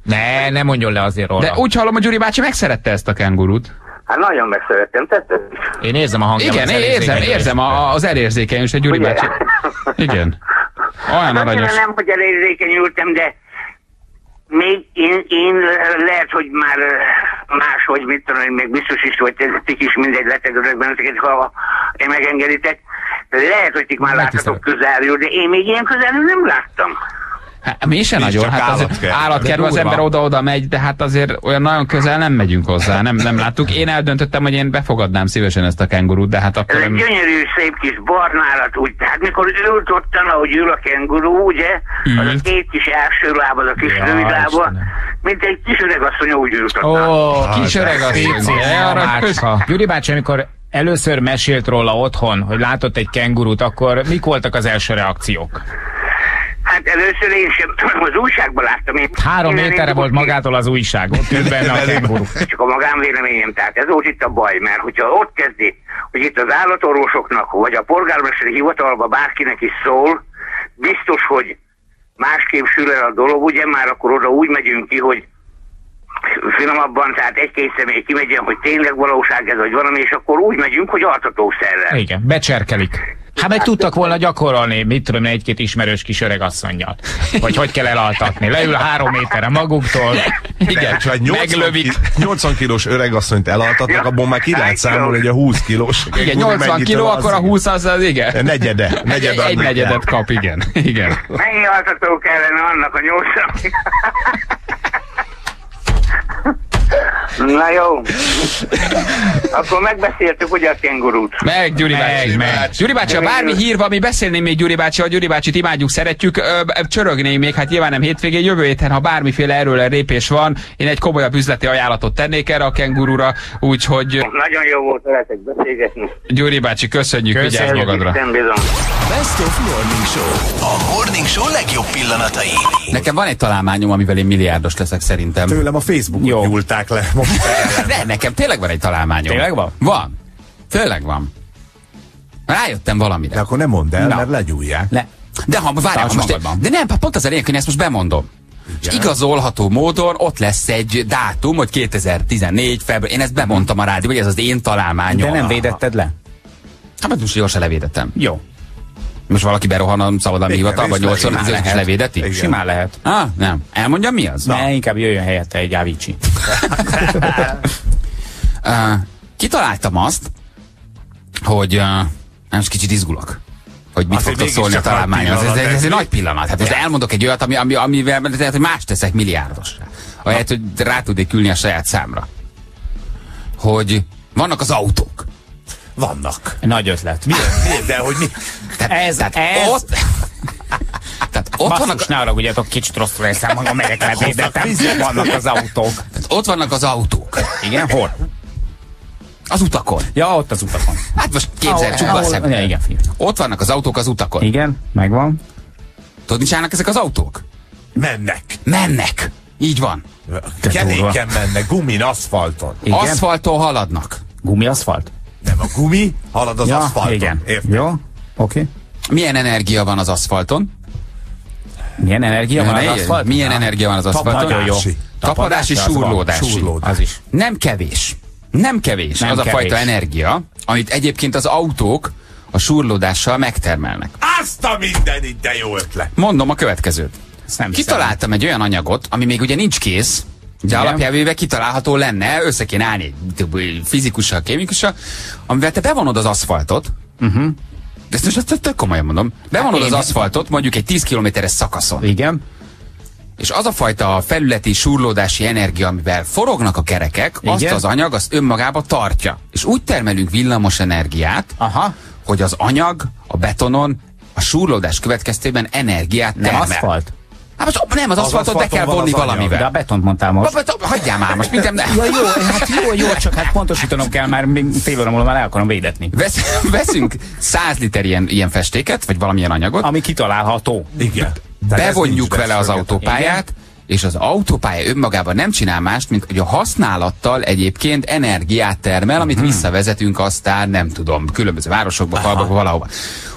Ne, ne mondjon le azért róla. De úgy hallom, hogy Gyuri bácsi megszerette ezt a kengurut. Hát nagyon megszerettem, tetted? Én érzem a hangjában. Igen, én érzem, érzem a, az elérzékenyülést, Gyuri Ugye? bácsi. Igen. Olyan Hát aranyos. nem, hogy elérzékenyültem, de még én, én lehet, hogy már máshogy, mit tudom, még biztos is, hogy ti is mindegy lettek benneteket, ha én megengeditek. Lehet, hogy ti már láttatok közelről, de én még ilyen közelről nem láttam. Hát, mi se Nincs nagyon, hát azért állatkert. állatkertbe az ember oda-oda megy, de hát azért olyan nagyon közel nem megyünk hozzá, nem, nem láttuk. Én eldöntöttem, hogy én befogadnám szívesen ezt a kengurút, de hát Ez akkor... egy nem- gyönyörű, szép kis barnálat, úgy, tehát mikor ült ottan, ahogy ül a kenguru, ugye, az a Ült. két kis első láb, az a kis Ja, rövid lába, mint egy kis öregasszony úgy ült Ó, ottan. Kis öreg az Pici, mácska. Gyuri bácsi, amikor először mesélt róla otthon, hogy látott egy kengurut, akkor mik voltak az első reakciók? Hát először én sem [CLEARS THROAT] az újságban láttam. Én Három méterre volt magától az újság, ott ült benne a kenguru. Csak a magánvéleményem, tehát ez volt itt a baj, mert hogyha ott kezdi, hogy itt az állatorvosoknak, vagy a polgármesteri hivatalba bárkinek is szól, biztos, hogy másképp sül el a dolog, ugye már akkor oda úgy megyünk ki, hogy finomabban, tehát egy-két személy kimegyen, hogy tényleg valóság ez, vagy valami, és akkor úgy megyünk, hogy altatószerrel. Igen, becserkelik. Hát meg tudtak volna gyakorolni, mit tudom, én, egy-két ismerős kis öreg asszonynal. Hogy hogy kell elaltatni. Leül három méterre maguktól. Igen, egy 80, meglövik. ki- 80 kilós öregasszonyt elaltatnak, abból már ki lehet számolni, hogy a 20 kilós. Igen, 80 kiló, akkor a 20 az, az igen. Negyede. negyede Egy annak negyedet kell. kap, igen. Igen. Mennyi altató kellene annak a nyolcnak? Na jó. Akkor megbeszéltük ugye a kengurút. Meg, Gyuri bácsi. meg. Gyuri bácsi, ha bármi hír van, mi beszélnénk még Gyuri bácsi, a Gyuri bácsit imádjuk, szeretjük, csörögnénk még, hát nyilván nem hétvégén, jövő héten, ha bármiféle erről lépés van, én egy komolyabb üzleti ajánlatot tennék erre a kengurura, úgyhogy Nagyon jó volt veletek beszélgetni. Gyuri bácsi, köszönjük, vigyázz magadra. Best of Morning Show. A Morning Show legjobb pillanatai. Nekem van egy találmányom, amivel én milliárdos leszek szerintem. Tőlem a Facebookon nyúlták le. Most [LAUGHS] De nekem tényleg van egy találmányom. Tényleg van? Van. Tényleg van. Rájöttem valamire. De akkor nem mondd el, Na. mert legyújják. Le. De ha várjál, most, magadban. de nem, pont az a lényeg, hogy én ezt most bemondom. És igazolható módon ott lesz egy dátum, hogy 2014 február. Én ezt bemondtam a rádió, hogy ez az én találmányom. De nem védetted le? Hát most gyorsan levédettem. Jó. Most valaki berohan a szabadalmi hivatalba, és 8 óra levédeti. 10 és levédeti? Igen. Simán lehet. Ah, nem. Elmondjam mi az? Ne, inkább jöjjön helyette egy Avicii. [LAUGHS] Uh, kitaláltam azt, hogy uh, most kicsit izgulok hogy mit fogtok szólni a találmányhoz. Ez, ez, ez egy nagy pillanat. Hát most elmondok egy olyat, ami, ami, amivel lehet, hogy más teszek milliárdos. Ahelyett, hogy rá tudnék ülni a saját számra. Hogy vannak az autók. Vannak. Nagy ötlet. Milyen, milyen, de hogy mi? Ez, Tehát ez, ott, tehát ott vannak, Basszus, ne arra, ugyatok kicsit rosszul elszám, magam megyek levédetem. Vannak az autók. tehát ott vannak az autók. Igen, hol? Az utakon. Ja, ott az utakon. Hát most képzelj, Ahol- csukd be a ahol- szemed. Ja, igen, fiú. Ott vannak az autók az utakon. Igen, megvan. Tudod, mit csinálnak ezek az autók? Mennek. Mennek. Így van. Kenéken mennek, gumin, aszfalton. Igen. Aszfalton haladnak. Gumiaszfalt? Nem a gumi, halad az ja, aszfalton. igen. Érted? Jó, oké. Milyen energia van az aszfalton? Milyen energia van az Ne- aszfalt? Milyen energia van az aszfalton? Nagyon jó. Tapadási. Súrlódási. Súrlódás. Az is. Nem kevés. Nem kevés Nem az a kevés. fajta energia, amit egyébként az autók a súrlódással megtermelnek. Azt a mindenit, de jó ötlet. Mondom a következőt. Kitaláltam egy olyan anyagot, ami még ugye nincs kész, de Igen. alapjában kitalálható lenne, össze kéne állni fizikussal, kémikussal, amivel te bevonod az aszfaltot, Uh-huh. de ezt most tök komolyan mondom, bevonod Hát az aszfaltot mondjuk egy 10 kilométeres szakaszon, Igen. és az a fajta felületi súrlódási energia, amivel forognak a kerekek, azt Igen. az anyag azt önmagába tartja. És úgy termelünk villamos energiát, Aha. hogy az anyag a betonon a súrlódás következtében energiát Nem termel. aszfalt. Hát most nem, az, aszfaltot be kell vonni az valamivel. De a betont mondtál most. Ba- ba- Hagyjál már most, minden... Ja, jó, hát jó, jó, csak hát pontosítanom kell, már még fél óra múlva már el akarom védetni. Vesz, veszünk 100 liter ilyen, ilyen festéket, vagy valamilyen anyagot, Ami kitalálható. Igen. Bevonjuk vele az autópályát, és az autópálya önmagában nem csinál mást, mint hogy a használattal egyébként energiát termel, amit Mhm. visszavezetünk aztán, nem tudom, különböző városokba, falvakba, valahova.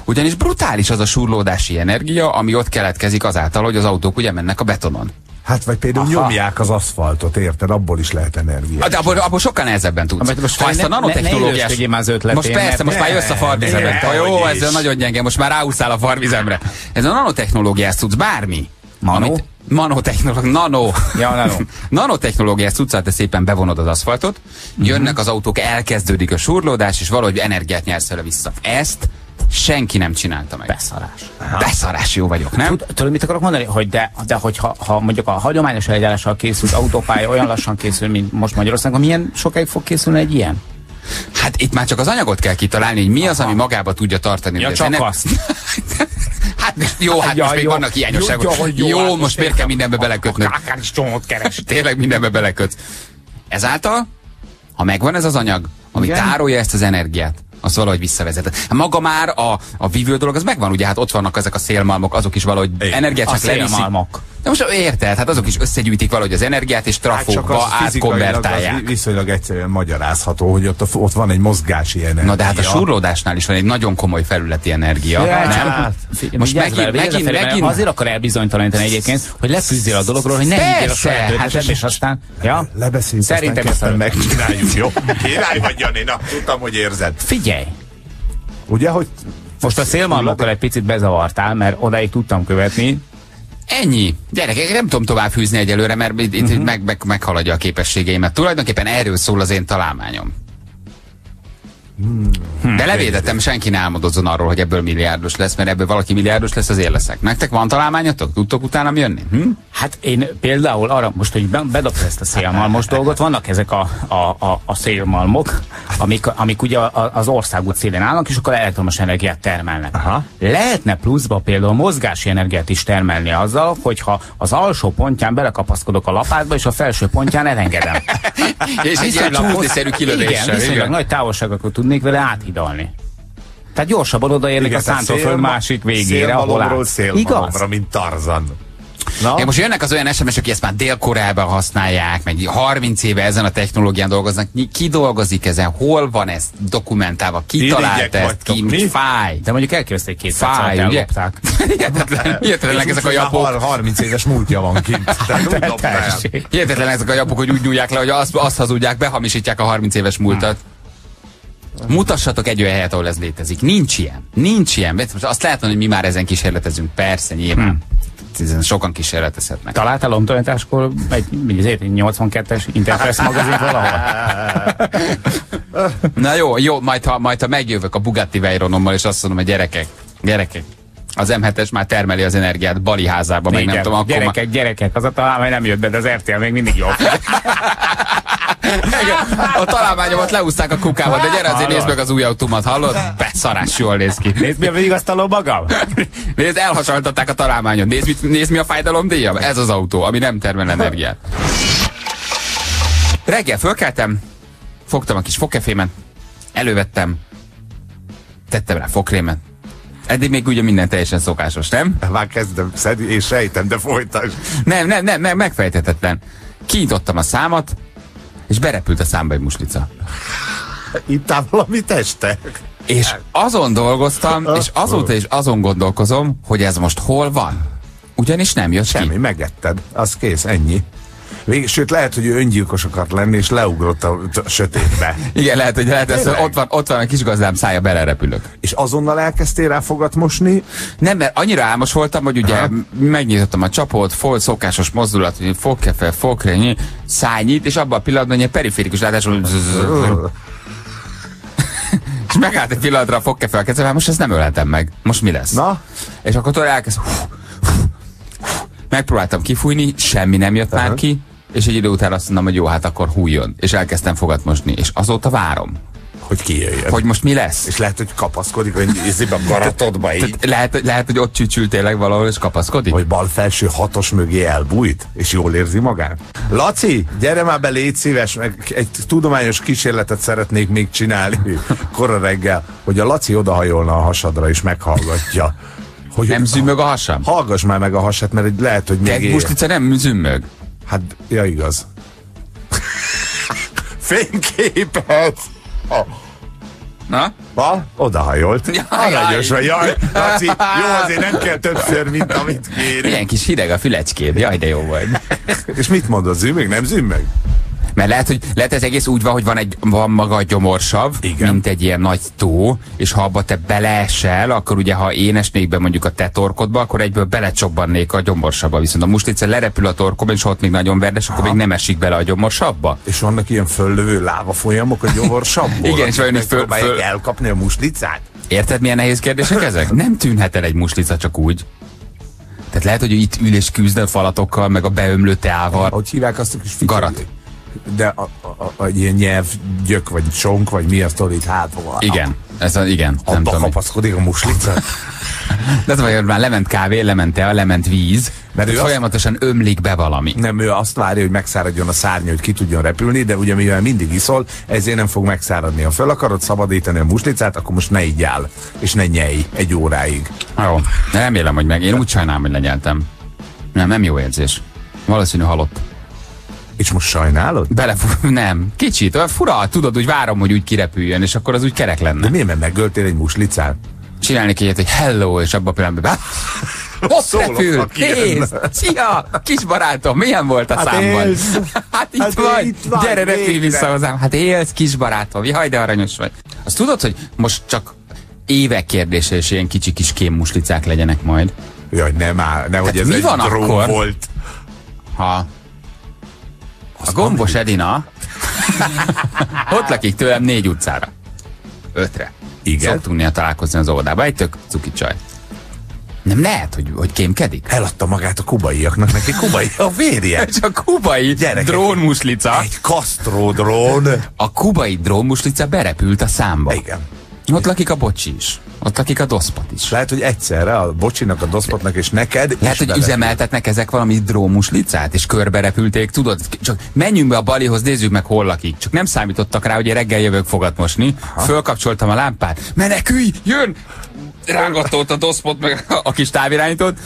Ugyanis brutális az a surlódási energia, ami ott keletkezik azáltal, hogy az autók ugye mennek a betonon. Hát vagy például Aha. nyomják az aszfaltot, érted? Abból is lehet energia. De abból, abból sokkal nehezebben tudsz. Amit most ha ezt a ne- ne- ne nanotechnológiás... már az ötletén, most persze, mert most már ne, jössz a farvizemre. ne, Ha jó, ez nagyon gyenge, most már ráúszál a farvizemre. Ez a nanotechnológiás tudsz bármi. Mano? Amit, nanotechnológia, nano. Ja, nano. [LAUGHS] nanotechnológiás tudsz, te szépen bevonod az aszfaltot, jönnek az autók, elkezdődik a surlódás, és valahogy energiát nyersz vele vissza. Ezt senki nem csinálta meg. Beszarás. Beszarás jó vagyok, nem? Tud, tudod, mit akarok mondani? Hogy de, de hogyha ha mondjuk a hagyományos eljárással készült autópálya olyan lassan készül, mint most Magyarországon, milyen sokáig fog készülni egy ilyen? Hát itt már csak az anyagot kell kitalálni, hogy mi az, ami magába tudja tartani. Ja, csak azt. [LAUGHS] hát jó, hát Ja, most még jó. vannak hiányosságok. Jó, Jó, jó, jó, hát most miért kell mindenbe belekötnöd? Akár is csomót keres. Tényleg mindenbe belekötsz. Ezáltal, ha megvan ez az anyag, ami Igen. tárolja ezt az energiát, az valahogy visszavezet. Hát Maga már a, a vívő dolog, az megvan, ugye hát ott vannak ezek a szélmalmok, azok is valahogy energiát csak leviszik. De most érted, hát azok is összegyűjtik valahogy az energiát, és Hát trafókba az átkonvertálják. viszonylag egyszerűen magyarázható, hogy ott, a, ott van egy mozgási energia. Na de hát a surlódásnál is van egy nagyon komoly felületi energia. Ja, nem? csak- Most megint, megint, megint, megint, megint, Azért akar elbizonytalanítani egyébként, hogy lefűzzél a dologról, hogy ne Persze, higgyél a saját hát ötleted, és aztán... Ja? Lebeszéljük, Szerintem aztán megcsináljuk, jó? Király vagy, Jani, na, tudtam, hogy érzed. Figyelj! Ugye, hogy Most a szélmalmokkal egy picit bezavartál, mert odáig tudtam követni. Ennyi. Gyerekek, nem tudom tovább fűzni egyelőre, mert itt, itt meg, meg, meghaladja a képességeimet. Tulajdonképpen erről szól az én találmányom. De levédetem, senki ne álmodozzon arról, hogy ebből milliárdos lesz, mert ebből valaki milliárdos lesz, az én leszek. Nektek van találmányotok? Tudtok utána jönni? Hm? Hát én például arra, most, hogy be- bedobta ezt a szélmalmos [LAUGHS] dolgot, vannak ezek a, a, a, a szélmalmok, amik, amik ugye az országút szélén állnak, és akkor elektromos energiát termelnek. Aha. Lehetne pluszba például mozgási energiát is termelni azzal, hogyha az alsó pontján belekapaszkodok a lapátba, és a felső pontján elengedem. [LAUGHS] És egy ilyen [LAUGHS] kilövéssel. Igen, viszonylag igen. nagy távolságokat tudnék vele áthidalni. Tehát gyorsabban odaérnék a szántóföld másik végére, ahol áll. Igaz? mint Tarzan. Na, Ja, most jönnek az olyan SMS-ek, aki ezt már Dél-Koreában használják, meg 30 éve ezen a technológián dolgoznak. Ki- dolgozik ezen? Hol van ez dokumentálva? Ki találta ezt ki? mi? Fáj. De mondjuk hogy két Fáj, ugye? ellopták. [LAUGHS] Hihetetlen, hihetetlenek ezek a hogy japok. már 30 éves múltja van kint. [LAUGHS] Tehát úgy dobta el. Tessék. Hihetetlen ezek a japok, hogy úgy nyúlják le, hogy azt, azt hazudják, behamisítják a 30 éves múltat. Mutassatok egy olyan helyet, ahol ez létezik. Nincs ilyen. Nincs ilyen. Most azt lehet mondani, hogy mi már ezen kísérletezünk. Persze, nyilván. Ezen sokan kísérletezhetnek. Találtál lomtalanításkor egy, egy, egy 82-es Interpress magazin valahol? [LAUGHS] Na jó, jó, majd ha, majd ha megjövök a Bugatti Veyronommal, és azt mondom, hogy gyerekek, gyerekek, az M7-es már termeli az energiát Bali házába, meg nem tudom, akkor gyerekek, gyerekek, az a találmány nem jött be, de az RTL még mindig jó. [LAUGHS] A találmányomat leúzták a kukába, de gyere azért nézd meg az új autómat, hallod? Beszarás jól néz ki. Nézd mi a végigasztaló magam? Nézd, elhasaltatták a találmányot. Nézd, nézd mi a fájdalomdíjam. Ez az autó, ami nem termel energiát. Reggel fölkeltem, fogtam a kis fogkefémet, elővettem, tettem rá fogkrémet. Eddig még ugye minden teljesen szokásos, nem? Már kezdem szedni, és sejtem, de folytasd. Nem, nem, nem, nem megfejtetetlen. Kinyitottam a számat, és berepült a számba egy muslica. Ittál valami este? És azon dolgoztam, és azóta is azon gondolkozom, hogy ez most hol van. Ugyanis nem jött Semmi, ki. megetted. Az kész, ennyi. Vég, sőt, lehet, hogy ő öngyilkos akart lenni, és leugrott a, a sötétbe. [LAUGHS] Igen, lehet, hogy lehet, ez, ott, van, ott van a kis gazdám szája, belerepülök. És azonnal elkezdtél rá fogat mosni? Nem, mert annyira álmos voltam, hogy ugye Aha. megnyitottam a csapot, fol szokásos mozdulat, hogy fogkefe, fogkrényi, szájnyit, és abban a pillanatban egy ilyen periférikus látásom, [LAUGHS] és megállt egy pillanatra a fogkefe a kezem, hát most ezt nem ölhetem meg. Most mi lesz? Na? És akkor elkezd... Megpróbáltam kifújni, semmi nem jött már ki, és egy idő után azt mondom, hogy jó, hát akkor hújjon. És elkezdtem fogat mosni, és azóta várom, Hogy kijöjjön. hogy most mi lesz. És lehet, hogy kapaszkodik, hogy ízébe a garatodba így. Tehát lehet, hogy- lehet, hogy ott csücsül tényleg valahol, és kapaszkodik. Vagy bal felső hatos mögé elbújt, és jól érzi magát. Laci, gyere már be, légy szíves, meg egy tudományos kísérletet szeretnék még csinálni [LAUGHS] kora reggel, hogy a Laci odahajolna a hasadra és meghallgatja. Hogy Nem zümmög a hasam? Hallgass már meg a hasát, mert lehet, hogy De még él. muslica nem zümmög. Hát, ja igaz. Fényképet! Oh. Na? Ha? Odahajolt. Jaj, Aranyos vagy. Jaj, Laci, jó, azért nem kell többször, mint amit kér. Milyen kis hideg a fülecskéd. Jaj, de jó vagy. És mit mondod, zümmög, nem zümmög? Mert lehet, hogy lehet ez egész úgy van, hogy van, egy, van maga a gyomorsav, Igen. mint egy ilyen nagy tó, és ha abba te beleesel, akkor ugye ha én esnék be mondjuk a te torkodba, akkor egyből belecsobbannék a gyomorsavba. Viszont a muslica lerepül a torkomba, és ott még nagyon verdes, akkor még nem esik bele a gyomorsavba. És vannak ilyen föllövő láva folyamok a gyomorsabból? Igen, és vajon így föl- elkapni a muslicát? Érted, milyen nehéz kérdések [COUGHS] ezek? Nem tűnhet el egy muslica csak úgy. Tehát lehet, hogy itt ül és küzd a falatokkal, meg a beömlő teával. Hogy hívják azt a kis ficsegét? Garat. De a, a, a, a, ilyen nyelvgyök, vagy sonk, vagy mi azt tudod itt hátra. Igen, ez a, igen, nem Abba tudom. kapaszkodik a muslica. [LAUGHS] De az vagy, hogy már lement kávé, lement tea, lement víz, mert ő ő azt- folyamatosan ömlik be valami. Nem, ő azt várja, hogy megszáradjon a szárnya, hogy ki tudjon repülni, de ugye mivel mindig iszol, ezért nem fog megszáradni. Ha fel akarod szabadítani a muslicát, akkor most ne igyál, és ne nyelj egy óráig. Jó, remélem, hogy meg. Én úgy sajnálom, hogy lenyeltem. Nem, nem jó érzés. Valószínű halott. És most sajnálod? Belefur... [LAUGHS] Nem, kicsit, olyan fura, tudod, úgy várom, hogy úgy kirepüljön, és akkor az úgy kerek De lenne. miért, mert megöltél egy muslicát? Csinálni egy ilyet, hogy hello, és abban a pillanatban be... [LAUGHS] Ott repül, nézd! Szia! Kis barátom, milyen volt a Hát számban? élsz. [LAUGHS] Hát itt Hát vagy! itt vagy, Gyere, repülj vissza hozzám! Hát élsz, kis barátom! Jaj, de aranyos vagy! Azt tudod, hogy most csak évek kérdése, és ilyen kicsi kis kémmuslicák legyenek majd? Jaj, nem áll, nehogy Tehát ez mi egy van drón akkor? volt. Ha a gombos Edina [LAUGHS] ott lakik tőlem négy utcára. Ötre. Igen. Szoktunk néha találkozni az óvodába. Egy tök cuki csaj. Nem lehet, hogy, hogy kémkedik? Eladta magát a kubaiaknak, neki kubai a vérje. [LAUGHS] És a kubai Gyerekek. drónmuslica, Egy kasztró drón. a kubai drónmuslica berepült a számba. Igen. Ott lakik a bocsi is. Ott lakik a doszpat is. Lehet, hogy egyszerre a bocsinak, a doszpotnak és neked Lehet, hogy bele- üzemeltetnek ezek valami drómuslicát, és körbe repülték, tudod? Csak menjünk be a balihoz, nézzük meg, hol lakik. Csak nem számítottak rá, hogy én reggel jövök fogat mosni. Fölkapcsoltam a lámpát. Menekülj, jön! Rángatott a doszpot, meg a kis távirányítót.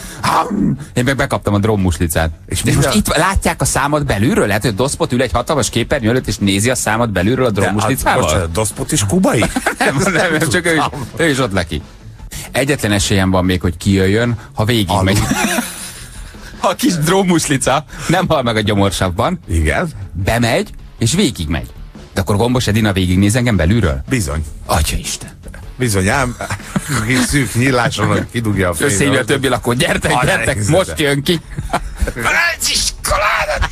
Én meg bekaptam a drónmuslicát. És, és most itt látják a számot belülről? Lehet, hogy a doszpot ül egy hatalmas képernyő előtt, és nézi a számot belülről a De, hát, doszpot is kubai? [LAUGHS] Nem, nem, nem, csak ő is, ő is ott lakik. Egyetlen esélyem van még, hogy kijöjjön, ha végig Alul. megy. Ha [LAUGHS] a kis drómuslica nem hal meg a gyomorsavban, Igen. bemegy, és végig megy. De akkor Gombos Edina végignéz engem belülről? Bizony. Atya Isten. Bizony, ám kis szűk nyíláson, hogy kidugja a Összehívja a többi lakó. Gyertek, A gyertek, most jön ki. Ferenc iskoládat!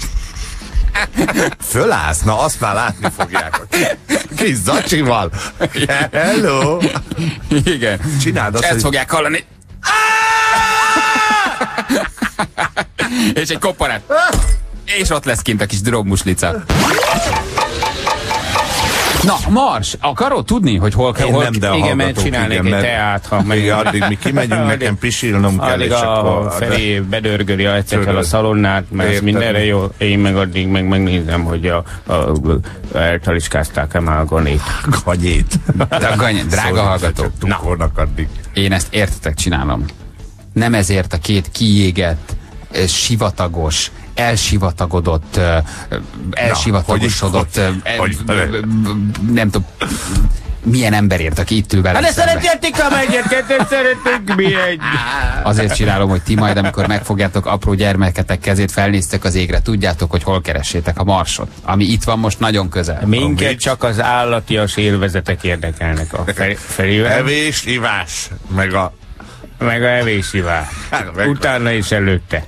Fölállsz? Na, azt már látni fogják. Kis zacsival. Hello. Igen. Csináld azt, Ezt hogy- fogják hallani. És egy koppanát. És ott lesz kint a kis drogmuslica. Na, Mars, akarod tudni, hogy hol kell, Én hol nem, de a Igen, mert csinálnék igen, egy mert teát, ha még megyünk. addig mi kimegyünk, nekem pisilnom kell, Addig és a. Feri bedörgöli a Tudod. szalonnát, mert mindenre jó. Én meg addig meg megnézem, hogy a, a, a eltaliskázták-e már a gonét. Ganyét. A gany- drága hallgatók. Tukornak addig. Én ezt értetek csinálom. Nem ezért a két kiégett, eh, sivatagos, elsivatagodott, elsivatagosodott, hogy- nem tudom, milyen emberért, aki itt ül velem Hát szeretjátok a megyeket, szeretünk mi egy... Azért csinálom, hogy ti majd, amikor megfogjátok apró gyermeketek kezét, felnéztek az égre, tudjátok, hogy hol keressétek a marsot, ami itt van most nagyon közel. Minket csak az állatias élvezetek érdekelnek a Feri- Ferivel. Evés, ivás, meg a... Meg a evésivá. meg- Utána is előtte.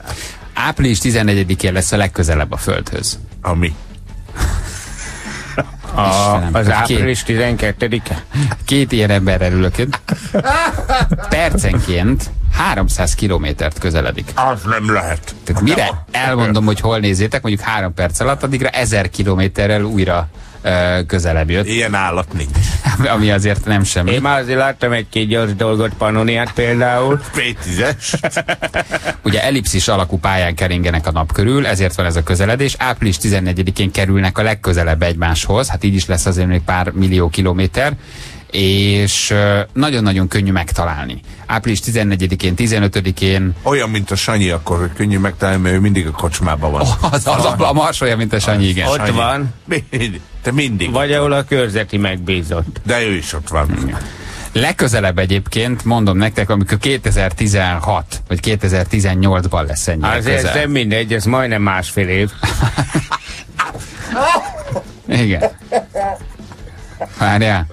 Április 14-én lesz a legközelebb a Földhöz. Ami. [LAUGHS] A, Istenem, az április 12-e? Két ilyen emberrel ülök. Percenként 300 kilométert közeledik. Az nem lehet. Tehát mire elmondom, hogy hol nézzétek, mondjuk három perc alatt, addigra 1000 kilométerrel újra közelebb jött, Ilyen állat nincs. [LAUGHS] ami azért nem semmi. Én már azért láttam egy-két gyors dolgot, Pannoniát például. [LAUGHS] P10-es. [LAUGHS] Ugye ellipszis alakú pályán keringenek a nap körül, ezért van ez a közeledés. Április 14-én kerülnek a legközelebb egymáshoz, hát így is lesz azért még pár millió kilométer, és nagyon-nagyon könnyű megtalálni. Április 14-én, 15-én Olyan, mint a Sanyi, akkor könnyű megtalálni, mert ő mindig a kocsmában van. az, az a, a mars olyan, mint a Sanyi, igen. Ott Sanyi. van. Te mindig. Vagy ahol a körzeti megbízott. De ő is ott van. Legközelebb egyébként, mondom nektek, amikor 2016 vagy 2018-ban lesz ennyire Azért ez nem mindegy, ez majdnem másfél év. [LAUGHS] Igen. Várjál.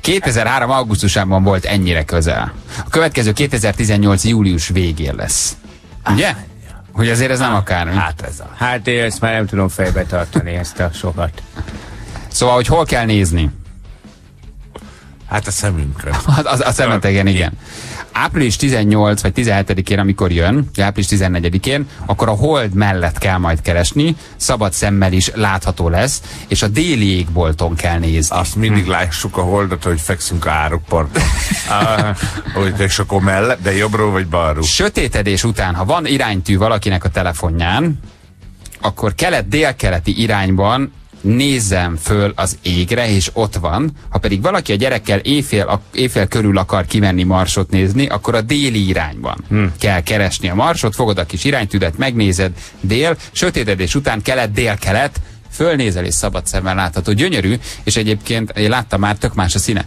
2003. augusztusában volt ennyire közel. A következő 2018. július végén lesz. Ugye? Hogy azért ez nem akármi. Hát ez a... Hát én ezt már nem tudom fejbe tartani, ezt a sokat. Szóval, hogy hol kell nézni? Hát a szemünkre. Az, az, a szemetegen, igen. Április 18 vagy 17-én, amikor jön, április 14-én, akkor a hold mellett kell majd keresni, szabad szemmel is látható lesz, és a déli égbolton kell nézni. Azt mindig lássuk a holdat, hogy fekszünk a árokparton. [LAUGHS] Hogy és akkor mellett, de jobbról vagy balról. Sötétedés után, ha van iránytű valakinek a telefonján, akkor kelet-délkeleti irányban nézzem föl az égre, és ott van. Ha pedig valaki a gyerekkel éjfél, a, éjfél körül akar kimenni marsot nézni, akkor a déli irányban hmm. kell keresni a marsot, fogod a kis iránytüdet, megnézed dél, sötétedés után kelet-dél-kelet, fölnézel és szabad szemmel látható. Gyönyörű, és egyébként én láttam már tök más a színe.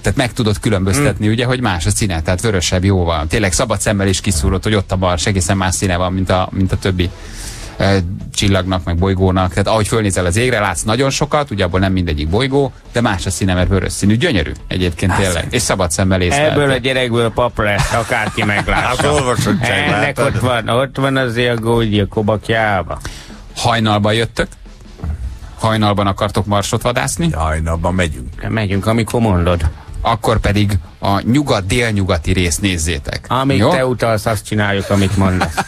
Tehát meg tudod különböztetni, ugye, hogy más a színe, tehát vörösebb, jó van. Tényleg szabad szemmel is kiszúrod, hogy ott a mars egészen más színe van, mint a, mint a többi e, csillagnak, meg bolygónak. Tehát ahogy fölnézel az égre, látsz nagyon sokat, ugye abból nem mindegyik bolygó, de más a színe, mert vörös színű. Gyönyörű egyébként tényleg. És szabad szemmel észlelhető. Ebből a gyerekből pap lesz, akárki Hát meglássa. Ennek ott van, ott van azért a gógyi a kobakjába. Hajnalban jöttök? Hajnalban akartok marsot vadászni? Hajnalban megyünk. Megyünk, amikor mondod. Akkor pedig a nyugat-délnyugati részt nézzétek. Amíg Jó? te utalsz, azt csináljuk, amit mondasz. [LAUGHS]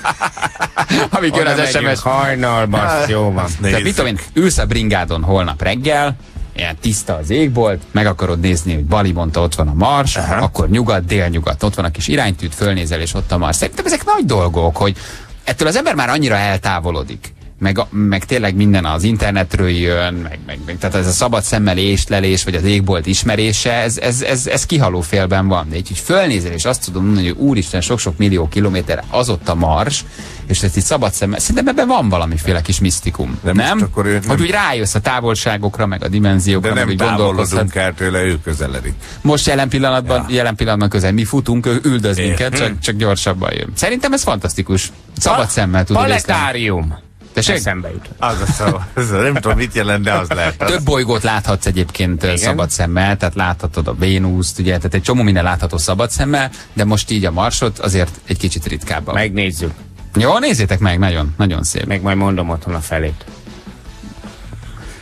[LAUGHS] Oda az SMS. hajnalban, azt jó van. Tehát mit tudom én, ülsz a bringádon holnap reggel, ilyen tiszta az égbolt, meg akarod nézni, hogy Bali mondta, ott van a Mars, Aha. akkor nyugat, délnyugat, ott van a kis iránytűt, fölnézel, és ott a Mars. Szerintem ezek nagy dolgok, hogy ettől az ember már annyira eltávolodik. Meg, meg tényleg minden az internetről jön, meg, meg, meg tehát ez a szabad szemmel észlelés, vagy az égbolt ismerése, ez, ez, ez, ez kihaló félben van. De így, hogy fölnézel, és azt tudom mondani, hogy úristen, sok-sok millió kilométer az ott a Mars, és ezt így szabad szemmel, szerintem ebben van valamiféle kis misztikum. De nem? akkor ő nem- Hogy úgy rájössz a távolságokra, meg a dimenziókra, De nem távolodunk el tőle, ő közeledik. Most jelen pillanatban, ja. jelen pillanatban közel. Mi futunk, ő üldöz minket, Hm. csak, csak gyorsabban jön. Szerintem ez fantasztikus. Szabad szemmel tudod észlelni. Tessék? Eszembe jut. Az a szó. Ez Nem tudom, mit jelent, de az lehet. Több bolygót láthatsz egyébként Igen? szabad szemmel, tehát láthatod a Vénuszt, ugye, tehát egy csomó minden látható szabad szemmel, de most így a Marsot azért egy kicsit ritkábban. Megnézzük. Jó, nézzétek meg, nagyon, nagyon szép. Meg majd mondom otthon a felét.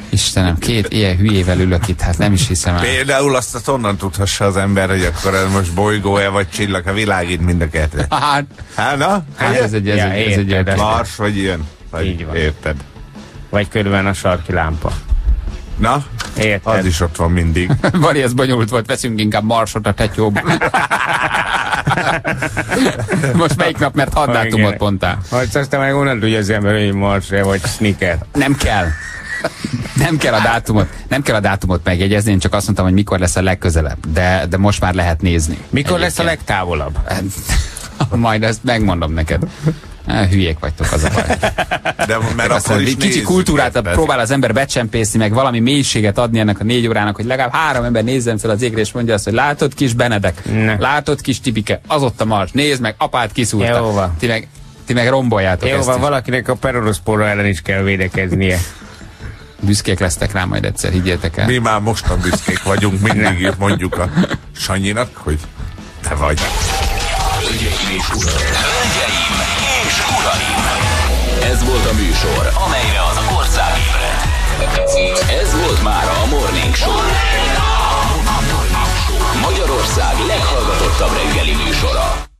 Istenem, két ilyen hülyével ülök itt, hát nem is hiszem el. Például azt, azt onnan tudhassa az ember, hogy akkor ez most bolygó-e vagy csillag, a világít mind a kettő. Hát, Hát, na? hát ez egy, ez Ja, egy, ez egy érted, egy Mars vagy ilyen? Vagy Így van. Érted. Vagy körülbelül a sarki lámpa. Na? Érted? Az is ott van mindig. [LAUGHS] Vali, ez bonyolult volt, veszünk inkább Marsot a tetyóba. [LAUGHS] Most melyik nap, mert hat dátumot mondtál. Hogy aztán meg onnan tudja az ember, hogy Mars vagy Snicker. Nem kell. Nem kell a dátumot, nem kell a dátumot megjegyezni, én csak azt mondtam, hogy mikor lesz a legközelebb, de, de most már lehet nézni. Mikor lesz a Egyébként. legtávolabb? [LAUGHS] Majd ezt megmondom neked. Eh, Hülyék vagytok az a baj. De mert Aztán akkor is kicsi nézzük, kultúrát érted? próbál az ember becsempészni, meg valami mélységet adni ennek a négy órának, hogy legalább három ember nézzen fel az égre, és mondja azt, hogy látod kis Benedek, Ne. látod kis Tibike, az ott a mars, nézd meg, apát kiszúrta. Jó van. Ti meg, ti meg romboljátok Jó ezt van, valakinek a peronoszpora ellen is kell védekeznie. [LAUGHS] Büszkék lesztek rá majd egyszer, higgyétek el. Mi már mostan büszkék vagyunk, mindig mondjuk a Sanyinak, hogy te vagy. Hölgyeim és uraim! műsor, amelyre az ország ébred. Ez volt már a Morning Show. Magyarország leghallgatottabb reggeli műsora.